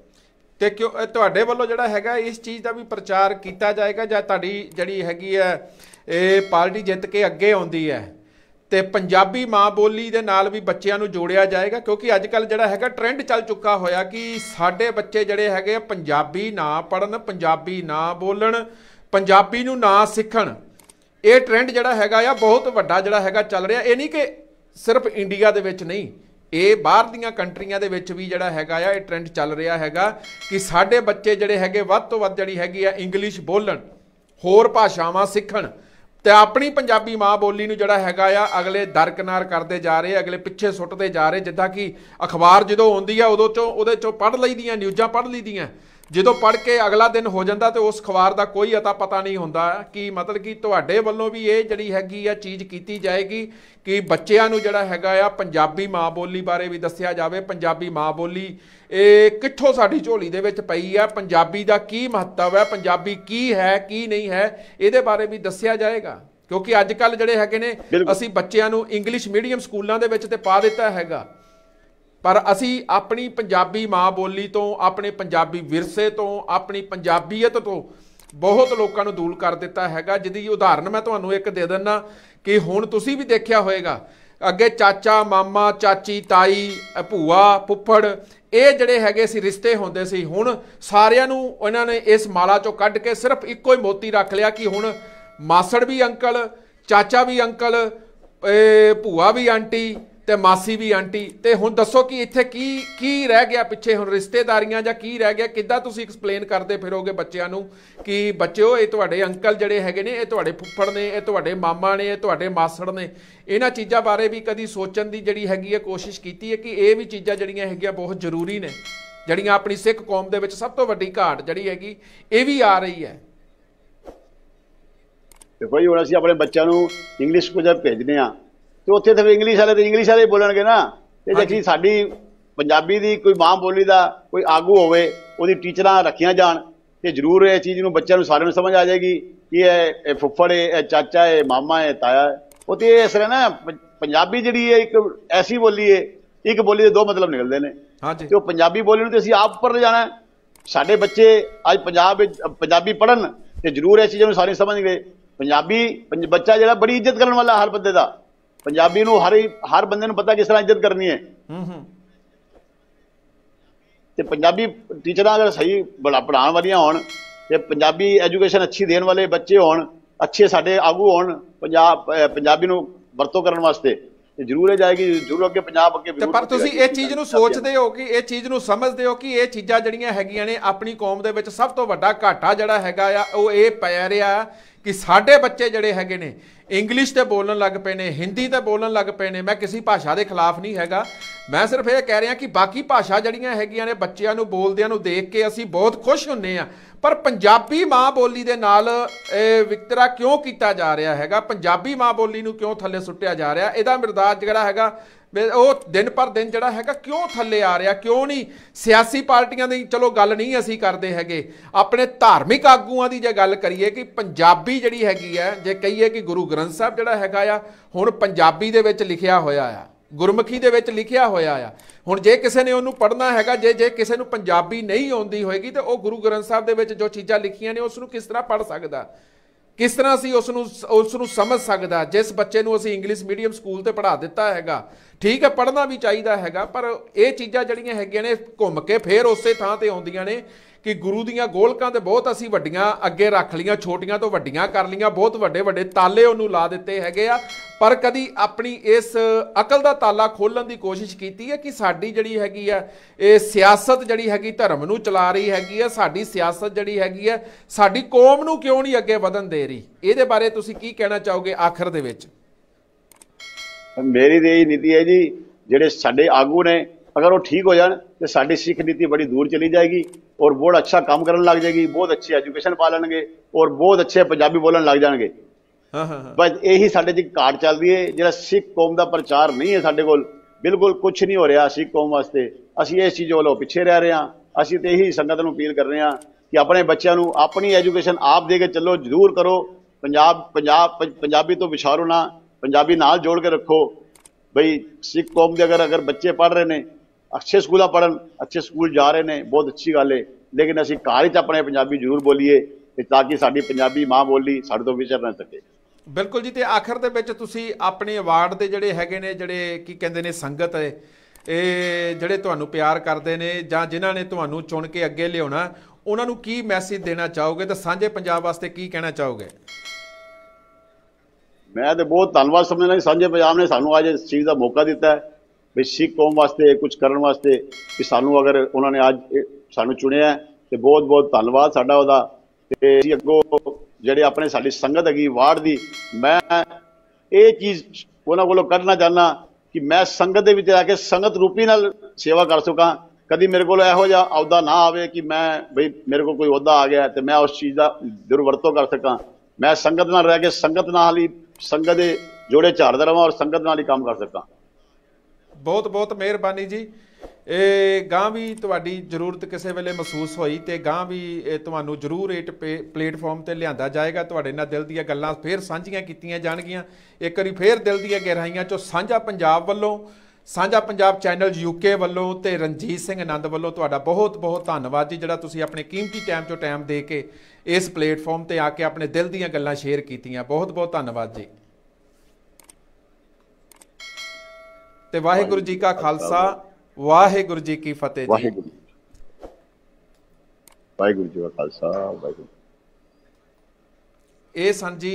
ਤੇ ਕਿਉਂ ਤੁਹਾਡੇ ਵੱਲੋਂ ਜਿਹੜਾ ਹੈਗਾ, ਇਸ ਚੀਜ਼ ਦਾ ਵੀ ਪ੍ਰਚਾਰ ਕੀਤਾ ਜਾਏਗਾ ਜਾਂ ਤੁਹਾਡੀ ਜਿਹੜੀ ਹੈਗੀ ਹੈ ਇਹ ਪਾਰਟੀ ਜਿੱਤ ਕੇ ਅੱਗੇ ਆਉਂਦੀ ਹੈ। ਤੇ ਪੰਜਾਬੀ ਮਾਂ ਬੋਲੀ ਦੇ ਨਾਲ ਵੀ ਬੱਚਿਆਂ ਨੂੰ ਜੋੜਿਆ ਜਾਏਗਾ, ਕਿਉਂਕਿ ਅੱਜ ਕੱਲ ਜਿਹੜਾ ਹੈਗਾ ਟ੍ਰੈਂਡ ਚੱਲ ਚੁੱਕਾ ਹੋਇਆ ਕਿ ਸਾਡੇ ਬੱਚੇ ਜਿਹੜੇ ਹੈਗੇ ਪੰਜਾਬੀ ਨਾ ਪੜਨ ਪੰਜਾਬੀ ਨਾ ਬੋਲਣ, ਪੰਜਾਬੀ ਨੂੰ ਨਾ ਸਿੱਖਣ। ਇਹ ਟ੍ਰੈਂਡ ਜਿਹੜਾ ਹੈਗਾ ਆ, ਬਹੁਤ ਵੱਡਾ ਜਿਹੜਾ ਹੈਗਾ ਚੱਲ ਰਿਹਾ। ਇਹ ਨਹੀਂ ਕਿ ਸਿਰਫ ਇੰਡੀਆ ਦੇ ਵਿੱਚ ਨਹੀਂ, ਇਹ ਬਾਹਰ ਦੀਆਂ ਕੰਟਰੀਆਂ ਦੇ ਵਿੱਚ ਵੀ ਜਿਹੜਾ ਹੈਗਾ ਆ, ਇਹ ਟ੍ਰੈਂਡ ਚੱਲ ਰਿਹਾ ਹੈਗਾ ਕਿ ਸਾਡੇ ਬੱਚੇ ਜਿਹੜੇ ਹੈਗੇ, ਵੱਧ ਤੋਂ ਵੱਧ ਜਿਹੜੀ ਹੈਗੀ ਆ ਇੰਗਲਿਸ਼ ਬੋਲਣ, ਹੋਰ ਭਾਸ਼ਾਵਾਂ ਸਿੱਖਣ। ਤੇ ਆਪਣੀ ਪੰਜਾਬੀ ਮਾਂ ਬੋਲੀ ਨੂੰ ਜਿਹੜਾ ਹੈਗਾ ਆ, ਅਗਲੇ ਦਰਕਨਾਰ ਕਰਦੇ ਜਾ ਰਹੇ, ਅਗਲੇ ਪਿੱਛੇ ਸੁੱਟਦੇ ਜਾ ਰਹੇ, ਜਿੱਦਾਂ ਕਿ ਅਖਬਾਰ ਜਦੋਂ ਆਉਂਦੀ ਆ, ਉਦੋਂ ਚੋਂ, ਉਹਦੇ ਚੋਂ ਪੜ੍ਹ ਲਈਦੀਆਂ, ਨਿਊਜ਼ਾਂ ਪੜ੍ਹ ਲਈਦੀਆਂ। ਜਦੋਂ ਪੜ੍ਹ ਕੇ ਅਗਲਾ ਦਿਨ ਹੋ ਜਾਂਦਾ ਤੇ ਉਸ ਅਖਬਾਰ ਦਾ ਕੋਈ ਅਤਾ ਪਤਾ ਨਹੀਂ ਹੁੰਦਾ ਕਿ ਮਤਲਬ ਕਿ ਤੁਹਾਡੇ ਵੱਲੋਂ ਵੀ ਇਹ ਜਿਹੜੀ ਹੈਗੀ ਆ ਚੀਜ਼ ਕੀਤੀ ਜਾਏਗੀ ਕਿ ਬੱਚਿਆਂ ਨੂੰ ਜਿਹੜਾ ਹੈਗਾ ਆ ਪੰਜਾਬੀ ਮਾਂ ਬੋਲੀ ਬਾਰੇ ਵੀ ਦੱਸਿਆ ਜਾਵੇ ਪੰਜਾਬੀ ਮਾਂ ਬੋਲੀ ਇਹ ਕਿੱਥੋਂ ਸਾਡੀ ਝੋਲੀ ਦੇ ਵਿੱਚ ਪਈ ਆ ਪੰਜਾਬੀ ਦਾ ਕੀ ਮਹੱਤਵ ਹੈ ਪੰਜਾਬੀ ਕੀ ਹੈ ਕੀ ਨਹੀਂ ਹੈ ਇਹਦੇ ਬਾਰੇ ਵੀ ਦੱਸਿਆ ਜਾਏਗਾ ਕਿਉਂਕਿ ਅੱਜ ਕੱਲ ਜਿਹੜੇ ਹੈਗੇ ਨੇ। ਅਸੀਂ ਬੱਚਿਆਂ ਨੂੰ ਇੰਗਲਿਸ਼ ਮੀਡੀਅਮ ਸਕੂਲਾਂ ਦੇ ਵਿੱਚ ਤੇ ਪਾ ਦਿੱਤਾ ਹੈਗਾ ਪਰ ਅਸੀਂ ਆਪਣੀ ਪੰਜਾਬੀ ਮਾਂ ਬੋਲੀ ਤੋਂ, ਆਪਣੇ ਪੰਜਾਬੀ ਵਿਰਸੇ ਤੋਂ, ਆਪਣੀ ਪੰਜਾਬੀਅਤ ਤੋਂ ਬਹੁਤ ਲੋਕਾਂ ਨੂੰ ਦੂਰ ਕਰ ਦਿੱਤਾ ਹੈਗਾ, ਜਿਹਦੀ ਉਦਾਹਰਨ ਮੈਂ ਤੁਹਾਨੂੰ ਇੱਕ ਦੇ ਦਿੰਦਾ ਕਿ ਹੁਣ ਤੁਸੀਂ ਵੀ ਦੇਖਿਆ ਹੋਵੇਗਾ ਅੱਗੇ ਚਾਚਾ, ਮਾਮਾ, ਚਾਚੀ, ਤਾਈ, ਭੂਆ ਪੁੱਫੜ ਇਹ ਜਿਹੜੇ ਹੈਗੇ ਸੀ, ਰਿਸ਼ਤੇ ਹੁੰਦੇ ਸੀ, ਹੁਣ ਸਾਰਿਆਂ ਨੂੰ ਉਹਨਾਂ ਨੇ ਇਸ ਮਾਲਾ ਚੋਂ ਕੱਢ ਕੇ ਸਿਰਫ ਇੱਕੋ ਹੀ ਮੋਤੀ ਰੱਖ ਲਿਆ ਕਿ ਹੁਣ ਮਾਸੜ ਵੀ ਅੰਕਲ, ਚਾਚਾ ਵੀ ਅੰਕਲ ਭੂਆ ਵੀ ਆਂਟੀ ਤੇ ਮਾਸੀ ਵੀ ਆਂਟੀ, ਤੇ ਹੁਣ ਦੱਸੋ ਕਿ ਇੱਥੇ ਕੀ ਕੀ ਰਹਿ ਗਿਆ ਪਿੱਛੇ? ਹੁਣ ਰਿਸ਼ਤੇਦਾਰੀਆਂ ਜਾਂ ਕੀ ਰਹਿ ਗਿਆ? ਕਿੱਦਾਂ ਤੁਸੀਂ ਐਕਸਪਲੇਨ ਕਰਦੇ ਫਿਰੋਗੇ ਬੱਚਿਆਂ ਨੂੰ ਕਿ ਬੱਚਿਓ, ਇਹ ਤੁਹਾਡੇ ਅੰਕਲ ਜਿਹੜੇ ਹੈਗੇ ਨੇ, ਇਹ ਤੁਹਾਡੇ ਫੁੱਫੜ ਨੇ, ਇਹ ਤੁਹਾਡੇ ਮਾਮਾ ਨੇ, ਇਹ ਤੁਹਾਡੇ ਮਾਸੜ ਨੇ। ਇਹਨਾਂ ਚੀਜ਼ਾਂ ਬਾਰੇ ਵੀ ਕਦੀ ਸੋਚਣ ਦੀ ਜਿਹੜੀ ਹੈਗੀ ਹੈ, ਕੋਸ਼ਿਸ਼ ਕੀਤੀ ਹੈ ਕਿ ਇਹ ਵੀ ਚੀਜ਼ਾਂ ਜਿਹੜੀਆਂ ਹੈਗੀਆਂ ਬਹੁਤ ਜ਼ਰੂਰੀ ਨੇ। ਜਿਹੜੀਆਂ ਆਪਣੀ ਸਿੱਖ ਕੌਮ ਦੇ ਵਿੱਚ ਸਭ ਤੋਂ ਵੱਡੀ ਘਾਟ ਜਿਹੜੀ ਹੈਗੀ, ਇਹ ਵੀ ਆ ਰਹੀ ਹੈ। ਦੇਖੋ ਜੀ, ਹੁਣ ਅਸੀਂ ਆਪਣੇ ਬੱਚਿਆਂ ਨੂੰ ਇੰਗਲਿਸ਼ ਸਕੂਲ ਜਦ ਭੇਜਦੇ ਆ ਤੇ ਉੱਥੇ ਤੇ ਫਿਰ ਇੰਗਲਿਸ਼ ਵਾਲੇ ਤੇ ਇੰਗਲਿਸ਼ ਵਾਲੇ ਬੋਲਣਗੇ ਨਾ। ਤੇ ਜੇ। ਅਸੀਂ ਸਾਡੀ ਪੰਜਾਬੀ ਦੀ ਕੋਈ ਮਾਂ ਬੋਲੀ ਦਾ ਕੋਈ ਆਗੂ ਹੋਵੇ ਉਹਦੀ ਟੀਚਰਾਂ ਰੱਖੀਆਂ ਜਾਣ ਤੇ ਜ਼ਰੂਰ ਇਹ ਚੀਜ਼ ਨੂੰ ਬੱਚਿਆਂ ਨੂੰ ਸਾਰਿਆਂ ਨੂੰ ਸਮਝ ਆ ਜਾਏਗੀ ਕਿ ਇਹ ਇਹ ਫੁੱਫੜ ਹੈ ਇਹ ਚਾਚਾ ਹੈ ਮਾਮਾ ਹੈ ਤਾਇਆ ਹੈ। ਉਹ ਤੇ ਇਸ ਤਰ੍ਹਾਂ ਨਾ ਪੰਜਾਬੀ ਜਿਹੜੀ ਹੈ ਇੱਕ ਐਸੀ ਬੋਲੀ ਹੈ ਇੱਕ ਬੋਲੀ ਦੇ ਦੋ ਮਤਲਬ ਨਿਕਲਦੇ ਨੇ। ਹਾਂਜੀ। ਤੇ ਉਹ ਪੰਜਾਬੀ ਬੋਲੀ ਨੂੰ ਤੇ ਅਸੀਂ ਆਪ ਉੱਪਰ ਲਿਜਾਣਾ। ਸਾਡੇ ਬੱਚੇ ਅੱਜ ਪੰਜਾਬ ਵਿੱਚ ਪੰਜਾਬੀ ਪੜ੍ਹਨ ਤੇ ਜ਼ਰੂਰ ਇਹ ਚੀਜ਼ਾਂ ਨੂੰ ਸਾਰੇ ਸਮਝ ਗਏ। ਪੰਜਾਬੀ ਪੰਜ- ਬੱਚਾ ਜਿਹੜਾ ਬੜੀ ਇੱਜ਼ਤ ਕਰਨ ਵਾਲਾ ਹਰ ਬੰਦੇ ਦਾ। ਪੰਜਾਬੀ ਨੂੰ ਹਰ ਹਰ ਬੰਦੇ ਨੂੰ ਪਤਾ ਕਿਸ ਤਰ੍ਹਾਂ ਇੱਜ਼ਤ ਕਰਨੀ ਹੈ। ਹੂੰ ਹੂੰ। ਤੇ ਪੰਜਾਬੀ ਟੀਚਰਾਂ ਅਗਰ ਸਹੀ ਬੜਾ ਪੜ੍ਹਾਉਣ ਵਾਲੀਆਂ ਹੋਣ ਤੇ ਪੰਜਾਬੀ ਐਜੂਕੇਸ਼ਨ ਅੱਛੀ ਦੇਣ ਵਾਲੇ ਬੱਚੇ ਹੋਣ ਅੱਛੇ ਸਾਡੇ ਆਗੂ ਹੋਣ ਪੰਜਾਬ ਪੰਜਾਬੀ ਨੂੰ ਵਰਤੋਂ ਕਰਨ ਵਾਸਤੇ ਤੇ ਜ਼ਰੂਰ ਇਹ ਜਾਏਗੀ ਜ਼ਰੂਰ ਅੱਗੇ ਪੰਜਾਬ ਅੱਗੇ ਤੇ ਪਰ ਤੁਸੀਂ ਇਹ ਚੀਜ਼ ਨੂੰ ਸੋਚਦੇ ਹੋ ਕਿ ਇਹ ਚੀਜ਼ ਨੂੰ ਸਮਝਦੇ ਹੋ ਕਿ ਇਹ ਚੀਜ਼ਾਂ ਜਿਹੜੀਆਂ ਹੈਗੀਆਂ ਨੇ ਆਪਣੀ ਕੌਮ ਦੇ ਵਿੱਚ ਸਭ ਤੋਂ ਵੱਡਾ ਘਾਟਾ ਜਿਹੜਾ ਹੈਗਾ ਆ ਉਹ ਇਹ ਪੈ ਰਿਹਾ ਕਿ ਸਾਡੇ ਬੱਚੇ ਜਿਹੜੇ ਹੈਗੇ ਨੇ ਇੰਗਲਿਸ਼ ਤੇ ਬੋਲਣ ਲੱਗ ਪਏ ਨੇ ਹਿੰਦੀ ਤੇ ਬੋਲਣ ਲੱਗ ਪਏ ਨੇ, ਮੈਂ ਕਿਸੇ ਭਾਸ਼ਾ ਦੇ ਖਿਲਾਫ ਨਹੀਂ ਹੈਗਾ। ਮੈਂ ਸਿਰਫ ਇਹ ਕਹਿ ਰਿਹਾ ਕਿ ਬਾਕੀ ਭਾਸ਼ਾ ਜਿਹੜੀਆਂ ਹੈਗੀਆਂ ਨੇ, ਬੱਚਿਆਂ ਨੂੰ ਬੋਲਦਿਆਂ ਨੂੰ ਦੇਖ ਕੇ ਅਸੀਂ ਬਹੁਤ ਖੁਸ਼ ਹੁੰਨੇ ਆ ਪਰ ਪੰਜਾਬੀ ਮਾਂ ਬੋਲੀ ਦੇ ਨਾਲ ਇਹ ਵਿਤਕਰਾ ਕਿਉਂ ਕੀਤਾ ਜਾ ਰਿਹਾ ਹੈਗਾ? ਪੰਜਾਬੀ ਮਾਂ ਬੋਲੀ ਨੂੰ ਕਿਉਂ ਥੱਲੇ ਸੁੱਟਿਆ ਜਾ ਰਿਹਾ? ਇਹਦਾ ਮਿਰਦਾਜ ਜਿਹੜਾ ਹੈਗਾ ਉਹ ਦਿਨ ਪਰ ਦਿਨ ਜਿਹੜਾ ਹੈਗਾ ਕਿਉਂ ਥੱਲੇ ਆ ਰਿਹਾ? ਕਿਉਂ ਨਹੀਂ? ਸਿਆਸੀ ਪਾਰਟੀਆਂ ਦੀ ਚਲੋ ਗੱਲ ਨਹੀਂ ਅਸੀਂ ਕਰਦੇ ਹੈਗੇ। ਆਪਣੇ ਧਾਰਮਿਕ ਆਗੂਆਂ ਦੀ ਜੇ ਗੱਲ ਕਰੀਏ ਕਿ ਪੰਜਾਬੀ ਜਿਹੜੀ ਹੈਗੀ ਹੈ, ਜੇ ਕਹੀਏ ਕਿ ਗੁਰੂ ਗ੍ਰੰਥ ਸਾਹਿਬ ਜਿਹੜਾ ਹੈਗਾ ਆ, ਹੁਣ ਪੰਜਾਬੀ ਦੇ ਵਿੱਚ ਲਿਖਿਆ ਹੋਇਆ ਆ, ਗੁਰਮੁਖੀ ਦੇ ਵਿੱਚ ਲਿਖਿਆ ਹੋਇਆ ਆ। ਹੁਣ ਜੇ ਕਿਸੇ ਨੇ ਉਹਨੂੰ ਪੜ੍ਹਨਾ ਹੈਗਾ, ਜੇ ਜੇ ਕਿਸੇ ਨੂੰ ਪੰਜਾਬੀ ਨਹੀਂ ਆਉਂਦੀ ਹੋਏਗੀ, ਤੇ ਉਹ ਗੁਰੂ ਗ੍ਰੰਥ ਸਾਹਿਬ ਦੇ ਵਿੱਚ ਜੋ ਚੀਜ਼ਾਂ ਲਿਖੀਆਂ ਨੇ ਉਸ ਨੂੰ ਕਿਸ ਤਰ੍ਹਾਂ ਪੜ੍ਹ ਸਕਦਾ? ਕਿਸ ਤਰ੍ਹਾਂ ਅਸੀਂ ਉਸ ਨੂੰ ਉਸ ਨੂੰ ਸਮਝ ਸਕਦਾ? ਜਿਸ ਬੱਚੇ ਨੂੰ ਅਸੀਂ ਇੰਗਲਿਸ਼ ਮੀਡੀਅਮ ਸਕੂਲ ਤੇ ਪੜ੍ਹਾ ਦਿੱਤਾ ਹੈਗਾ, ਠੀਕ ਹੈ, ਪੜ੍ਹਨਾ ਵੀ ਚਾਹੀਦਾ ਹੈਗਾ, ਪਰ ਇਹ ਚੀਜ਼ਾਂ ਜਿਹੜੀਆਂ ਹੈਗੀਆਂ ਨੇ, ਘੁੰਮ ਕੇ ਫੇਰ ਉਸੇ ਥਾਂ ਤੇ ਆਉਂਦੀਆਂ ਨੇ। ਕਿ ਗੁਰੂ ਦੀਆਂ ਗੋਲਕਾਂ ਤੇ ਬਹੁਤ ਅਸੀਂ ਵੱਡੀਆਂ, ਅੱਗੇ ਰੱਖ ਲੀਆਂ ਛੋਟੀਆਂ ਤੋਂ ਵੱਡੀਆਂ ਕਰ ਲੀਆਂ ਬਹੁਤ ਵੱਡੇ ਵੱਡੇ ਤਾਲੇ ਉਹਨੂੰ ਲਾ ਦਿੱਤੇ ਹੈਗੇ ਆ। ਪਰ ਕਦੀ ਆਪਣੀ ਇਸ ਅਕਲ ਦਾ ਤਾਲਾ ਖੋਲਣ ਦੀ ਕੋਸ਼ਿਸ਼ ਕੀਤੀ ਹੈ ਕਿ ਸਾਡੀ ਜਿਹੜੀ ਹੈਗੀ ਆ, ਇਹ ਸਿਆਸਤ ਜਿਹੜੀ ਹੈਗੀ ਧਰਮ ਨੂੰ ਚਲਾ ਰਹੀ ਹੈਗੀ ਆ, ਸਾਡੀ ਸਿਆਸਤ ਜਿਹੜੀ ਹੈਗੀ ਆ, ਸਾਡੀ ਕੌਮ ਨੂੰ ਕਿਉਂ ਨਹੀਂ ਅੱਗੇ ਵਧਣ ਦੇ ਰਹੀ? ਇਹਦੇ ਬਾਰੇ ਤੁਸੀਂ ਕੀ ਕਹਿਣਾ ਚਾਹੋਗੇ ਆਖਰ ਦੇ ਵਿੱਚ? ਮੇਰੀ ਤੇ ਇਹ ਨੀਤੀ ਹੈ ਜੀ, ਜਿਹੜੇ ਸਾਡੇ ਆਗੂ ਨੇ ਅਗਰ ਉਹ ਠੀਕ ਹੋ ਜਾਣ ਤੇ ਸਾਡੀ ਸਿੱਖ ਨੀਤੀ ਬੜੀ ਦੂਰ ਚਲੀ ਜਾਏਗੀ ਔਰ ਬਹੁਤ ਅੱਛਾ ਕੰਮ ਕਰਨ ਲੱਗ ਜਾਏਗੀ ਬਹੁਤ ਅੱਛੀ ਐਜੂਕੇਸ਼ਨ ਪਾ ਲੈਣਗੇ ਔਰ ਬਹੁਤ ਅੱਛੇ ਪੰਜਾਬੀ ਬੋਲਣ ਲੱਗ ਜਾਣਗੇ। ਹਾਂ ਹਾਂ ਬਸ ਇਹੀ ਸਾਡੇ 'ਚ ਘਾਟ ਚੱਲਦੀ ਹੈ ਜਿਹੜਾ ਸਿੱਖ ਕੌਮ ਦਾ ਪ੍ਰਚਾਰ ਨਹੀਂ ਹੈ ਸਾਡੇ ਕੋਲ। ਬਿਲਕੁਲ ਕੁਝ ਨਹੀਂ ਹੋ ਰਿਹਾ ਸਿੱਖ ਕੌਮ ਵਾਸਤੇ। ਅਸੀਂ ਇਸ ਚੀਜ਼ ਵੱਲੋਂ ਪਿੱਛੇ ਰਹਿ ਰਹੇ ਹਾਂ। ਅਸੀਂ ਤੇ ਇਹੀ ਸੰਗਤ ਨੂੰ ਅਪੀਲ ਕਰ ਰਹੇ ਹਾਂ ਕਿ ਆਪਣੇ ਬੱਚਿਆਂ ਨੂੰ ਆਪਣੀ ਐਜੂਕੇਸ਼ਨ ਆਪ ਦੇ ਕੇ ਚੱਲੋ ਜ਼ਰੂਰ ਕਰੋ। ਪੰਜਾਬ ਪੰਜਾਬ ਪੰਜ- ਪੰਜਾਬੀ ਤੋਂ ਵਿਛਾਰੋ ਨਾ। ਪੰਜਾਬੀ ਨਾਲ ਜੋੜ ਕੇ ਰੱਖੋ। ਬਈ ਸਿੱਖ ਕੌਮ ਦੇ ਅਗਰ ਅਗਰ ਬੱਚੇ ਪੜ੍ਹ ਰਹੇ ਨੇ ਅੱਛੇ ਸਕੂਲਾਂ ਪੜ੍ਹਨ ਅੱਛੇ ਸਕੂਲ ਜਾ ਰਹੇ ਨੇ ਬਹੁਤ ਅੱਛੀ ਗੱਲ ਹੈ ਲੇਕਿਨ ਅਸੀਂ ਘਰ ਵਿੱਚ ਆਪਣੇ ਪੰਜਾਬੀ ਜ਼ਰੂਰ ਬੋਲੀਏ ਤੇ ਕਿ ਸਾਡੀ ਪੰਜਾਬੀ ਮਾਂ ਬੋਲੀ ਸਾਡੇ ਤੋਂ ਵਿਚਰ ਨਾ ਸਕੇ। ਬਿਲਕੁਲ ਜੀ ਤੇ ਆਖਰ ਦੇ ਵਿੱਚ ਤੁਸੀਂ ਆਪਣੇ ਅਵਾਰਡ ਦੇ ਜਿਹੜੇ ਹੈਗੇ ਨੇ ਜਿਹੜੇ ਕੀ ਕਹਿੰਦੇ ਨੇ ਸੰਗਤ ਇਹ ਜਿਹੜੇ ਤੁਹਾਨੂੰ ਪਿਆਰ ਕਰਦੇ ਨੇ ਜਾਂ ਜਿਨ੍ਹਾਂ ਨੇ ਤੁਹਾਨੂੰ ਚੁਣ ਕੇ ਅੱਗੇ ਲਿਆਉਣਾ ਉਹਨਾਂ ਨੂੰ ਕੀ ਮੈਸੇਜ ਦੇਣਾ ਚਾਹੋਗੇ ਤੇ ਸਾਂਝੇ ਪੰਜਾਬ ਵਾਸਤੇ ਕੀ ਕਹਿਣਾ ਚਾਹੋਗੇ? ਮੈਂ ਤੇ ਬਹੁਤ ਧੰਨਵਾਦ ਸਮਝਦਾ ਕਿ ਸਾਂਝੇ ਪੰਜਾਬ ਨੇ ਸਾਨੂੰ ਅੱਜ ਇਸ ਚੀਜ਼ ਦਾ ਮੌਕਾ ਦਿੱਤਾ ਹੈ। ਵੀ ਸਿੱਖ ਕੌਮ ਵਾਸਤੇ ਕੁਝ ਕਰਨ ਵਾਸਤੇ ਕਿ ਸਾਨੂੰ ਅਗਰ ਉਹਨਾਂ ਨੇ ਅੱਜ ਸਾਨੂੰ ਚੁਣਿਆ ਹੈ, ਤੇ ਬਹੁਤ ਬਹੁਤ ਧੰਨਵਾਦ ਸਾਡਾ ਉਹਦਾ। ਤੇ ਅਸੀਂ ਅੱਗੋਂ ਜਿਹੜੇ ਆਪਣੇ ਸਾਡੀ ਸੰਗਤ ਹੈਗੀ ਵਾਰਡ ਦੀ ਮੈਂ ਇਹ ਚੀਜ਼ ਉਹਨਾਂ ਕੋਲੋਂ ਕੱਢਣਾ ਚਾਹੁੰਦਾ ਕਿ ਮੈਂ ਸੰਗਤ ਦੇ ਵਿੱਚ ਆ ਕੇ ਸੰਗਤ ਰੂਪੀ ਨਾਲ ਸੇਵਾ ਕਰ ਸਕਾਂ। ਕਦੀ ਮੇਰੇ ਕੋਲ ਇਹੋ ਜਿਹਾ ਅਹੁਦਾ ਨਾ ਆਵੇ ਕਿ ਮੈਂ ਬਈ ਮੇਰੇ ਕੋਲ ਕੋਈ ਅਹੁਦਾ ਆ ਗਿਆ ਤੇ ਮੈਂ ਉਸ ਚੀਜ਼ ਦਾ ਦੁਰਵਰਤੋਂ ਕਰ ਸਕਾਂ। ਮੈਂ ਸੰਗਤ ਨਾਲ ਰਹਿ ਕੇ ਸੰਗਤ ਨਾਲ ਹੀ ਸੰਗਤ ਦੇ ਜੋੜੇ ਝਾੜਦਾ ਰਵਾਂ ਔਰ ਸੰਗਤ ਨਾਲ ਹੀ ਕੰਮ ਕਰ ਸਕਾਂ। ਬਹੁਤ ਬਹੁਤ ਮਿਹਰਬਾਨੀ ਜੀ। ਇਹ ਗਾਂ ਵੀ ਤੁਹਾਡੀ ਜ਼ਰੂਰਤ ਕਿਸੇ ਵੇਲੇ ਮਹਿਸੂਸ ਹੋਈ ਤੇ ਗਾਂ ਵੀ ਤੁਹਾਨੂੰ ਜ਼ਰੂਰ ਇਹ ਟਪੇ- ਪਲੇਟਫਾਰਮ ਤੇ ਲਿਆਂਦਾ ਜਾਏਗਾ। ਤੁਹਾਡੇ ਨਾਲ ਦਿਲ ਦੀਆਂ ਗੱਲਾਂ ਫੇਰ ਸਾਂਝੀਆਂ ਕੀਤੀਆਂ ਜਾਣਗੀਆਂ। ਇੱਕ ਵਾਰੀ ਫੇਰ ਦਿਲ ਦੀਆਂ ਗਹਿਰਾਈਆਂ ਚੋਂ ਸਾਂਝਾ ਪੰਜਾਬ ਵੱਲੋਂ, ਸਾਂਝਾ ਪੰਜਾਬ ਚੈਨਲ ਯੂਕੇ ਵੱਲੋਂ ਤੇ ਰਣਜੀਤ ਸਿੰਘ ਆਨੰਦ ਵੱਲੋਂ ਤੁਹਾਡਾ ਬਹੁਤ ਬਹੁਤ ਧੰਨਵਾਦ ਜੀ, ਜਿਹੜਾ ਤੁਸੀਂ ਆਪਣੇ ਕੀਮਤੀ ਟਾਈਮ ਚੋਂ ਟਾਈਮ ਦੇ ਕੇ ਇਸ ਪਲੇਟਫਾਰਮ ਤੇ ਆ ਕੇ ਆਪਣੇ ਦਿਲ ਦੀਆਂ ਗੱਲਾਂ ਸ਼ੇਅਰ ਕੀਤੀਆਂ। ਬਹੁਤ ਬਹੁਤ ਧੰਨਵਾਦ ਜੀ। ਤੇ ਵਾਹਿਗੁਰੂ ਜੀ ਕਾ ਖਾਲਸਾ ਵਾਹਿਗੁਰੂ ਜੀ ਕੀ ਫਤਿਹ ਜੀ। ਵਾਹਿਗੁਰੂ ਵਾਹਿਗੁਰੂ ਜੀ ਕਾ ਖਾਲਸਾ ਵਾਹਿਗੁਰੂ ਇਹ ਸਨ ਜੀ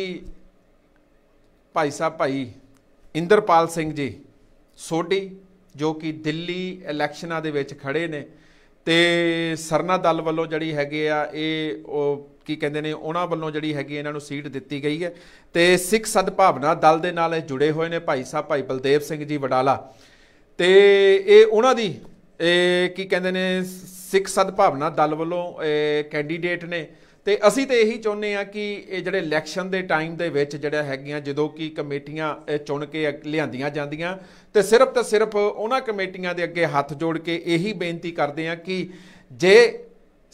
ਭਾਈ ਸਾਹਿਬ ਭਾਈ ਇੰਦਰਪਾਲ ਸਿੰਘ ਜੀ ਸੋਢੀ ਜੋ ਕਿ ਦਿੱਲੀ ਇਲੈਕਸ਼ਨਾਂ ਦੇ ਵਿੱਚ ਖੜੇ ਨੇ। ਤੇ ਸਰਨਾ ਦਲ ਵੱਲੋਂ ਜਿਹੜੀ ਹੈਗੇ ਆ ਇਹ ਉਹ ਕੀ ਕਹਿੰਦੇ ਨੇ, ਉਹਨਾਂ ਵੱਲੋਂ ਜਿਹੜੀ ਹੈਗੀ ਇਹਨਾਂ ਨੂੰ ਸੀਟ ਦਿੱਤੀ ਗਈ ਹੈ। ਤੇ ਸਿੱਖ ਸਦਭਾਵਨਾ ਦਲ ਦੇ ਨਾਲ ਇਹ ਜੁੜੇ ਹੋਏ ਨੇ, ਭਾਈ ਸਾਹਿਬ, ਭਾਈ ਬਲਦੇਵ ਸਿੰਘ ਜੀ ਵਡਾਲਾ। ਤੇ ਇਹ ਉਹਨਾਂ ਦੀ, ਇਹ ਕੀ ਕਹਿੰਦੇ ਨੇ, ਸਿੱਖ ਸਦਭਾਵਨਾ ਦਲ ਵੱਲੋਂ ਕੈਂਡੀਡੇਟ ਨੇ। ਤੇ ਅਸੀਂ ਤੇ ਇਹੀ ਚਾਹੁੰਦੇ ਆ ਕਿ ਇਹ ਜਿਹੜੇ ਇਲੈਕਸ਼ਨ ਦੇ ਟਾਈਮ ਦੇ ਵਿੱਚ ਜਿਹੜਾ ਹੈਗੀਆਂ, ਜਦੋਂ ਕਿ ਕਮੇਟੀਆਂ ਚੁਣ ਕੇ ਲਿਆਂਦੀਆਂ ਜਾਂਦੀਆਂ, ਤੇ ਸਿਰਫ ਤਾਂ ਸਿਰਫ ਉਹਨਾਂ ਕਮੇਟੀਆਂ ਦੇ ਅੱਗੇ ਹੱਥ ਜੋੜ ਕੇ ਇਹੀ ਬੇਨਤੀ ਕਰਦੇ ਆ ਕਿ ਜੇ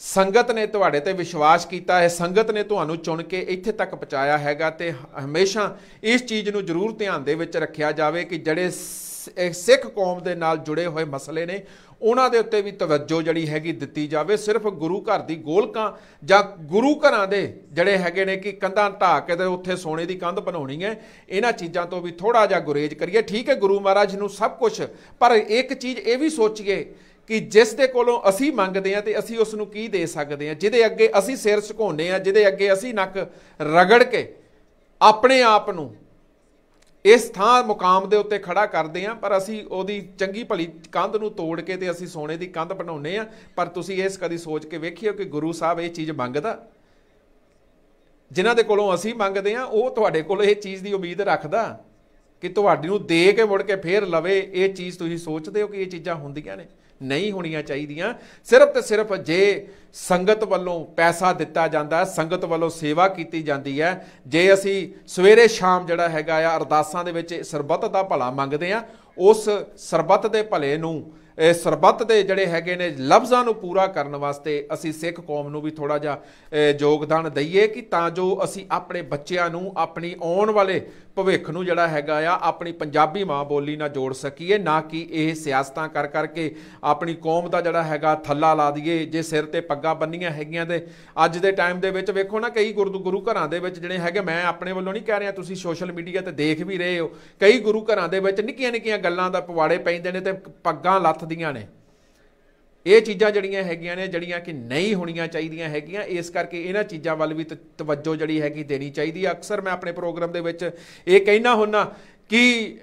ਸੰਗਤ ਨੇ ਤੁਹਾਡੇ ਤੇ ਵਿਸ਼ਵਾਸ ਕੀਤਾ ਹੈ, ਸੰਗਤ ਨੇ ਤੁਹਾਨੂੰ ਚੁਣ ਕੇ ਇੱਥੇ ਤੱਕ ਪਹੁੰਚਾਇਆ ਹੈਗਾ ਤੇ ਹਮੇਸ਼ਾ ਇਸ ਚੀਜ਼ ਨੂੰ ਜ਼ਰੂਰ ਧਿਆਨ ਦੇ ਵਿੱਚ ਰੱਖਿਆ ਜਾਵੇ ਕਿ ਜਿਹੜੇ ਸਿੱਖ ਕੌਮ ਦੇ ਨਾਲ ਜੁੜੇ ਹੋਏ ਮਸਲੇ ਨੇ, ਉਹਨਾਂ ਦੇ ਉੱਤੇ ਵੀ ਤਵੱਜੋ ਜਿਹੜੀ ਹੈਗੀ ਦਿੱਤੀ ਜਾਵੇ। ਸਿਰਫ ਗੁਰੂ ਘਰ ਦੀ ਗੋਲਕਾਂ ਜਾਂ ਗੁਰੂ ਘਰਾਂ ਦੇ ਜਿਹੜੇ ਹੈਗੇ ਨੇ ਕਿ ਕੰਧਾਂ ਢਾਹ ਕੇ ਤੇ ਉੱਥੇ ਸੋਨੇ ਦੀ ਕੰਧ ਬਣਾਉਣੀ ਹੈ, ਇਹਨਾਂ ਚੀਜ਼ਾਂ ਤੋਂ ਵੀ ਥੋੜਾ ਜਿਹਾ ਗੁਰੇਜ਼ ਕਰੀਏ। ਠੀਕ ਹੈ ਗੁਰੂ ਮਹਾਰਾਜ ਨੂੰ ਸਭ ਕੁਝ ਪਰ ਇੱਕ ਚੀਜ਼ ਇਹ ਵੀ ਸੋਚੀਏ ਕਿ ਜਿਸ ਦੇ ਕੋਲੋਂ ਅਸੀਂ ਮੰਗਦੇ ਆ ਤੇ ਅਸੀਂ ਉਸ ਨੂੰ ਕੀ ਦੇ ਸਕਦੇ ਆ ਜਿਹਦੇ ਅੱਗੇ ਅਸੀਂ ਸਿਰ ਝੁਕਾਉਂਦੇ ਆ ਜਿਹਦੇ ਅੱਗੇ ਅਸੀਂ ਨੱਕ ਰਗੜ ਕੇ ਆਪਣੇ ਆਪ ਨੂੰ ਇਸ ਥਾਂ ਮੁਕਾਮ ਦੇ ਉੱਤੇ ਖੜਾ ਕਰਦੇ ਆ ਪਰ ਅਸੀਂ ਉਹਦੀ ਚੰਗੀ ਭਲੀ ਕੰਧ ਨੂੰ ਤੋੜ ਕੇ ਤੇ ਅਸੀਂ ਸੋਨੇ ਦੀ ਕੰਧ ਬਣਾਉਨੇ ਆ ਪਰ ਤੁਸੀਂ ਇਸ ਕਦੀ ਸੋਚ ਕੇ ਵੇਖਿਓ ਕਿ ਗੁਰੂ ਸਾਹਿਬ ਇਹ ਚੀਜ਼ ਮੰਗਦਾ? ਜਿਨ੍ਹਾਂ ਦੇ ਕੋਲੋਂ ਅਸੀਂ ਮੰਗਦੇ ਆ ਉਹ ਤੁਹਾਡੇ ਕੋਲ ਇਹ ਚੀਜ਼ ਦੀ ਉਮੀਦ ਰੱਖਦਾ ਕਿ ਤੁਹਾਡੇ ਨੂੰ ਦੇ ਕੇ ਮੁੜ ਕੇ ਫੇਰ ਲਵੇ। ਇਹ ਚੀਜ਼ ਤੁਸੀਂ ਸੋਚਦੇ ਹੋ ਕਿ ਇਹ ਚੀਜ਼ਾਂ ਹੁੰਦੀਆਂ ਨੇ? ਨਹੀਂ ਹੋਣੀਆਂ ਚਾਹੀਦੀਆਂ। ਸਿਰਫ ਤੇ ਸਿਰਫ ਜੇ ਸੰਗਤ ਵੱਲੋਂ ਪੈਸਾ ਦਿੱਤਾ ਜਾਂਦਾ ਹੈ ਸੰਗਤ ਵੱਲੋਂ ਸੇਵਾ ਕੀਤੀ ਜਾਂਦੀ ਹੈ, ਜੇ ਅਸੀਂ ਸਵੇਰੇ ਸ਼ਾਮ ਜਿਹੜਾ ਹੈਗਾ ਆ, ਅਰਦਾਸਾਂ ਦੇ ਵਿੱਚ ਸਰਬੱਤ ਦਾ ਭਲਾ ਮੰਗਦੇ ਆ ਉਸ ਸਰਬੱਤ ਦੇ ਭਲੇ ਨੂੰ, ਇਹ ਸਰਬੱਤ ਦੇ ਜਿਹੜੇ ਹੈਗੇ ਨੇ ਲਫ਼ਜ਼ਾਂ ਨੂੰ ਪੂਰਾ ਕਰਨ ਵਾਸਤੇ ਅਸੀਂ ਸਿੱਖ ਕੌਮ ਨੂੰ ਵੀ ਥੋੜਾ ਜਿਹਾ ਯੋਗਦਾਨ ਦਈਏ ਕਿ ਤਾਂ ਜੋ ਅਸੀਂ ਆਪਣੇ ਬੱਚਿਆਂ ਨੂੰ, ਆਪਣੀ ਆਉਣ ਵਾਲੇ ਭਵਿੱਖ ਨੂੰ ਜਿਹੜਾ ਹੈਗਾ ਆ, ਆਪਣੀ ਪੰਜਾਬੀ ਮਾਂ ਬੋਲੀ ਨਾਲ ਜੋੜ ਸਕੀਏ, ਨਾ ਕਿ ਇਹ ਸਿਆਸਤਾਂ ਕਰ ਕਰਕੇ ਆਪਣੀ ਕੌਮ ਦਾ ਜਿਹੜਾ ਹੈਗਾ ਥੱਲਾ ਲਾ ਦਈਏ, ਜੇ ਸਿਰ ਤੇ ਪੱਗਾਂ ਬੰਨੀਆਂ ਹੈਗੀਆਂ ਤੇ ਅੱਜ ਦੇ ਟਾਈਮ ਦੇ ਵਿੱਚ ਵੇਖੋ ਨਾ, ਕਈ ਗੁਰੂ ਗੁਰੂ ਘਰਾਂ ਦੇ ਵਿੱਚ ਜਿਹੜੇ ਹੈਗੇ, ਮੈਂ ਆਪਣੇ ਵੱਲੋਂ ਨਹੀਂ ਕਹਿ ਰਿਹਾ, ਤੁਸੀਂ ਸੋਸ਼ਲ ਮੀਡੀਆ ਤੇ ਦੇਖ ਵੀ ਰਹੇ ਹੋ, ਕਈ ਗੁਰੂ ਘਰਾਂ ਦੇ ਵਿੱਚ ਨਿੱਕੀਆਂ ਨਿੱਕੀਆਂ ਗੱਲਾਂ ਦਾ ਪਵਾੜੇ ਪੈਂਦੇ ਨੇ ਤੇ ਪੱਗਾਂ ਲੱਥਦੀਆਂ ਨੇ। ਇਹ ਚੀਜ਼ਾਂ ਜਿਹੜੀਆਂ ਹੈਗੀਆਂ ਨੇ, ਜਿਹੜੀਆਂ ਕਿ ਨਹੀਂ ਹੋਣੀਆਂ ਚਾਹੀਦੀਆਂ ਹੈਗੀਆਂ, ਇਸ ਕਰਕੇ ਇਹਨਾਂ ਚੀਜ਼ਾਂ ਵੱਲ ਵੀ ਤਵੱਜੋ ਜਿਹੜੀ ਹੈਗੀ ਦੇਣੀ ਚਾਹੀਦੀ ਹੈ ਅਕਸਰ ਮੈਂ ਆਪਣੇ ਪ੍ਰੋਗਰਾਮ ਦੇ ਵਿੱਚ ਇਹ ਕਹਿਣਾ ਹੁੰਨਾ ਕਿ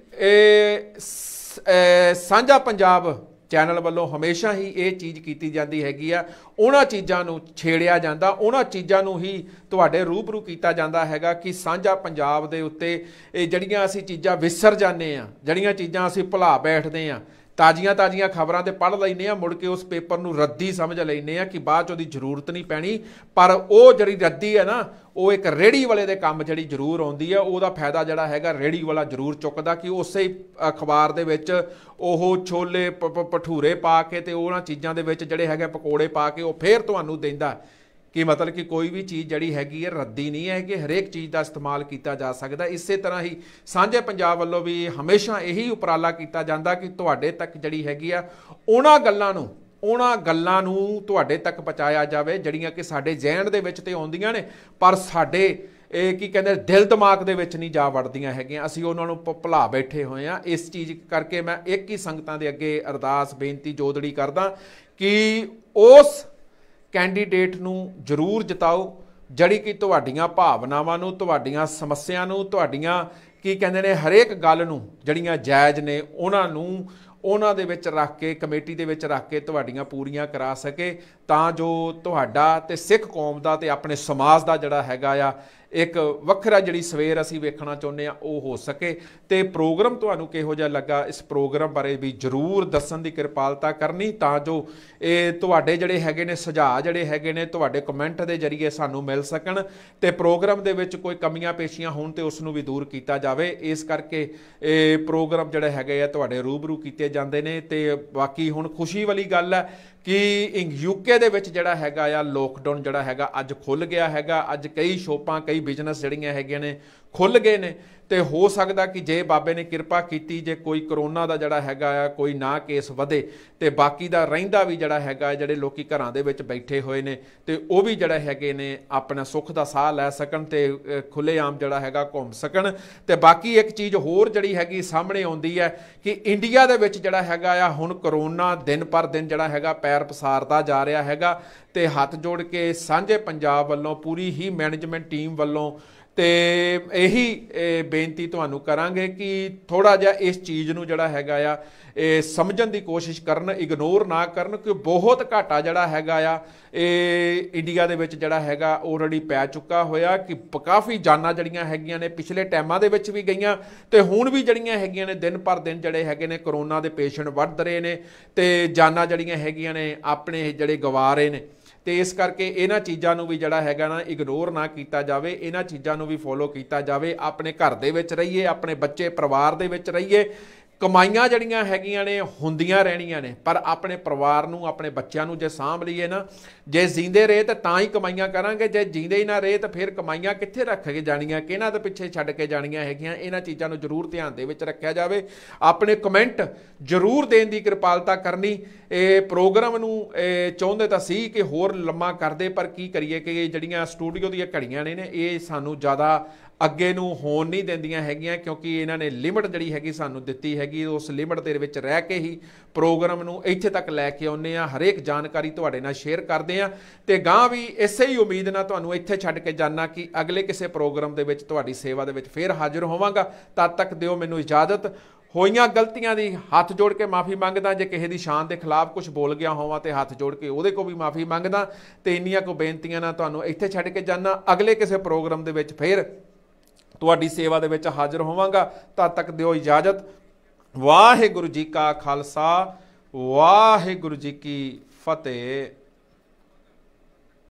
ਸਾਂਝਾ ਪੰਜਾਬ ਚੈਨਲ ਵੱਲੋਂ ਹਮੇਸ਼ਾ ਹੀ ਇਹ ਚੀਜ਼ ਕੀਤੀ ਜਾਂਦੀ ਹੈਗੀ ਆ। ਉਹਨਾਂ ਚੀਜ਼ਾਂ ਨੂੰ ਛੇੜਿਆ ਜਾਂਦਾ, ਉਹਨਾਂ ਚੀਜ਼ਾਂ ਨੂੰ ਹੀ ਤੁਹਾਡੇ ਰੂਬਰੂ ਕੀਤਾ ਜਾਂਦਾ ਹੈਗਾ ਕਿ ਸਾਂਝਾ ਪੰਜਾਬ ਦੇ ਉੱਤੇ ਇਹ ਜਿਹੜੀਆਂ ਅਸੀਂ ਚੀਜ਼ਾਂ ਵਿਸਰ ਜਾਂਦੇ ਆ, ਜਿਹੜੀਆਂ ਚੀਜ਼ਾਂ ਅਸੀਂ ਭੁਲਾ ਬੈਠਦੇ ਆ ਤਾਜ਼ੀਆਂ ਤਾਜ਼ੀਆਂ ਖਬਰਾਂ ਤੇ ਪੜ੍ਹ ਲੈਨੇ ਆ ਮੁੜ ਕੇ ਉਸ ਪੇਪਰ ਨੂੰ ਰੱਦੀ ਸਮਝ ਲੈਨੇ ਆ ਕਿ ਬਾਅਦ ਚ ਉਹਦੀ ਜ਼ਰੂਰਤ ਨਹੀਂ ਪੈਣੀ। ਪਰ ਉਹ ਜਿਹੜੀ ਰੱਦੀ ਹੈ ਨਾ, ਉਹ ਇੱਕ ਰੇੜੀ ਵਾਲੇ ਦੇ ਕੰਮ ਜਿਹੜੀ ਜ਼ਰੂਰ ਆਉਂਦੀ ਹੈ, ਉਹਦਾ ਫਾਇਦਾ ਜਿਹੜਾ ਹੈਗਾ ਰੇੜੀ ਵਾਲਾ ਜ਼ਰੂਰ ਚੁੱਕਦਾ ਕਿ ਉਸੇ ਅਖਬਾਰ ਦੇ ਵਿੱਚ ਉਹ ਛੋਲੇ ਪ- ਪ- ਭਟੂਰੇ ਪਾ ਕੇ ਤੇ ਉਹਨਾਂ ਚੀਜ਼ਾਂ ਦੇ ਵਿੱਚ ਜਿਹੜੇ ਹੈਗੇ ਪਕੌੜੇ ਪਾ ਕੇ ਉਹ ਫੇਰ ਤੁਹਾਨੂੰ ਦਿੰਦਾ। ਕਿ ਮਤਲਬ ਕਿ ਕੋਈ ਵੀ ਚੀਜ਼ ਜਿਹੜੀ ਹੈਗੀ ਹੈ ਰੱਦੀ ਨਹੀਂ ਹੈ ਕਿ ਹਰੇਕ ਚੀਜ਼ ਦਾ ਇਸਤੇਮਾਲ ਕੀਤਾ ਜਾ ਸਕਦਾ। ਇਸੇ ਤਰ੍ਹਾਂ ਹੀ ਸਾਂਝੇ ਪੰਜਾਬ ਵੱਲੋਂ ਵੀ ਹਮੇਸ਼ਾ ਇਹੀ ਉਪਰਾਲਾ ਕੀਤਾ ਜਾਂਦਾ ਕਿ ਤੁਹਾਡੇ ਤੱਕ ਜਿਹੜੀ ਹੈਗੀ ਆ, ਉਹਨਾਂ ਗੱਲਾਂ ਨੂੰ, ਉਹਨਾਂ ਗੱਲਾਂ ਨੂੰ ਤੁਹਾਡੇ ਤੱਕ ਪਹੁੰਚਾਇਆ ਜਾਵੇ, ਜਿਹੜੀਆਂ ਕਿ ਸਾਡੇ ਜ਼ਿਹਨ ਦੇ ਵਿੱਚ ਤੇ ਆਉਂਦੀਆਂ ਨੇ, ਪਰ ਸਾਡੇ, ਇਹ ਕੀ ਕਹਿੰਦੇ, ਦਿਲ ਦਿਮਾਗ ਦੇ ਵਿੱਚ ਨਹੀਂ ਜਾ ਵੜਦੀਆਂ ਹੈਗੀਆਂ। ਅਸੀਂ ਉਹਨਾਂ ਨੂੰ ਭੁਲਾ ਬੈਠੇ ਹੋਏ ਆ ਇਸ ਚੀਜ਼ ਕਰਕੇ ਮੈਂ ਇੱਕ ਹੀ ਸੰਗਤਾਂ ਦੇ ਅੱਗੇ ਅਰਦਾਸ, ਬੇਨਤੀ ਜੋਦੜੀ ਕਰਦਾ ਕਿ ਉਸ ਕੈਂਡੀਡੇਟ ਨੂੰ ਜ਼ਰੂਰ ਜਿਤਾਓ, ਜਿਹੜੀ ਕਿ ਤੁਹਾਡੀਆਂ ਭਾਵਨਾਵਾਂ ਨੂੰ, ਤੁਹਾਡੀਆਂ ਸਮੱਸਿਆ ਨੂੰ, ਤੁਹਾਡੀਆਂ ਕੀ ਕਹਿੰਦੇ ਨੇ, ਹਰੇਕ ਗੱਲ ਨੂੰ, ਜਿਹੜੀਆਂ ਜਾਇਜ਼ ਨੇ, ਉਹਨਾਂ ਨੂੰ, ਉਹਨਾਂ ਦੇ ਵਿੱਚ ਰੱਖ ਕੇ, ਕਮੇਟੀ ਦੇ ਵਿੱਚ ਰੱਖ ਕੇ ਤੁਹਾਡੀਆਂ ਪੂਰੀਆਂ ਕਰਾ ਸਕੇ, ਤਾਂ ਜੋ ਤੁਹਾਡਾ ਤੇ ਸਿੱਖ ਕੌਮ ਦਾ ਤੇ ਆਪਣੇ ਸਮਾਜ ਦਾ ਜਿਹੜਾ ਹੈਗਾ ਆ ਇੱਕ ਵੱਖਰਾ ਜਿਹੜੀ ਸਵੇਰ ਅਸੀਂ ਵੇਖਣਾ ਚਾਹੁੰਦੇ ਆ ਉਹ ਹੋ ਸਕੇ। ਤੇ ਪ੍ਰੋਗਰਾਮ ਤੁਹਾਨੂੰ ਕਿਹੋ ਜਿਹਾ ਲੱਗਾ, ਇਸ ਪ੍ਰੋਗਰਾਮ ਬਾਰੇ ਵੀ ਜਰੂਰ ਦੱਸਣ ਦੀ ਕਿਰਪਾਲਤਾ ਕਰਨੀ, ਤਾਂ ਜੋ ਇਹ ਤੁਹਾਡੇ ਜਿਹੜੇ ਹੈਗੇ ਨੇ, ਸੁਝਾਅ ਜਿਹੜੇ ਹੈਗੇ ਨੇ, ਤੁਹਾਡੇ ਕਮੈਂਟ ਦੇ ਜਰੀਏ ਸਾਨੂੰ ਮਿਲ ਸਕਣ। ਤੇ ਪ੍ਰੋਗਰਾਮ ਦੇ ਵਿੱਚ ਕੋਈ ਕਮੀਆਂ ਪੇਸ਼ੀਆਂ ਹੋਣ ਤੇ ਉਸ ਨੂੰ ਵੀ ਦੂਰ ਕੀਤਾ ਜਾਵੇ। ਇਸ ਕਰਕੇ ਇਹ ਪ੍ਰੋਗਰਾਮ ਜਿਹੜੇ ਹੈਗੇ ਆ, ਤੁਹਾਡੇ ਰੂਬਰੂ ਕੀਤੇ ਜਾਂਦੇ ਨੇ। ਤੇ ਬਾਕੀ ਹੁਣ ਖੁਸ਼ੀ ਵਾਲੀ ਗੱਲ ਹੈ ਕਿ ਯੂਕੇ ਦੇ ਵਿੱਚ ਜਿਹੜਾ ਹੈਗਾ ਆ ਲੋਕਡਾਊਨ ਜਿਹੜਾ ਹੈਗਾ ਅੱਜ ਖੁੱਲ ਗਿਆ ਹੈਗਾ। ਅੱਜ ਕਈ ਸ਼ੋਪਾਂ, ਕਈ ਬਿਜ਼ਨਸ ਜਿਹੜੀਆਂ ਹੈਗੀਆਂ ਨੇ ਖੁੱਲ ਗਏ ਨੇ ਤੇ ਹੋ ਸਕਦਾ ਕਿ ਜੇ ਬਾਬੇ ਨੇ ਕਿਰਪਾ ਕੀਤੀ ਜੇ ਕੋਈ ਕਰੋਨਾ ਦਾ ਜਿਹੜਾ ਹੈਗਾ ਆ ਕੋਈ ਨਾ ਕੇਸ ਵਧੇ ਤੇ ਬਾਕੀ ਦਾ ਰਹਿੰਦਾ ਵੀ ਜਿਹੜਾ ਹੈਗਾ ਜਿਹੜੇ ਲੋਕੀ ਘਰਾਂ ਦੇ ਵਿੱਚ ਬੈਠੇ ਹੋਏ ਨੇ ਤੇ ਉਹ ਵੀ ਜਿਹੜਾ ਹੈਗੇ ਨੇ ਆਪਣਾ ਸੁੱਖ ਦਾ ਸਾਹ ਲੈ ਸਕਣ ਤੇ ਅ, ਖੁੱਲ੍ਹੇਆਮ ਜਿਹੜਾ ਹੈਗਾ ਘੁੰਮ ਸਕਣ। ਤੇ ਬਾਕੀ ਇੱਕ ਚੀਜ਼ ਹੋਰ ਜਿਹੜੀ ਹੈਗੀ ਸਾਹਮਣੇ ਆਉਂਦੀ ਹੈ ਕਿ ਇੰਡੀਆ ਦੇ ਵਿੱਚ ਜਿਹੜਾ ਹੈਗਾ ਆ ਹੁਣ ਕਰੋਨਾ ਦਿਨ ਪਰ ਦਿਨ ਜਿਹੜਾ ਹੈਗਾ ਪੈਰ ਪਸਾਰਦਾ ਜਾ ਰਿਹਾ ਹੈਗਾ ਤੇ ਹੱਥ ਜੋੜ ਕੇ ਸਾਂਝੇ ਪੰਜਾਬ ਵੱਲੋਂ ਪੂਰੀ ਹੀ ਮੈਨੇਜਮੈਂਟ ਟੀਮ ਵੱਲੋਂ ਤੇ ਇਹੀ ਬੇਨਤੀ ਤੁਹਾਨੂੰ ਕਰਾਂਗੇ ਕਿ ਥੋੜਾ ਜਿਹਾ ਇਸ ਚੀਜ਼ ਨੂੰ ਜਿਹੜਾ ਹੈਗਾ ਆ, ਇਹ ਸਮਝਣ ਦੀ ਕੋਸ਼ਿਸ਼ ਕਰਨ ਇਗਨੋਰ ਨਾ ਕਰਨ ਕਿ ਬਹੁਤ ਘਾਟਾ ਜਿਹੜਾ ਹੈਗਾ ਆ, ਇਹ ਇੰਡੀਆ ਦੇ ਵਿੱਚ ਜਿਹੜਾ ਹੈਗਾ ਆਲਰੇਡੀ ਪੈ ਚੁੱਕਾ ਹੋਇਆ ਕਿ ਕਾਫੀ ਜਾਨਾਂ ਜਿਹੜੀਆਂ ਹੈਗੀਆਂ ਨੇ ਪਿਛਲੇ ਟਾਈਮਾਂ ਦੇ ਵਿੱਚ ਵੀ ਗਈਆਂ ਤੇ ਹੁਣ ਵੀ ਜਿਹੜੀਆਂ ਹੈਗੀਆਂ ਨੇ ਦਿਨ ਪਰ ਦਿਨ ਜਿਹੜੇ ਹੈਗੇ ਨੇ ਕਰੋਨਾ ਦੇ ਪੇਸ਼ੈਂਟ ਵੱਧ ਰਹੇ ਨੇ ਤੇ ਜਾਨਾਂ ਜਿਹੜੀਆਂ ਹੈਗੀਆਂ ਨੇ ਆਪਣੇ ਜਿਹੜੇ ਗਵਾ ਰਹੇ ਨੇ। ਤੇ ਇਸ ਕਰਕੇ ਇਹਨਾਂ ਚੀਜ਼ਾਂ ਨੂੰ ਵੀ ਜਿਹੜਾ ਹੈਗਾ ਨਾ ਇਗਨੋਰ ਨਾ ਕੀਤਾ ਜਾਵੇ, ਇਹਨਾਂ ਚੀਜ਼ਾਂ ਨੂੰ ਵੀ ਫੋਲੋ ਕੀਤਾ ਜਾਵੇ, ਆਪਣੇ ਘਰ ਦੇ ਵਿੱਚ ਰਹੀਏ, ਆਪਣੇ ਬੱਚੇ ਪਰਿਵਾਰ ਦੇ ਵਿੱਚ ਰਹੀਏ ਕਮਾਈਆਂ ਜਿਹੜੀਆਂ ਹੈਗੀਆਂ ਨੇ, ਹੁੰਦੀਆਂ ਰਹਿਣੀਆਂ ਨੇ, ਪਰ ਆਪਣੇ ਪਰਿਵਾਰ ਨੂੰ, ਆਪਣੇ ਬੱਚਿਆਂ ਨੂੰ ਜੇ ਸਾਂਭ ਲਈਏ ਨਾ, ਜੇ ਜਿੰਦੇ ਰਹੇ ਤਾਂ ਤਾਂ ਹੀ ਕਮਾਈਆਂ ਕਰਾਂਗੇ, ਜੇ ਜਿੰਦੇ ਹੀ ਨਾ ਰਹੇ ਤਾਂ ਫਿਰ ਕਮਾਈਆਂ ਕਿੱਥੇ ਰੱਖ ਕੇ ਜਾਣੀਆਂ, ਕਿਹਨਾਂ ਦੇ ਪਿੱਛੇ ਛੱਡ ਕੇ ਜਾਣੀਆਂ ਹੈਗੀਆਂ, ਇਹਨਾਂ ਚੀਜ਼ਾਂ ਨੂੰ ਜ਼ਰੂਰ ਧਿਆਨ ਦੇ ਵਿੱਚ ਰੱਖਿਆ ਜਾਵੇ। ਆਪਣੇ ਕਮੈਂਟ ਜ਼ਰੂਰ ਦੇਣ ਦੀ ਕਿਰਪਾਲਤਾ ਕਰਨੀ। ਇਹ ਪ੍ਰੋਗਰਾਮ ਨੂੰ, ਇਹ ਚਾਹੁੰਦੇ ਤਾਂ ਸੀ ਕਿ ਹੋਰ ਲੰਮਾ ਕਰਦੇ, ਪਰ ਕੀ ਕਰੀਏ ਕਿ ਇਹ ਜਿਹੜੀਆਂ ਸਟੂਡੀਓ ਦੀਆਂ ਘੜੀਆਂ ਨੇ ਨੇ ਇਹ ਸਾਨੂੰ ਜ਼ਿਆਦਾ ਅੱਗੇ ਨੂੰ ਹੋਣ ਨਹੀਂ ਦਿੰਦੀਆਂ ਹੈਗੀਆਂ, ਕਿਉਂਕਿ ਇਹਨਾਂ ਨੇ ਲਿਮਟ ਜਿਹੜੀ ਹੈਗੀ ਸਾਨੂੰ ਦਿੱਤੀ ਹੈਗੀ, ਉਸ ਲਿਮਟ ਦੇ ਵਿੱਚ ਰਹਿ ਕੇ ਹੀ ਪ੍ਰੋਗਰਾਮ ਨੂੰ ਇੱਥੇ ਤੱਕ ਲੈ ਕੇ ਆਉਨੇ ਆ ਹਰੇਕ ਜਾਣਕਾਰੀ ਤੁਹਾਡੇ ਨਾਲ ਸ਼ੇਅਰ ਕਰਦੇ ਆ ਤੇ ਗਾਂ ਵੀ ਇਸੇ ਹੀ ਉਮੀਦ ਨਾਲ ਤੁਹਾਨੂੰ ਇੱਥੇ ਛੱਡ ਕੇ ਜਾਣਾ ਕਿ ਅਗਲੇ ਕਿਸੇ ਪ੍ਰੋਗਰਾਮ ਦੇ ਵਿੱਚ ਤੁਹਾਡੀ ਸੇਵਾ ਦੇ ਵਿੱਚ ਫੇਰ ਹਾਜ਼ਰ ਹੋਵਾਂਗਾ। ਤਦ ਤੱਕ ਦਿਓ ਮੈਨੂੰ ਇਜਾਜ਼ਤ। ਹੋਈਆਂ ਗਲਤੀਆਂ ਦੀ ਹੱਥ ਜੋੜ ਕੇ ਮਾਫੀ ਮੰਗਦਾ, ਜੇ ਕਿਸੇ ਦੀ ਸ਼ਾਨ ਦੇ ਖਿਲਾਫ ਕੁਝ ਬੋਲ ਗਿਆ ਹੋਵਾਂ ਤੇ ਹੱਥ ਜੋੜ ਕੇ ਉਹਦੇ ਕੋ ਵੀ ਮਾਫੀ ਮੰਗਦਾ। ਤੇ ਇੰਨੀਆਂ ਕੋ ਬੇਨਤੀਆਂ ਨਾਲ ਤੁਹਾਨੂੰ ਇੱਥੇ ਛੱਡ ਕੇ ਜਾਣਾ ਅਗਲੇ ਕਿਸੇ ਪ੍ਰੋਗਰਾਮ ਦੇ ਵਿੱਚ ਫੇਰ ਤੁਹਾਡੀ ਸੇਵਾ ਦੇ ਵਿੱਚ ਹਾਜ਼ਰ ਹੋਵਾਂਗਾ, ਤਦ ਤੱਕ ਦਿਓ ਇਜਾਜ਼ਤ। ਵਾਹਿਗੁਰੂ ਜੀ ਕਾ ਖਾਲਸਾ, ਵਾਹਿਗੁਰੂ ਜੀ ਕੀ ਫਤਿਹ।